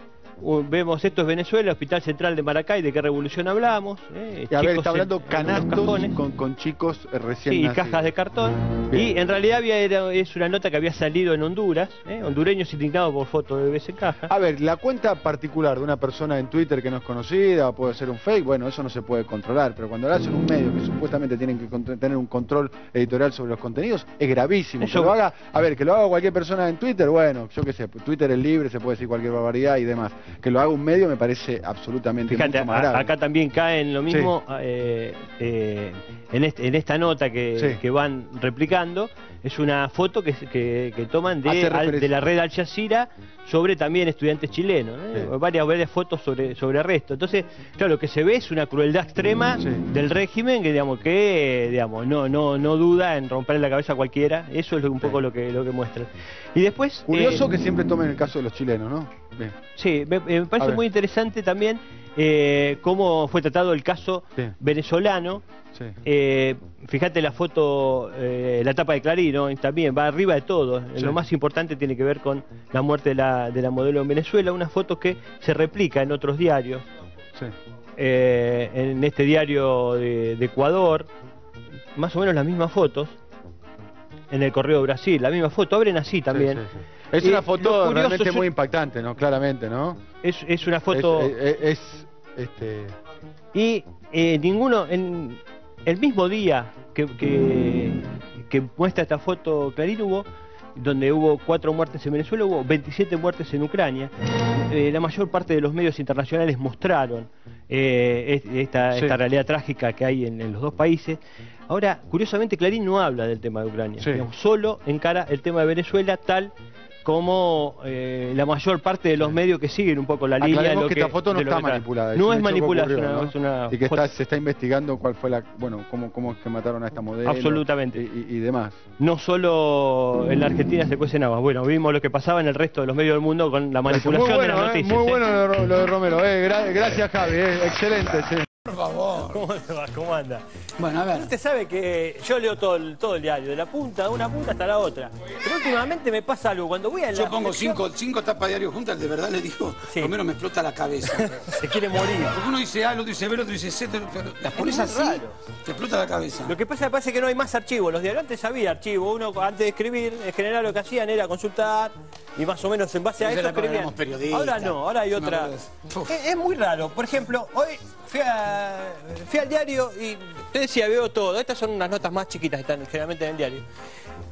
vemos esto es Venezuela, Hospital Central de Maracay, de qué revolución hablamos. eh, Y a ver, chicos está hablando canastos con, con chicos recién Sí, y nacidos. cajas de cartón. Bien. Y en realidad había, era- es una nota que había salido en Honduras, ¿eh? hondureños indignados por foto de en caja. A ver, la cuenta particular de una persona en Twitter que no es conocida, puede ser un fake, bueno, eso no se puede controlar, pero cuando lo hacen un medio que supuestamente tienen que tener un control editorial sobre los contenidos, es gravísimo. Eso- Que lo haga, a ver, que lo haga cualquier persona en Twitter, bueno, yo qué sé, Twitter es libre, se puede decir cualquier barbaridad y demás. Que lo haga un medio me parece absolutamente Fíjate, mucho más a- grave. acá también cae en lo mismo eh, eh, en, este- en esta nota que, Sí. que van replicando. Es una foto que, que- que toman de, Al- de la red Al Jazeera sobre también estudiantes chilenos. ¿eh? Varias, varias fotos sobre, sobre arresto. Entonces, claro, lo que se ve es una crueldad extrema del régimen que, digamos, que eh, digamos, no, no, no duda en romperle la cabeza a cualquiera. Eso es un poco lo que, lo que muestran. Y después... Curioso eh, que siempre tomen el caso de los chilenos, ¿no? Bien. Sí, me, me A parece muy interesante también eh, cómo fue tratado el caso venezolano. Sí. Eh, fíjate la foto, eh, la tapa de Clarín, ¿no? También va arriba de todo. Sí. Lo más importante tiene que ver con la muerte de la, de la modelo en Venezuela, una foto que se replica en otros diarios. Eh, en este diario de, de Ecuador, más o menos las mismas fotos. En el Correo de Brasil, la misma foto, abren así también. Sí, sí, sí. Es una foto curioso realmente es- muy impactante, ¿no? Claramente, ¿no? Es, es una foto... Es, es- es, este, Y eh, ninguno, en el mismo día que, que, que muestra esta foto Clarín hubo, donde hubo cuatro muertes en Venezuela, hubo 27 muertes en Ucrania. Eh, la mayor parte de los medios internacionales mostraron eh, es- esta, Sí. esta realidad trágica que hay en, en los dos países. Ahora, curiosamente, Clarín no habla del tema de Ucrania, Sí. digamos, solo encara el tema de Venezuela tal como eh, la mayor parte de los medios que siguen un poco la línea de lo que, que esta foto no está manipulada. No es manipulada, ocurrió, ¿no? es una Y que está, se está investigando cuál fue la, bueno, cómo, cómo es que mataron a esta modelo. Absolutamente. Y, y- y demás. no solo en la Argentina se cuecen habas. Bueno, vimos lo que pasaba en el resto de los medios del mundo con la manipulación muy bueno, de las eh, noticias. Muy ¿eh? bueno lo, de- lo de Romero. eh, gra- gracias, Javi. eh, excelente, sí. Por favor. ¿Cómo, le va? ¿Cómo anda? Bueno, a ver. Usted sabe que yo leo todo el, todo el diario, de la punta, de una punta hasta la otra. Pero últimamente me pasa algo. Cuando voy a la Yo pongo sección- cinco, cinco tapas diarios juntas, de verdad le digo, Romero me explota la cabeza. Se quiere morir. Porque uno dice A, el otro dice B, el otro dice C, te- las pones muy así, raro. te explota la cabeza. Lo que pasa es que parece que no hay más archivos. Los diarios antes había archivos. Uno antes de escribir, en general lo que hacían era consultar y más o menos en base a Esa eso era cuando escribían. éramos periodistas. Ahora no, ahora hay Yo me otra. acuerdo de Es, es muy raro. Por ejemplo, hoy fui, a- fui al diario y te decía, veo todo. Estas son unas notas más chiquitas que están generalmente en el diario.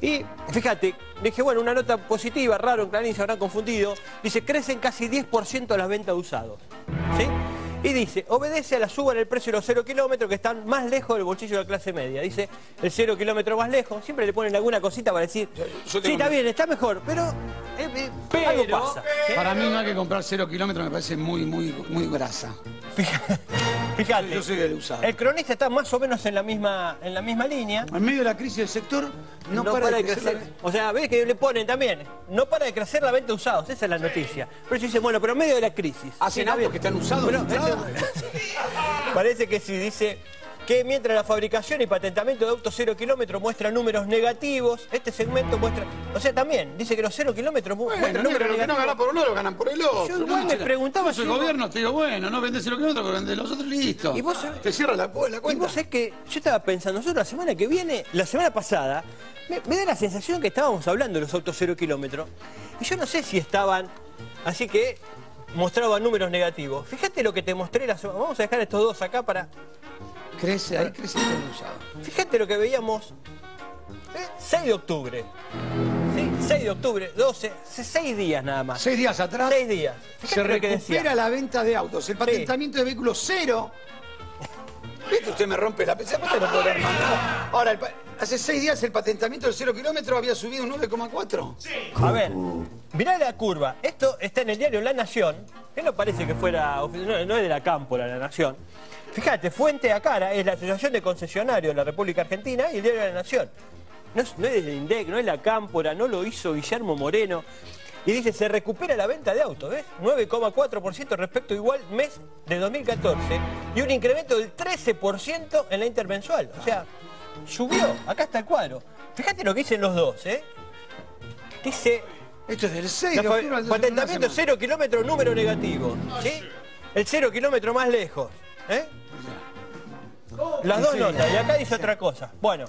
Y fíjate, dije, bueno, una nota positiva, raro, Clarín se habrán confundido. Dice, crecen casi 10% las ventas de usados. ¿Sí? Y dice, obedece a la suba en el precio de los cero kilómetros que están más lejos del bolsillo de la clase media. Dice, el cero kilómetro más lejos. Siempre le ponen alguna cosita para decir, sí, está bien, está mejor, pero, eh, eh, algo pasa. Para mí no hay que comprar cero kilómetros, me parece muy, muy, muy grasa. Fíjate, Yo soy del usado. el cronista está más o menos en la misma, en la misma línea. En medio de la crisis del sector, no, para, de crecer. O sea, ves que le ponen también, no para de crecer la venta de usados, esa es la noticia. Pero ellos dicen, bueno, pero en medio de la crisis. Hacen autos que están usados. Parece que sí, dice que mientras la fabricación y patentamiento de autos cero kilómetros muestra números negativos, este segmento muestra. O sea, también dice que los cero kilómetros mu- Bueno, muestran negro, números lo que no negativos. ganan por un lado, ganan por el otro. Yo igual me preguntaba si el vos- gobierno, te digo, bueno, no vendes cero kilómetros, pero vendes los otros listo. Y vos Te cierra la, la Y cuenta. vos sabés que yo estaba pensando, nosotros la semana que viene, la semana pasada, me, me da la sensación que estábamos hablando de los autos cero kilómetros. Y yo no sé si estaban, así que mostraban números negativos. Fíjate lo que te mostré la semana. Vamos a dejar estos dos acá para. Crece, ahí crece el usado. Fíjate lo que veíamos. ¿eh? 6 de octubre. ¿Sí? 6 de octubre, 12, 6 días nada más. Seis días atrás 6 días. se Fíjate lo que decía. recupera la venta de autos, el patentamiento de vehículos cero. ¿Viste? que usted me rompe la PC, usted lo puede haber mandado. Ahora, el pa- hace seis días el patentamiento del cero kilómetro había subido un 9,4. A ver, mirá la curva. Esto está en el diario La Nación. Que no parece que fuera. ofi- No, no es de la Cámpora, La Nación. Fíjate, fuente a cara es la Asociación de Concesionarios de la República Argentina y el diario La Nación. No es, no es del INDEC, no es la Cámpora, no lo hizo Guillermo Moreno. Y dice, se recupera la venta de autos, ¿ves? 9,4% respecto igual mes de 2014 y un incremento del 13% en la intermensual. O sea, subió. Acá está el cuadro. Fíjate lo que dicen los dos, ¿eh? Dice... Esto es del 6 La de octubre Patentamiento 2011. cero kilómetro número negativo. ¿Sí? El cero kilómetro más lejos. ¿Eh? Las dos Sí. notas, y acá dice otra cosa. Bueno,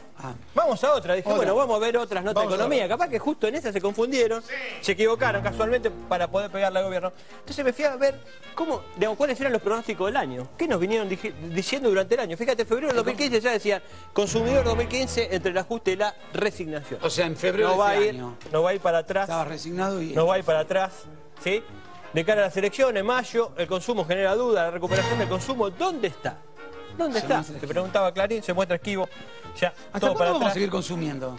vamos a otra. Dije, Otra. bueno, vamos a ver otras notas Vamos de economía. Capaz que justo en esa se confundieron, se equivocaron casualmente para poder pegarle al gobierno. Entonces me fui a ver cómo, digamos, cuáles eran los pronósticos del año. ¿Qué nos vinieron diciendo durante el año? Fíjate, en febrero del 2015 ya decían, consumidor 2015 entre el ajuste y la resignación. O sea, en febrero no de va este a ir, año. No va a ir para atrás. Estaba resignado y... No va a ir para atrás, ¿sí? De cara a las elecciones, mayo, el consumo genera duda, la recuperación del consumo, ¿dónde está? ¿Dónde está? Te preguntaba Clarín, se muestra esquivo. Ya, ¿Hasta todo para vamos a seguir consumiendo?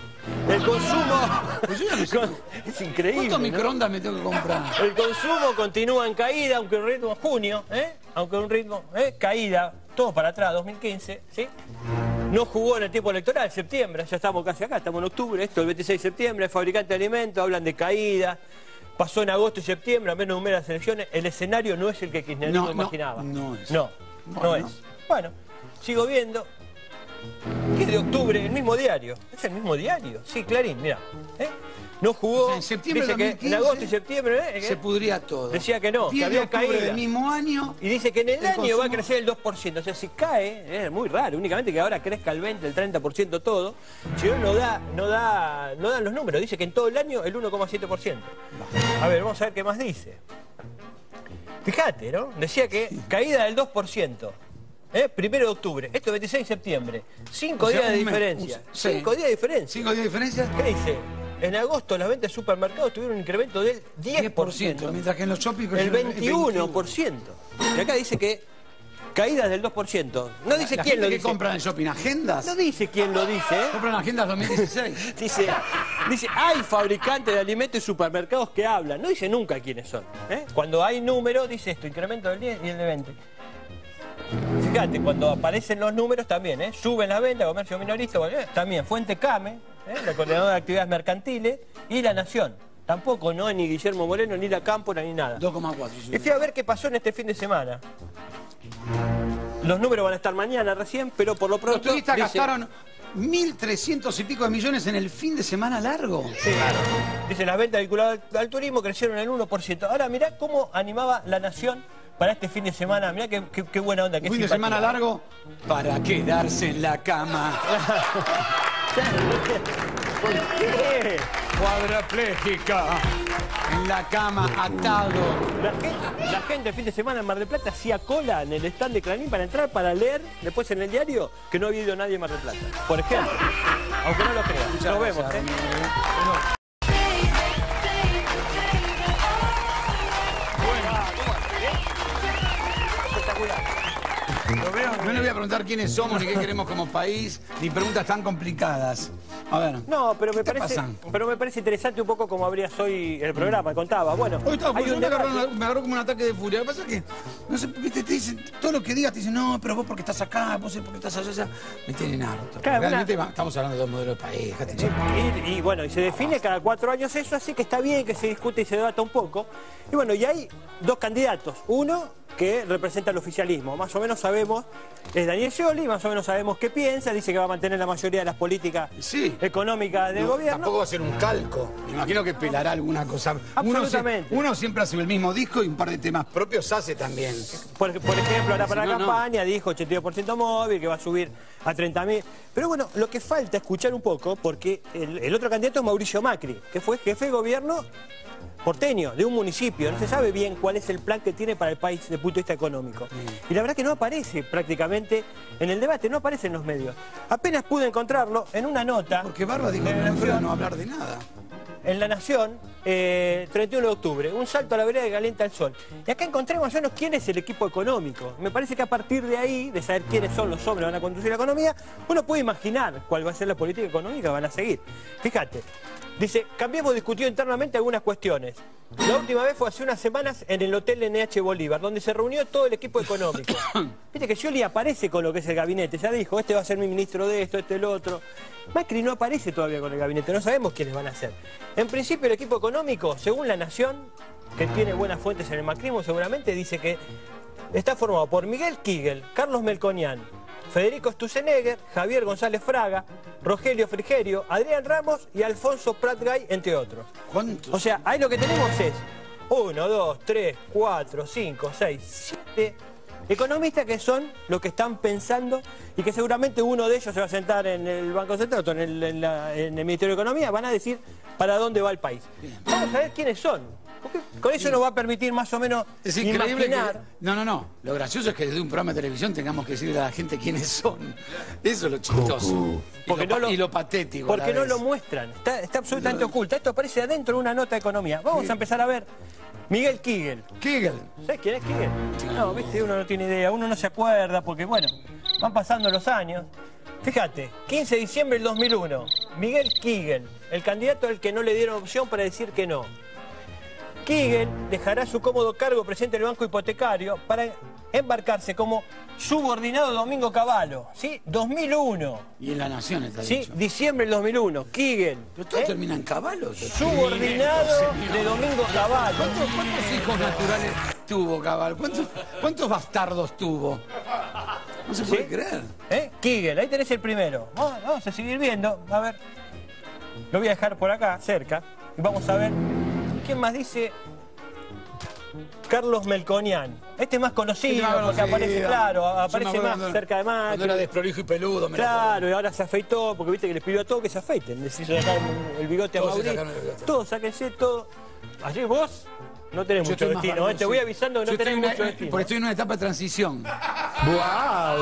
El consumo. Pues yo ya no sé. es increíble. ¿Cuántos ¿no? microondas me tengo que comprar? El consumo continúa en caída, aunque un ritmo junio, ¿eh? Aunque un ritmo, ¿eh? Caída, todo para atrás, 2015, ¿sí? No jugó en el tiempo electoral, septiembre, ya estamos casi acá, estamos en octubre, esto el 26 de septiembre, el fabricante de alimentos, hablan de caída. Pasó en agosto y septiembre, a menos de un mes las elecciones, el escenario no es el que Kirchnerismo No, no, imaginaba. no es. No, no es. Bueno, sigo viendo. ¿Qué es de octubre? El mismo diario. Es el mismo diario. Sí, Clarín, mira. ¿eh? No jugó. O sea, en septiembre dice que 2015 en agosto y septiembre ¿eh? Se pudría todo. Decía que no, 10 que de había caída. del mismo año. Y dice que en el, el año va a crecer el 2%. O sea, si cae, es muy raro. Únicamente que ahora crezca el 20, el 30% todo. Si no, no da, no da, no dan los números. Dice que en todo el año el 1,7%. A ver, vamos a ver qué más dice. Fíjate, ¿no? Decía que caída del 2%. ¿eh? Primero de octubre. Esto es 26 de septiembre. Cinco O sea, días de diferencia. un- sí. Cinco días de diferencia. ¿Cinco días de diferencia? ¿Qué dice? En agosto las ventas de supermercados tuvieron un incremento del 10%. mientras que en los shopping... El 21%. Y acá dice que caídas del 2%. No dice la quién gente lo que dice. compra en shopping agendas. No dice quién lo dice. ¿eh? Compran agendas 2016. Dice, dice, hay fabricantes de alimentos y supermercados que hablan. No dice nunca quiénes son. ¿eh? Cuando hay números, dice esto, incremento del 10 y el de 20. Fíjate, cuando aparecen los números también, ¿eh? suben la venta, comercio minorista, también Fuente Came, ¿eh? la coordinadora de actividades mercantiles, y La Nación. Tampoco, no ni Guillermo Moreno, ni La Cámpora, ni nada. 2,4. Y fui a ver qué pasó en este fin de semana. Los números van a estar mañana recién, pero por lo Los pronto. turistas dice- gastaron 1.300 y pico de millones en el fin de semana largo. Sí, claro. Dice, las ventas vinculadas al, al turismo crecieron el 1%. Ahora mirá cómo animaba la nación para este fin de semana. Mirá qué, qué- qué buena onda. Un fin de semana largo para quedarse en la cama. ¿Por qué? Cuadraplégica. En la cama, atado. La gente, la gente el fin de semana en Mar del Plata hacía cola en el stand de Clarín para entrar, para leer después en el diario que no había ido nadie en Mar del Plata. Por ejemplo. Aunque no lo crean. Nos vemos. ¿eh? No le voy a preguntar quiénes somos, ni qué queremos como país, ni preguntas tan complicadas. A ver. No, pero me ¿Qué te parece, pasa? pero me parece interesante un poco como abrías hoy el programa, contaba. Bueno, Hoy estaba, hay un me, agarró, me como un ataque de furia. Lo que pasa es que, no sé, viste, te dicen, todo lo que digas te dicen, no, pero vos porque estás acá, vos porque estás allá, allá. Me tienen harto. Claro, Realmente estamos hablando de dos modelos de país. Y, y bueno, y se define cada cuatro años eso, así que está bien que se discute y se debata un poco. Y bueno, y hay dos candidatos. Uno que representa el oficialismo. Más o menos sabemos, es Daniel Scioli, más o menos sabemos qué piensa, dice que va a mantener la mayoría de las políticas económicas del No, gobierno. Tampoco va a ser un calco. Me imagino que pelará alguna cosa. Absolutamente. uno siempre hace el mismo disco y un par de temas propios hace también. Por, por ejemplo, ahora para Si la no. campaña dijo 82% móvil, que va a subir a 30.000. Pero bueno, lo que falta es escuchar un poco, porque el, el otro candidato es Mauricio Macri, que fue jefe de gobierno porteño, de un municipio. No se sabe bien cuál es el plan que tiene para el país desde el punto de vista económico. Y la verdad que no aparece prácticamente en el debate, no aparece en los medios. Apenas pude encontrarlo en una nota. Porque Barba dijo que no no hablar de nada. en La Nación, eh, 31 de octubre, un salto a la vereda que calienta el sol. Y acá encontré más o menos quién es el equipo económico. Me parece que a partir de ahí, de saber quiénes son los hombres que van a conducir la economía, uno puede imaginar cuál va a ser la política económica que van a seguir. Fíjate, dice, cambiemos discutido internamente algunas cuestiones. La última vez fue hace unas semanas en el Hotel NH Bolívar, donde se reunió todo el equipo económico. Viste que Scioli aparece con lo que es el gabinete, ya dijo, este va a ser mi ministro de esto, este el otro. Macri no aparece todavía con el gabinete, no sabemos quiénes van a ser. En principio el equipo económico, según La Nación, que tiene buenas fuentes en el macrismo seguramente, dice que está formado por Miguel Kigel, Carlos Melconian, Federico Stusenegger, Javier González Fraga, Rogelio Frigerio, Adrián Ramos y Alfonso Pratgay, entre otros. O sea, ahí lo que tenemos es 1, 2, 3, 4, 5, 6, 7 economistas que son los que están pensando y que seguramente uno de ellos se va a sentar en el Banco Central, otro en en el Ministerio de Economía, van a decir para dónde va el país. Vamos a ver quiénes son. Porque con eso nos va a permitir más o menos Es increíble imaginar. que... No, no, no. Lo gracioso es que desde un programa de televisión tengamos que decirle a la gente quiénes son. Eso es lo chistoso. Y, Porque lo, no lo- y lo patético. Porque no lo muestran, está, está absolutamente oculta. Esto aparece adentro de una nota de economía. Vamos a empezar a ver. Miguel Kigel. Kigel. ¿Sabes quién es Kigel? No, viste, uno no tiene idea, uno no se acuerda, porque bueno, van pasando los años. Fíjate, 15 de diciembre del 2001, Miguel Kigel, el candidato al que no le dieron opción para decir que no. Kigel dejará su cómodo cargo presidente del Banco Hipotecario para embarcarse como subordinado Domingo Cavallo, ¿sí? 2001. Y en la Nación está Sí, dicho. diciembre del 2001, Kigel. Pero todo ¿eh? termina en caballo. Subordinado de Domingo Cavallo. ¿Cuántos, cuántos hijos naturales tuvo Cabal? ¿Cuántos, cuántos bastardos tuvo? No se puede ¿Sí? creer. ¿Eh? Kigel, ahí tenés el primero. Vamos, vamos a seguir viendo. A ver. Lo voy a dejar por acá, cerca. Y vamos a ver. ¿Quién más dice? Carlos Melconian. Este es más conocido, Este porque aparece, claro, aparece más cuando- cerca de Macri. Cuando era desprolijo y peludo. me Claro, y ahora se afeitó, porque viste que les pidió a todos que se afeiten. Les hizo sacar el bigote a Todos se Mauri. sacaron el bigote. Todos, sáquense todo. Allí vos no tenés Yo mucho destino, ¿eh? te voy avisando que Yo no tenés en una- mucho destino. Porque estoy en una etapa de transición.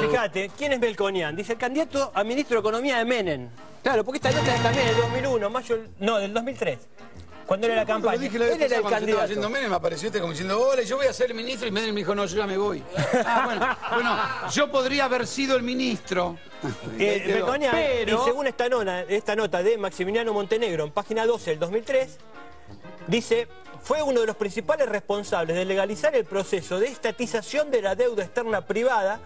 Fíjate, ¿quién es Melconian? Dice el candidato a ministro de Economía de Menem. Claro, porque esta nota es también del 2001, mayo, no, del 2003. Cuando era la campaña. Dije la Él era el estaba candidato. yendo Menem, me apareció este como diciendo, hola, yo voy a ser ministro. Y Menem me dijo, no, yo ya me voy. Ah, bueno, bueno, yo podría haber sido el ministro. Eh, Pero- y según esta, nona- esta nota de Maximiliano Montenegro en página 12 del 2003, dice, fue uno de los principales responsables de legalizar el proceso de estatización de la deuda externa privada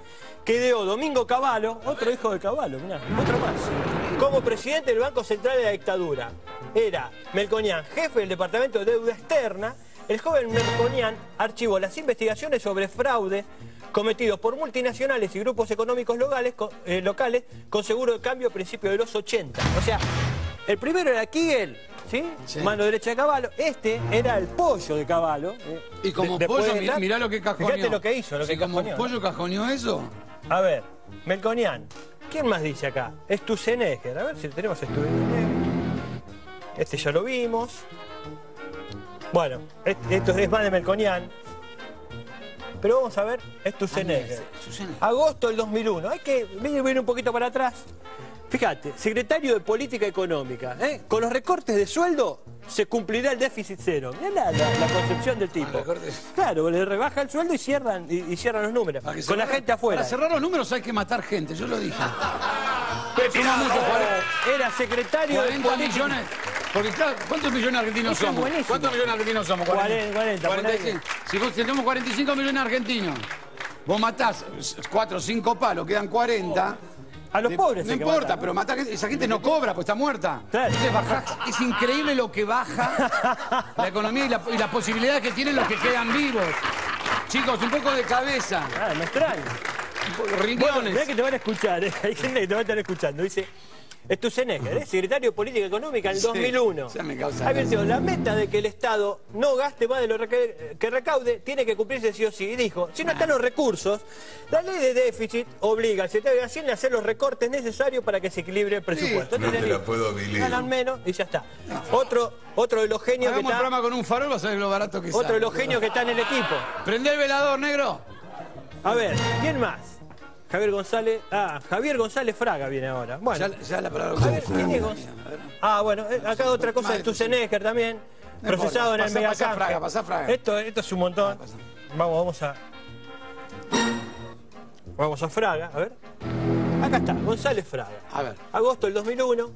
que dio Domingo Cavallo, otro hijo de Cavallo, mirá, otro más, como presidente del Banco Central de la dictadura. Era Melconian, jefe del Departamento de Deuda Externa. El joven Melconian archivó las investigaciones sobre fraude cometidos por multinacionales y grupos económicos locales, eh, locales con seguro de cambio a principios de los 80. O sea, el primero era Kigel, ¿sí? Mano derecha de Caballo. Este era el pollo de Caballo. eh. Y como De- pollo, mirá lo que cajoneó. Fíjate lo que hizo, lo que como pollo cajoneó eso. A ver, Melconian. ¿Quién más dice acá? Stusenegger. A ver si tenemos Stusenegger. Este ya lo vimos. Bueno, este- esto es más de Melconian. Pero vamos a ver Stusenegger. Agosto del 2001. Hay que venir un poquito para atrás. Fíjate, secretario de Política Económica. ¿eh? Con los recortes de sueldo se cumplirá el déficit cero. Mirá la, la- la concepción del tipo. Claro, le rebaja el sueldo y cierran, y, y cierran los números. Con la gente afuera. Para cerrar los números hay que matar gente, yo lo dije. Era secretario de 40 política. millones. Porque claro, ¿cuántos millones argentinos Eso somos? ¿Cuántos millones argentinos somos? 40, 40, por ahí. 45. Si vos tenemos 45 millones argentinos, vos matás 4 o 5 palos, quedan 40. A los De- pobres No importa, matar. pero gente- esa gente no cobra, pues está muerta. Claro. Entonces bajás- es increíble lo que baja la economía y, la- y las posibilidades que tienen los que quedan vivos. Chicos, un poco de cabeza. Ah, no extraño. Bueno, Riñones. mirá que te van a escuchar, ¿eh? hay gente que te va a estar escuchando. Dice, Stusenegger, ¿eh? secretario de Política Económica en el Sí, 2001. ya me causa gracia. la meta de que el Estado no gaste más de lo que recaude tiene que cumplirse sí o sí. Y dijo, si no están los recursos, la ley de déficit obliga al secretario de Hacienda a hacer los recortes necesarios para que se equilibre el presupuesto. No te la puedo. Ganan menos y ya está. Otro, otro de los genios que Hagamos el está... programa con un farol, vas a ver lo barato que Otro sale. de los genios que está en el equipo. Prende el velador, negro. A ver, ¿quién más? Javier González. Ah, Javier González Fraga viene ahora. Bueno. Ya, ya la palabra Javier, ¿quién es. González? Ah, bueno, eh, acá otra cosa de Tucenecker también. No procesado importa, en el pasá- pasá. Fraga, pasá Fraga. Ah, Esto, esto es un montón. Vamos, vamos a. Vamos a Fraga, a ver. Acá está, González Fraga. A ver. Agosto del 2001.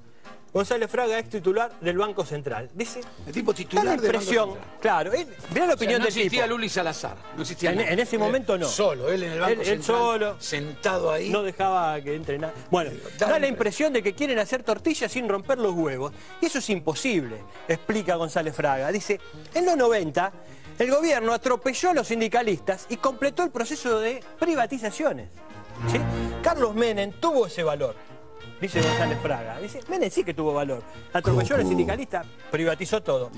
González Fraga es titular del Banco Central. Dice. El tipo titular da la del Banco impresión. Central. Claro, él, mirá la O sea, opinión no del existía. Luli Salazar. No existía En, en ese Él momento no. Solo, él en el Banco Él- él Central, solo. Sentado ahí. No dejaba que entre nada. Bueno, da la impresión de que quieren hacer tortillas sin romper los huevos. Y eso es imposible, explica González Fraga. Dice, en los 90, el gobierno atropelló a los sindicalistas y completó el proceso de privatizaciones. ¿sí? Carlos Menem tuvo ese valor. Dice González Fraga. Dice, Menem sí que tuvo valor. Atropelló a los sindicalistas, privatizó todo.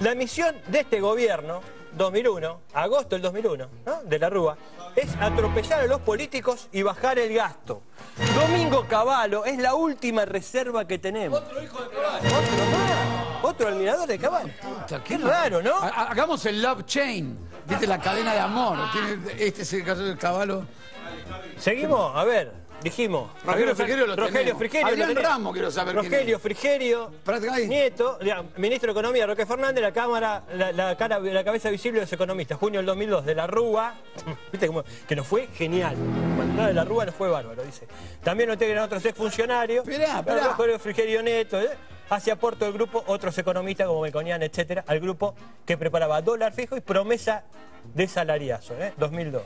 La misión de este gobierno, 2001, agosto del 2001, ¿no? de la Rúa, es atropellar a los políticos y bajar el gasto. Domingo Cavallo es la última reserva que tenemos. Otro hijo de Cavallo. Otro más. Otro admirador de Cavallo. Qué raro, ¿no? Ha- ha- Hagamos el love chain. ¿Viste? La cadena de amor. Tiene- este es el caso del caballo. Seguimos, a ver, dijimos. Rogelio Frigerio lo Rogelio. Frigerio. Adrián. Ramos quiero saber quién Rogelio Frigerio. Nieto, ya, ministro de Economía, Roque Fernández, la cámara, la, la cara, la cabeza visible de los economistas, junio del 2002, de la Rúa, viste cómo, que nos fue genial. Cuando de la Rúa nos fue bárbaro, dice. También nos integran otros exfuncionarios, esperá. Rogelio Frigerio Nieto, ¿eh? hace aporte del grupo otros economistas como Beconian, etcétera, al grupo que preparaba dólar fijo y promesa de salariazo, ¿eh? 2002.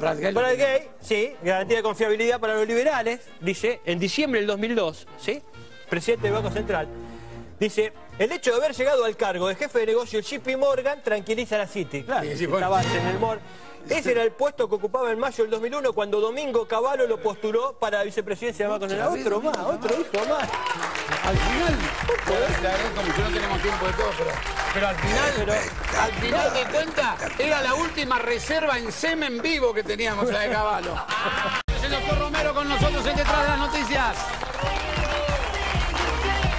Prat Gay. Para el gay, sí, garantía de confiabilidad para los liberales, dice, en diciembre del 2002, ¿sí? Presidente del Banco Central, dice, el hecho de haber llegado al cargo de jefe de negocio el JP Morgan tranquiliza a la City. Claro, Sí, sí, bueno. en el MOR. Ese era el puesto que ocupaba en mayo del 2001 cuando Domingo Cavallo lo postuló para la vicepresidencia del Banco Central. Otro más, otro hijo más. Al final, te agradezco mucho, no tenemos tiempo de todo, pero, pero al final, pero, al final de cuentas, era la última reserva en semen vivo que teníamos, la de caballo. El doctor Romero con nosotros en Detrás de las Noticias.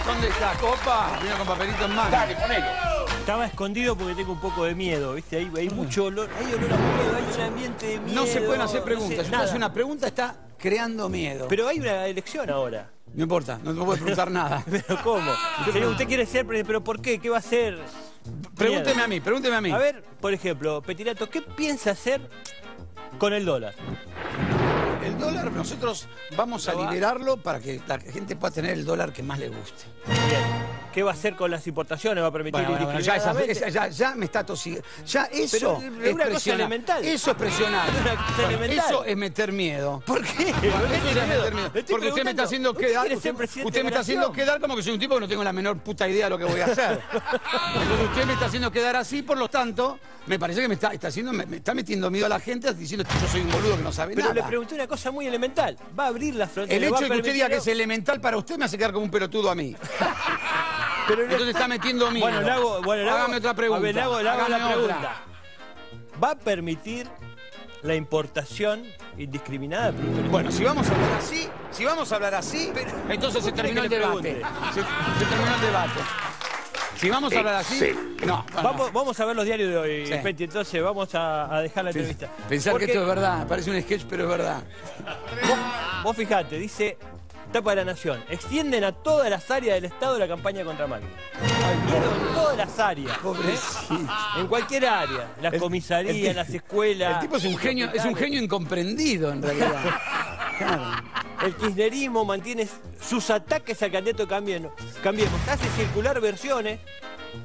¿Dónde está? Copa. Vino con papelito en mano. Dale, ponelo. Estaba escondido porque tengo un poco de miedo, ¿viste? Hay, hay mucho olor, hay olor a miedo, hay un ambiente de miedo. No se pueden hacer no preguntas. sé, Si usted nada. hace una pregunta, está creando miedo. Pero hay una elección ahora. No importa, no te puedo preguntar nada. ¿Pero cómo? Señor, usted quiere ser, pre- pero ¿por qué? ¿Qué va a hacer? Pregúnteme a mí, pregúnteme a mí. A ver, por ejemplo, Petirato, ¿qué piensa hacer con el dólar? El dólar, nosotros vamos a liberarlo para que la gente pueda tener el dólar que más le guste. Bien. ¿Qué va a hacer con las importaciones? ¿Va a permitir Bueno, bueno, ya, esa- indiscriminadamente? esa- ya, ya me está tosiendo. Ya eso Pero es una cosa elemental. Eso es presionar. Es una cosa Bueno, elemental. Eso es meter miedo. ¿Por qué? Meter miedo. Porque usted me está haciendo ¿usted quedar. Usted, me está haciendo quedar como que soy un tipo que no tengo la menor puta idea de lo que voy a hacer. Entonces usted me está haciendo quedar así, por lo tanto, me parece que me está, está haciendo, me, me está metiendo miedo a la gente diciendo que yo soy un boludo que no sabe Pero le nada. pregunté una cosa muy elemental. ¿Va a abrir la frontera? El ¿Va hecho de que usted diga que es elemental para usted me hace quedar como un pelotudo a mí. Pero Entonces está metiendo miedo. Bueno, le hago, bueno, le hago- Hágame otra pregunta. A ver, le hago, le hago la otra. pregunta. ¿Va a permitir la importación indiscriminada Bueno, si vamos a hablar así, si vamos a hablar así, entonces se ¿cómo quiere terminó el debate. Se, se terminó el debate. Si vamos a hablar así, no. no, Vamos, vamos a ver los diarios de hoy, Sí. Peti, entonces vamos a, a dejar la entrevista. Pensar Porque que esto es verdad, parece un sketch, pero es verdad. Vos, vos fijate, dice Tapa de la Nación, extienden a todas las áreas del Estado la campaña contra Macri. En todas las áreas. ¿eh? En cualquier área. Las comisarías, el- las escuelas. El tipo es un genio, es un genio incomprendido en realidad. Claro. El kirchnerismo mantiene sus ataques al candidato Cambiemos. Cambiemos. Hace circular versiones,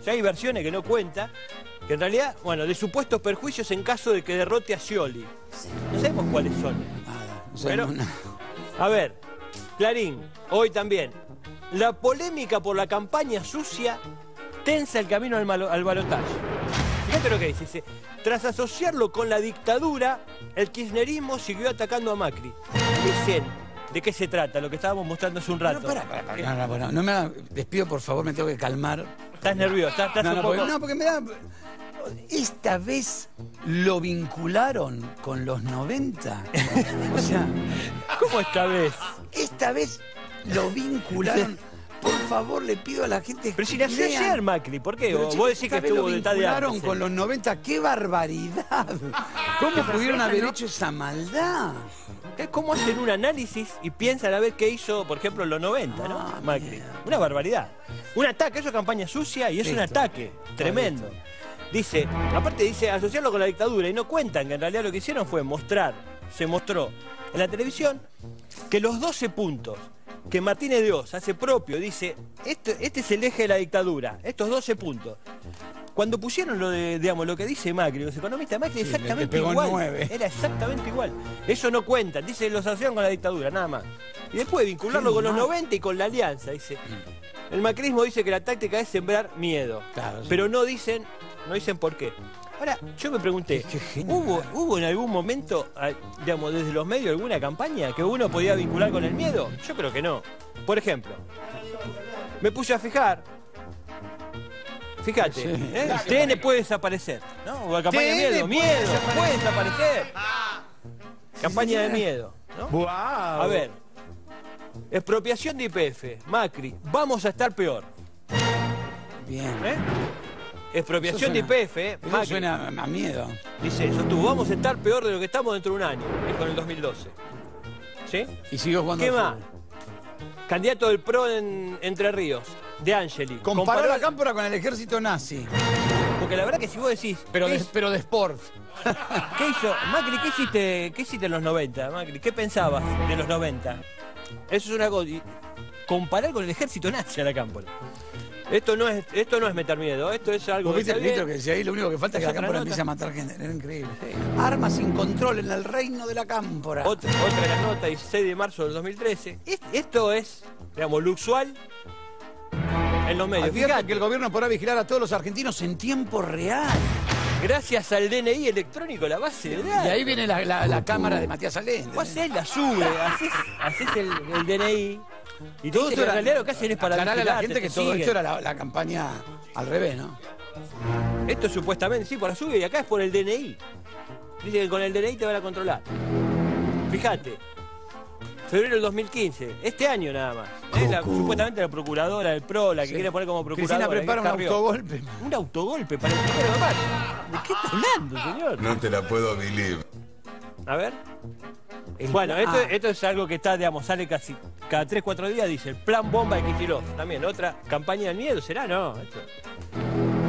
ya hay versiones que no cuenta, que en realidad, bueno, de supuestos perjuicios en caso de que derrote a Scioli. No sabemos cuáles son. No sabemos Pero- nada. A ver, Clarín, hoy también. La polémica por la campaña sucia tensa el camino al, malo- al balotaje. Fíjate lo que dice, dice, tras asociarlo con la dictadura, el kirchnerismo siguió atacando a Macri. Dicen, ¿de qué se trata? Lo que estábamos mostrando hace un rato. No, no, bueno, no me haga- les pido por favor, me tengo que calmar. Estás nervioso, estás, estás No, un no, poco... no, porque me da. Esta vez lo vincularon con los 90. O sea, ¿Cómo esta vez? esta vez lo vincularon. Por favor, le pido a la gente. Pero si nació ayer Macri, ¿por qué? Pero, vos decís que estuvo de vincularon con los 90. ¡Qué barbaridad! ¿Cómo pudieron haber hecho esa maldad? Es como hacen un análisis y piensan a ver qué hizo, por ejemplo, en los 90, ¿no? Ah, Macri. Una barbaridad. Un ataque, eso es campaña sucia y es un ataque tremendo. Dice, aparte dice asociarlo con la dictadura y no cuentan que en realidad lo que hicieron fue mostrar, se mostró en la televisión que los 12 puntos que Martínez de Oz hace propio, dice, este, este es el eje de la dictadura, estos 12 puntos. Cuando pusieron lo de, digamos, lo que dice Macri, los economistas, Macri Sí, exactamente igual. Era exactamente igual. Eso no cuenta, dice, los asociaron con la dictadura, nada más. Y después vincularlo con los mal. 90 y con la alianza, dice. El macrismo dice que la táctica es sembrar miedo. Pero no dicen, no dicen por qué. Ahora, yo me pregunté, ¿hubo, ¿hubo en algún momento, ah, digamos, desde los medios alguna campaña que uno podía vincular con el miedo? Yo creo que no. Por ejemplo, me puse a fijar. Fíjate, Sí. ¿eh? TN puede desaparecer, ¿no? O la campaña de miedo, puede miedo, desaparecer. puede desaparecer. Campaña de miedo, ¿no? A ver, expropiación de IPF, Macri, vamos a estar peor. Bien. ¿Eh? Expropiación Eso de suena- IPF, ¿eh? Eso suena a miedo. Dice, sostuvo, vamos a estar peor de lo que estamos dentro de un año, dijo en el 2012. ¿Sí? Y siguió jugando ¿Qué más? Candidato del PRO en Entre Ríos, de Angeli. Comparó Comparó- la cámpora con el ejército nazi. Porque la verdad que si vos decís... Pero ¿qué de, pero de sport. ¿Qué hizo? Macri, ¿qué hiciste, ¿qué hiciste en los 90, Macri? ¿Qué pensabas de los 90? Eso es una cosa. Comparar con el ejército nazi a la cámpora. Esto no es, esto no es meter miedo, esto es algo ¿Vos viste el ministro que decía ahí? Lo único que falta es que la cámpora empiece a matar gente. Era increíble. Armas sin control en el reino de la cámpora. Otra, otra de las notas, 16 de marzo del 2013. Es- Esto es, digamos, lo usual en los medios. Fíjate, que el gobierno podrá vigilar a todos los argentinos en tiempo real. gracias al DNI electrónico, la base de Y ahí viene la, la- la cámara de Matías Allende. Vos hacés la sube, haces, haces el, el DNI. Y todo esto en realidad lo que hacen es para a la gente que todo esto era la, la campaña al revés, ¿no? Esto supuestamente, sí, por la sube y acá es por el DNI. Dice que con el DNI te van a controlar. Fíjate. Febrero del 2015, este año nada más. Es la- supuestamente la procuradora del PRO, la que Sí. quiere poner como procuradora. Cristina prepara un autogolpe. Un autogolpe para el primero de. ¿De qué está hablando, señor? No te la puedo believe. A ver. Bueno, esto, ah. esto es algo que está, digamos, sale casi cada 3, 4 días, dice el plan bomba de Kicillof. También, otra campaña del miedo, ¿será? No. esto-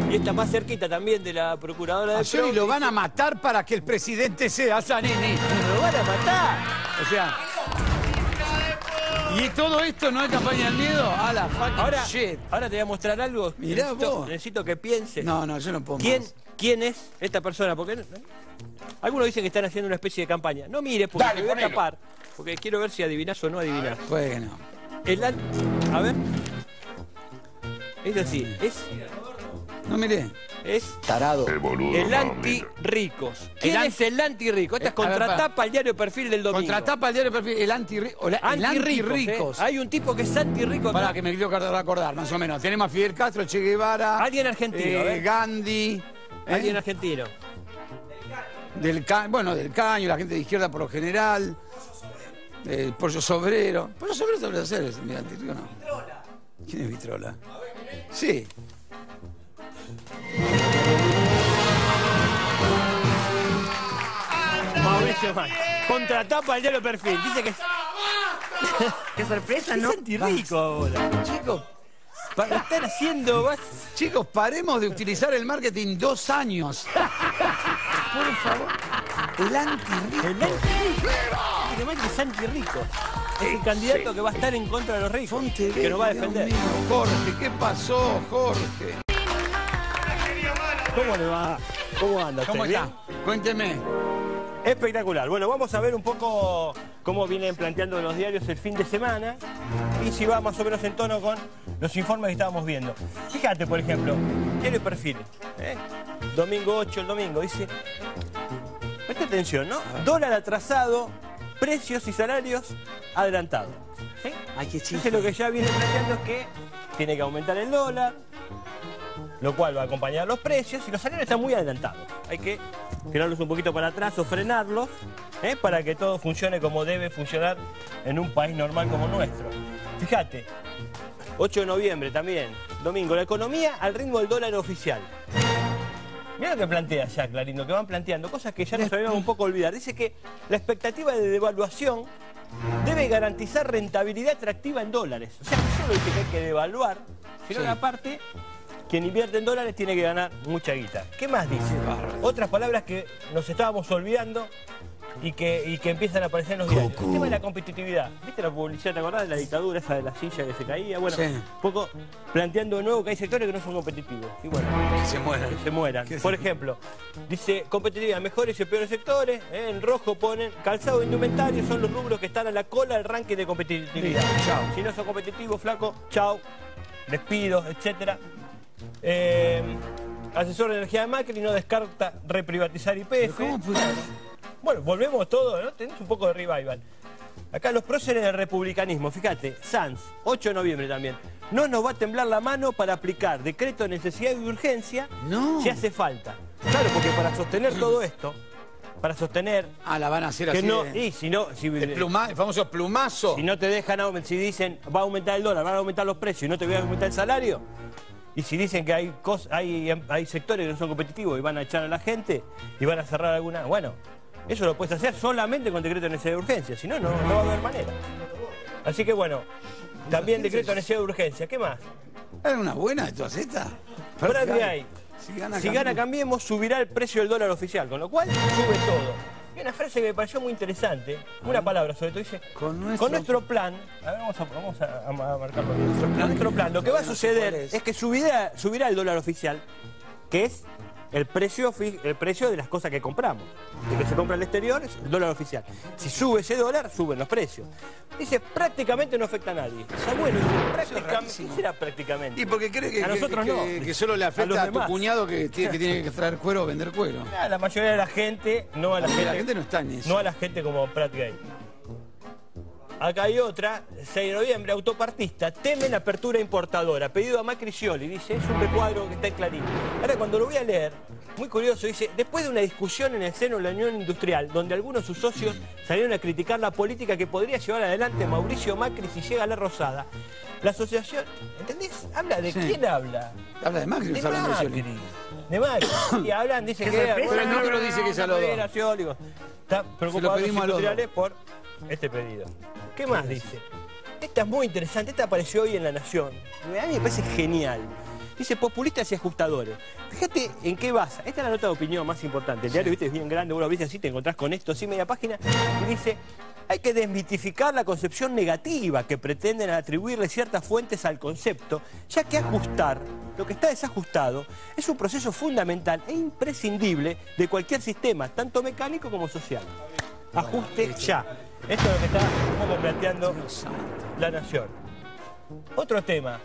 Y esta más cerquita también de la procuradora del A Scioli PRO, lo van a matar para que el presidente sea Zanini. Lo van a matar. O sea. ¿Y todo esto no es campaña del miedo? A la fucking Ahora, shit. ahora te voy a mostrar algo. Mirá necesito, vos. necesito que pienses. No, no, yo no puedo ¿Quién, más. ¿Quién es esta persona? Porque no- algunos dicen que están haciendo una especie de campaña. No mire, porque Dale, te voy a tapar. Porque quiero ver si adivinás o no adivinás. Puede que no. El A ver. Es así. Es. No miré. Es. Tarado. El anti-ricos. ¿Quién El an- es el anti-rico? Esta es Eh, contratapa al diario Perfil del domingo. Contratapa el diario perfil, el anti-rico. El Anti-ricos. ¿eh? Hay un tipo que es anti-rico. Para que me quiero acordar, más o menos. Tenemos a Fidel Castro, Che Guevara. Alguien argentino, eh, ver. Gandhi. ¿eh? Alguien argentino. Del ca- bueno, del caño, la gente de izquierda por lo general. El pollo sobrero. Pollo sobrero debería ser ese, mira, antirrico no. ¿Quién es Vitrola? Sí. Mauricio Macri. Contratapa al diario Perfil. Dice que es. Qué sorpresa, Es ¿no? antirrico ahora. Chicos, Lo están haciendo. vas- chicos, paremos de utilizar el marketing dos años. Por favor. El antirrico. El antirrico. Es antirrico. Es el candidato que va a estar en contra de los ricos. Que nos va a Dios defender. mío, Jorge, ¿qué pasó, Jorge? ¿Cómo le va? ¿Cómo anda? ¿Cómo usted? está? Cuénteme. Espectacular. Bueno, vamos a ver un poco cómo vienen planteando los diarios el fin de semana y si va más o menos en tono con los informes que estábamos viendo. Fíjate, por ejemplo, diario perfil. ¿eh? Domingo 8, el domingo, dice. Presta atención, ¿no? Dólar atrasado, precios y salarios adelantados. ¿sí? Ay, qué Entonces lo que ya viene planteando es que tiene que aumentar el dólar, lo cual va a acompañar los precios y los salarios están muy adelantados. Hay que tirarlos un poquito para atrás o frenarlos ¿eh? para que todo funcione como debe funcionar en un país normal como nuestro. Fíjate, 8 de noviembre también, domingo, la economía al ritmo del dólar oficial. Mira lo que plantea ya Clarín, lo que van planteando, cosas que ya nos habíamos un poco olvidar. Dice que la expectativa de devaluación debe garantizar rentabilidad atractiva en dólares. O sea, no solo dice que hay que devaluar, sino Sí. que aparte, quien invierte en dólares tiene que ganar mucha guita. ¿Qué más dice? Otras palabras que nos estábamos olvidando y que, y que empiezan a aparecer en los diarios. El tema de la competitividad. ¿Viste la publicidad, te acordás de la dictadura, esa de la silla que se caía? Bueno, Sí. un poco planteando de nuevo que hay sectores que no son competitivos. Y bueno, Que se mueran. que se mueran. Por ejemplo, dice competitividad, mejores y peores sectores. ¿eh? En rojo ponen calzado e indumentario son los rubros que están a la cola del ranking de competitividad. Si no son competitivos, flaco, chao, despidos, etcétera. Eh, asesor de energía de Macri no descarta reprivatizar IPF. Bueno, volvemos todo, ¿no? Tenés un poco de revival. Acá los próceres del republicanismo, fíjate, Sanz, 8 de noviembre también. No nos va a temblar la mano para aplicar decreto de necesidad y urgencia si hace falta. Claro, porque para sostener todo esto, para sostener... Ah, la van a hacer que así no, de- y si no, si, El, pluma- el famoso plumazo. si no te dejan aumentar, si dicen va a aumentar el dólar, van a aumentar los precios y no te voy a aumentar el salario, y si dicen que hay, cos- hay, hay sectores que no son competitivos y van a echar a la gente y van a cerrar alguna, bueno, eso lo puedes hacer solamente con decreto de necesidad de urgencia, si no, no, no va a haber manera. Así que bueno, también decreto de necesidad de urgencia, ¿qué más? ¿Es una buena de todas estas? Gay. Si gana, Si gana Cambiemos, subirá el precio del dólar oficial, con lo cual sube todo. Y una frase que me pareció muy interesante, una palabra sobre todo, dice, con nuestro, plan, a ver, vamos a, vamos a- a- marcarlo. Bien. Con nuestro plan, lo que va a suceder es que subirá, subirá el dólar oficial, que es el precio, el precio de las cosas que compramos. De que se compra al exterior es el dólar oficial. Si sube ese dólar, suben los precios. Dice, prácticamente no afecta a nadie. O sea, bueno, dice, prácticamente, ¿qué será prácticamente? ¿Y porque cree que, a que- nosotros que- no. que solo le A afecta los a, tu cuñado que tiene, que tiene que traer cuero o vender cuero? A la mayoría de la gente, no a la, La gente. gente no está en eso. No a la gente como Pratt Gay. Acá hay otra, 6 de noviembre, autopartista, temen apertura importadora, pedido a Macri Scioli, dice, es un recuadro que está en Clarín. Ahora cuando lo voy a leer, muy curioso, dice, después de una discusión en el seno de la Unión Industrial, donde algunos de sus socios salieron a criticar la política que podría llevar adelante Mauricio Macri si llega a la Rosada, la asociación, ¿entendés? Habla de Sí. quién habla. Habla de Macri, no De hablando de Macri. Scioli. De Macri. Y hablan, dice Qué que... Pero el número dice que es a los dos. Está preocupado los pedimos a los industriales por este pedido. ¿Qué más dice? Esta es muy interesante, esta apareció hoy en La Nación. A mí me parece genial. Dice populistas y ajustadores. Fíjate en qué basa. Esta es la nota de opinión más importante. El diario, viste, es bien grande, vos lo viste así, te encontrás con esto, así media página. Y dice, hay que desmitificar la concepción negativa que pretenden atribuirle ciertas fuentes al concepto, ya que ajustar, lo que está desajustado, es un proceso fundamental e imprescindible de cualquier sistema, tanto mecánico como social. Ajuste ya. Esto es lo que está un poco planteando la nación. Otro tema.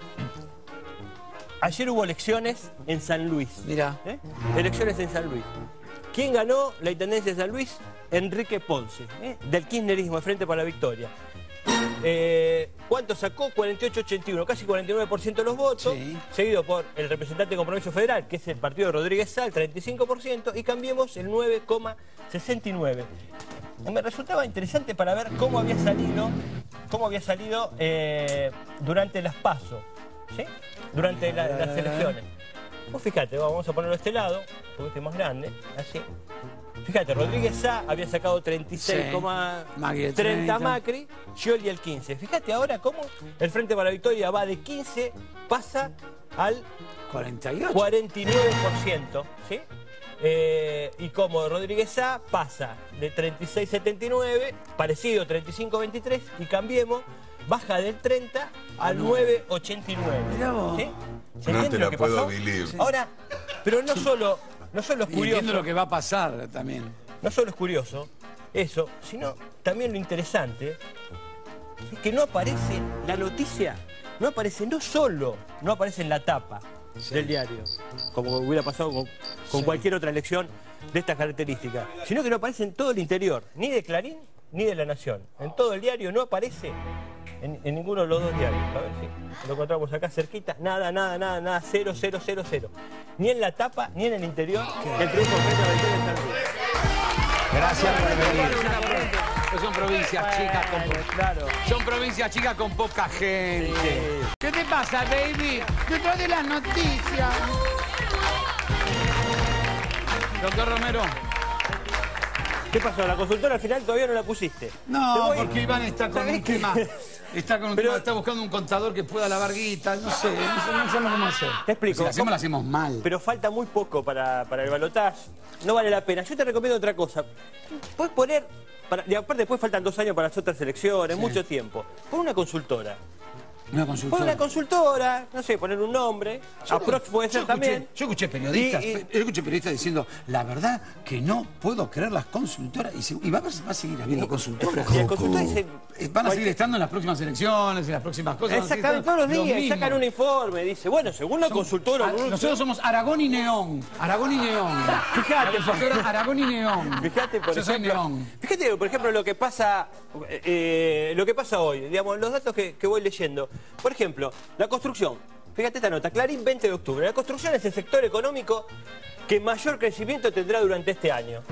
Ayer hubo elecciones en San Luis. Mira. ¿Eh? Elecciones en San Luis. ¿Quién ganó la intendencia de San Luis? Enrique Ponce, ¿eh? del kirchnerismo, de Frente para la Victoria. Eh, ¿Cuánto sacó? 48-81, casi 49% de los votos, seguido por el representante de Compromiso Federal, que es el partido de Rodríguez Sal, 35%, y cambiemos el 9,69%. Me resultaba interesante para ver cómo había salido, cómo había salido eh, durante las pasos, ¿sí? durante la- las elecciones. Vos fíjate, vamos a ponerlo de este lado, porque este es más grande, así. Fíjate, Rodríguez Sá había sacado 36,30 Macri el 30. Macri, Scioli el 15. Fíjate ahora cómo el Frente para la Victoria va de 15, pasa al 48. 49%, ¿sí? Eh, y como Rodríguez Sá pasa de 36,79, parecido 35,23, y cambiemos, baja del 30 al 9,89. ¿sí? ¿Se No te lo la que puedo pasó? Ahora, pero no solo, no solo es Y curioso. entiendo lo que va a pasar también. No solo es curioso eso, sino también lo interesante es que no aparece la noticia, no aparece no solo, no aparece en la tapa del diario, como hubiera pasado con, con Sí. cualquier otra elección de estas características, sino que no aparece en todo el interior, ni de Clarín ni de La Nación. En todo el diario no aparece en, en ninguno de los dos diarios. A ver si lo encontramos acá cerquita. Nada, nada, nada, nada, cero, cero, cero, cero. Ni en la tapa, ni en el interior, que el triunfo de. Gracias por venir. Son provincias chicas con Son provincias chicas con poca gente. ¿Qué te pasa, baby? Detrás de las noticias. Doctor Romero. ¿Qué pasó? La consultora al final todavía no la pusiste. Te No, voy- porque Iván está con ¿Sabés un qué? tema. Está con un tema, está buscando un contador que pueda lavar guita, no sé, no, no sabemos cómo hacer. Te explico. Si la hacemos, la hacemos mal. Pero falta muy poco para, para el balotaje. No vale la pena. Yo te recomiendo otra cosa. Puedes poner. Para, y aparte, después faltan dos años para las otras elecciones, mucho tiempo. Pon una consultora. Una consultora. una consultora, no sé, poner un nombre. Aprox puede ser yo escuché, también. Yo escuché periodistas, Y- y- yo escuché periodistas diciendo, la verdad que no puedo creer las consultoras. Y, se- y va, a- va a seguir habiendo consultoras. Y el consultor dice- Eh, Van a seguir estando en las próximas elecciones, en las próximas cosas. Exactamente, todos los días sacan un informe, dice, bueno, según la consultora... Ah, Nosotros somos Aragón y Neón. Aragón y Neón. Fíjate, consultora Aragón y Neón. Fíjate, por Yo soy ejemplo, Neón. fíjate, por ejemplo, lo que pasa, eh, lo que pasa hoy, digamos, los datos que, que voy leyendo. Por ejemplo, la construcción. Fíjate esta nota, Clarín 20 de octubre. La construcción es el sector económico que mayor crecimiento tendrá durante este año.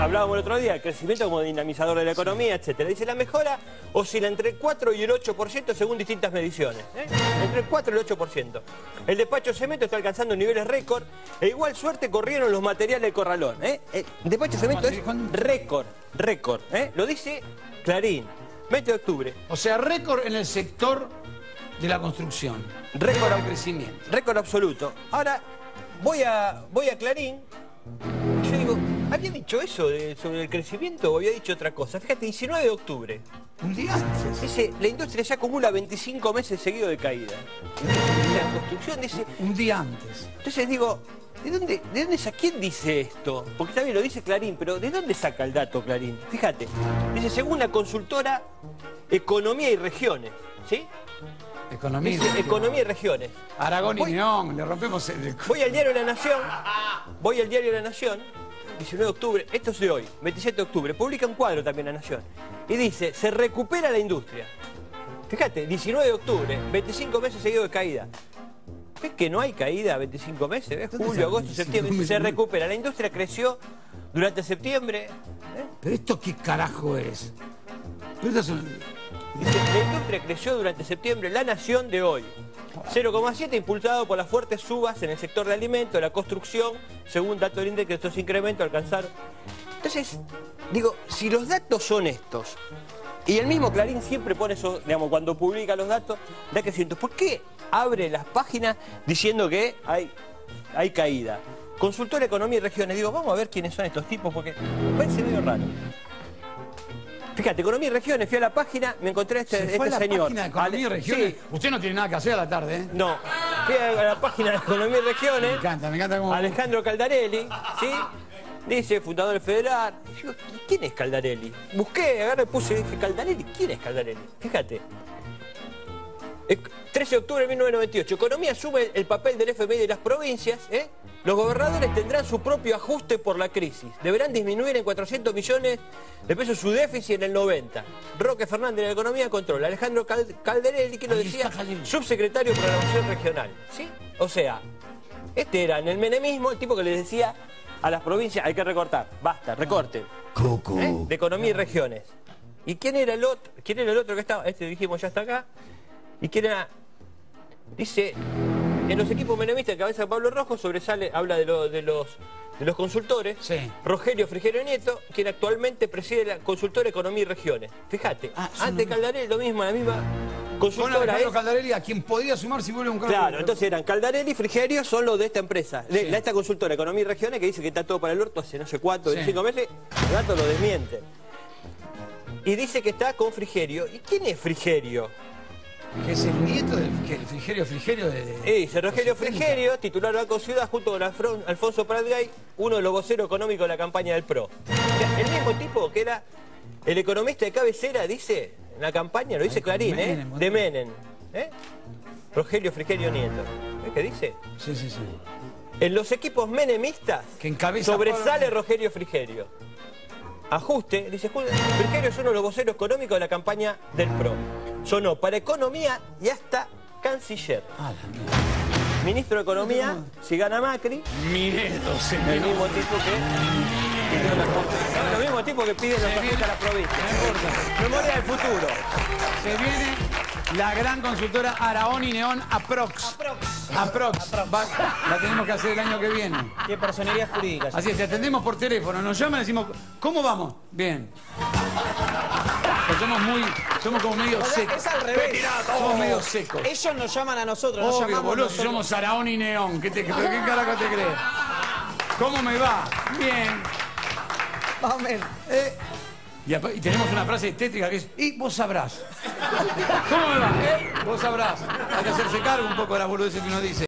Hablábamos el otro día, el crecimiento como dinamizador de la economía, etcétera. Dice, la mejora oscila entre el 4 y el 8% según distintas mediciones. ¿eh? Entre el 4 y el 8%. El despacho de cemento está alcanzando niveles récord e igual suerte corrieron los materiales de corralón. ¿eh? El despacho de cemento es récord, récord. ¿eh? Lo dice Clarín, 20 de octubre. O sea, récord en el sector de la construcción. Récord de crecimiento. Récord absoluto. Ahora, voy a, voy a Clarín. y Yo digo, ¿había dicho eso de- sobre el crecimiento o había dicho otra cosa? Fíjate, 19 de octubre. Un día antes. Dice, la industria ya acumula 25 meses seguidos de caída. La construcción dice... Un día antes. Entonces digo, ¿de dónde, de dónde sa- quién dice esto? Porque también lo dice Clarín, pero ¿de dónde saca el dato Clarín? Fíjate, dice, según la consultora Economía y Regiones, ¿sí? Economía. Dice, Economía y Regiones. Aragón y Voy- Neón, le rompemos el... Voy al diario La Nación, voy al diario La Nación, 19 de octubre, esto es de hoy, 27 de octubre, publica un cuadro también La Nación, y dice, se recupera la industria. Fíjate, 19 de octubre, 25 meses seguidos de caída. ¿Ves que no hay caída 25 meses? ¿Ves? ¿Dónde Julio, agosto, 25 septiembre, se recupera. La industria creció durante septiembre. ¿Pero esto qué carajo es? Pero estas son- Dice, la industria creció durante septiembre, la nación de hoy. 0,7 impulsado por las fuertes subas en el sector de alimentos, la construcción, según datos del índice, estos incrementos alcanzaron. Entonces, digo, si los datos son estos, y el mismo Clarín siempre pone eso, digamos, cuando publica los datos, da crecimiento. ¿Por qué abre las páginas diciendo que hay, hay caída? Consultor Economía y Regiones. Digo, vamos a ver quiénes son estos tipos, porque parece medio raro. Fíjate, Economía y Regiones, fui a la página, me encontré a este, Se este fue a la señor. página de Economía y Regiones. Sí, Usted no tiene nada que hacer a la tarde, ¿eh? no. Fui a la página de Economía y Regiones. Me encanta, me encanta cómo... Alejandro Caldarelli, ¿sí? Dice, fundador federal. Y yo, ¿quién es Caldarelli? Busqué, agarré, puse, dije, Caldarelli, ¿quién es Caldarelli? Fíjate. Ec- 13 de octubre de 1998. Economía asume el papel del FMI de las provincias. ¿eh? Los gobernadores tendrán su propio ajuste por la crisis. Deberán disminuir en 400 millones de pesos su déficit en el 90. Roque Fernández de la Economía controla. Alejandro Cal- Calderelli, que lo decía, subsecretario de Programación Regional. ¿sí? O sea, este era en el menemismo el tipo que le decía a las provincias hay que recortar. Basta, recorten. ¿eh? De Economía y Regiones. ¿Y quién era el otro? ¿Quién era el otro que estaba? Este dijimos ya está acá. ¿Y quién era? Dice, en los equipos menemistas, cabeza de Pablo Rojo, sobresale, habla de, lo- de los, de los consultores. Rogelio Frigerio Nieto, quien actualmente preside la consultora Economía y Regiones. Fíjate, antes Caldarelli lo mismo, la misma Con consultora Alejandro es- Caldarelli, a quien podía sumar si vuelve un cargo. Claro, entonces eran Caldarelli y Frigerio son los de esta empresa, de, esta consultora Economía y Regiones que dice que está todo para el orto hace no sé cuánto, Sí. 25 meses, el dato lo desmiente. Y dice que está con Frigerio. ¿Y quién es Frigerio? Que es el nieto del que el Frigerio Frigerio de... de- Eh, dice Rogelio Frigerio, titular del Banco Ciudad, junto con Alfron- Alfonso Pratgay, uno de los voceros económicos de la campaña del PRO. O sea, el mismo tipo que era el economista de cabecera, dice, en la campaña, lo dice Clarín, ¿eh? De Menem. ¿eh? Rogelio Frigerio Nieto. ¿Ves qué dice? Sí, sí, sí. En los equipos menemistas Que encabeza sobresale Pablo- Rogelio Frigerio. Ajuste, dice Frigerio es uno de los voceros económicos de la campaña del PRO. Sonó para economía y hasta canciller. Ah. Ministro de Economía, si gana Macri, Minedo, el señor. mismo tipo que el mismo tipo que pide los ajuste a la provincia. Memoria del futuro. Se viene La gran consultora Araón y Neón Aprox. Aprox. Va- la tenemos que hacer el año que viene. Qué personería jurídica. Así es, te atendemos por teléfono, nos llaman y decimos, ¿cómo vamos? Bien. Pues somos muy, somos como medio O sea, secos. es al revés. Somos medio secos. Ellos nos llaman a nosotros, nos Obvio, llamamos boludo, si nosotros. somos Araón y Neón. ¿Qué, te, ¿Pero qué carajo te crees? ¿Cómo me va? Bien. Menos. Eh, y, y tenemos una frase estética que es, y vos sabrás. ¿Cómo me va? Eh, vos sabrás. Hay que hacerse cargo un poco de la boludez que uno dice.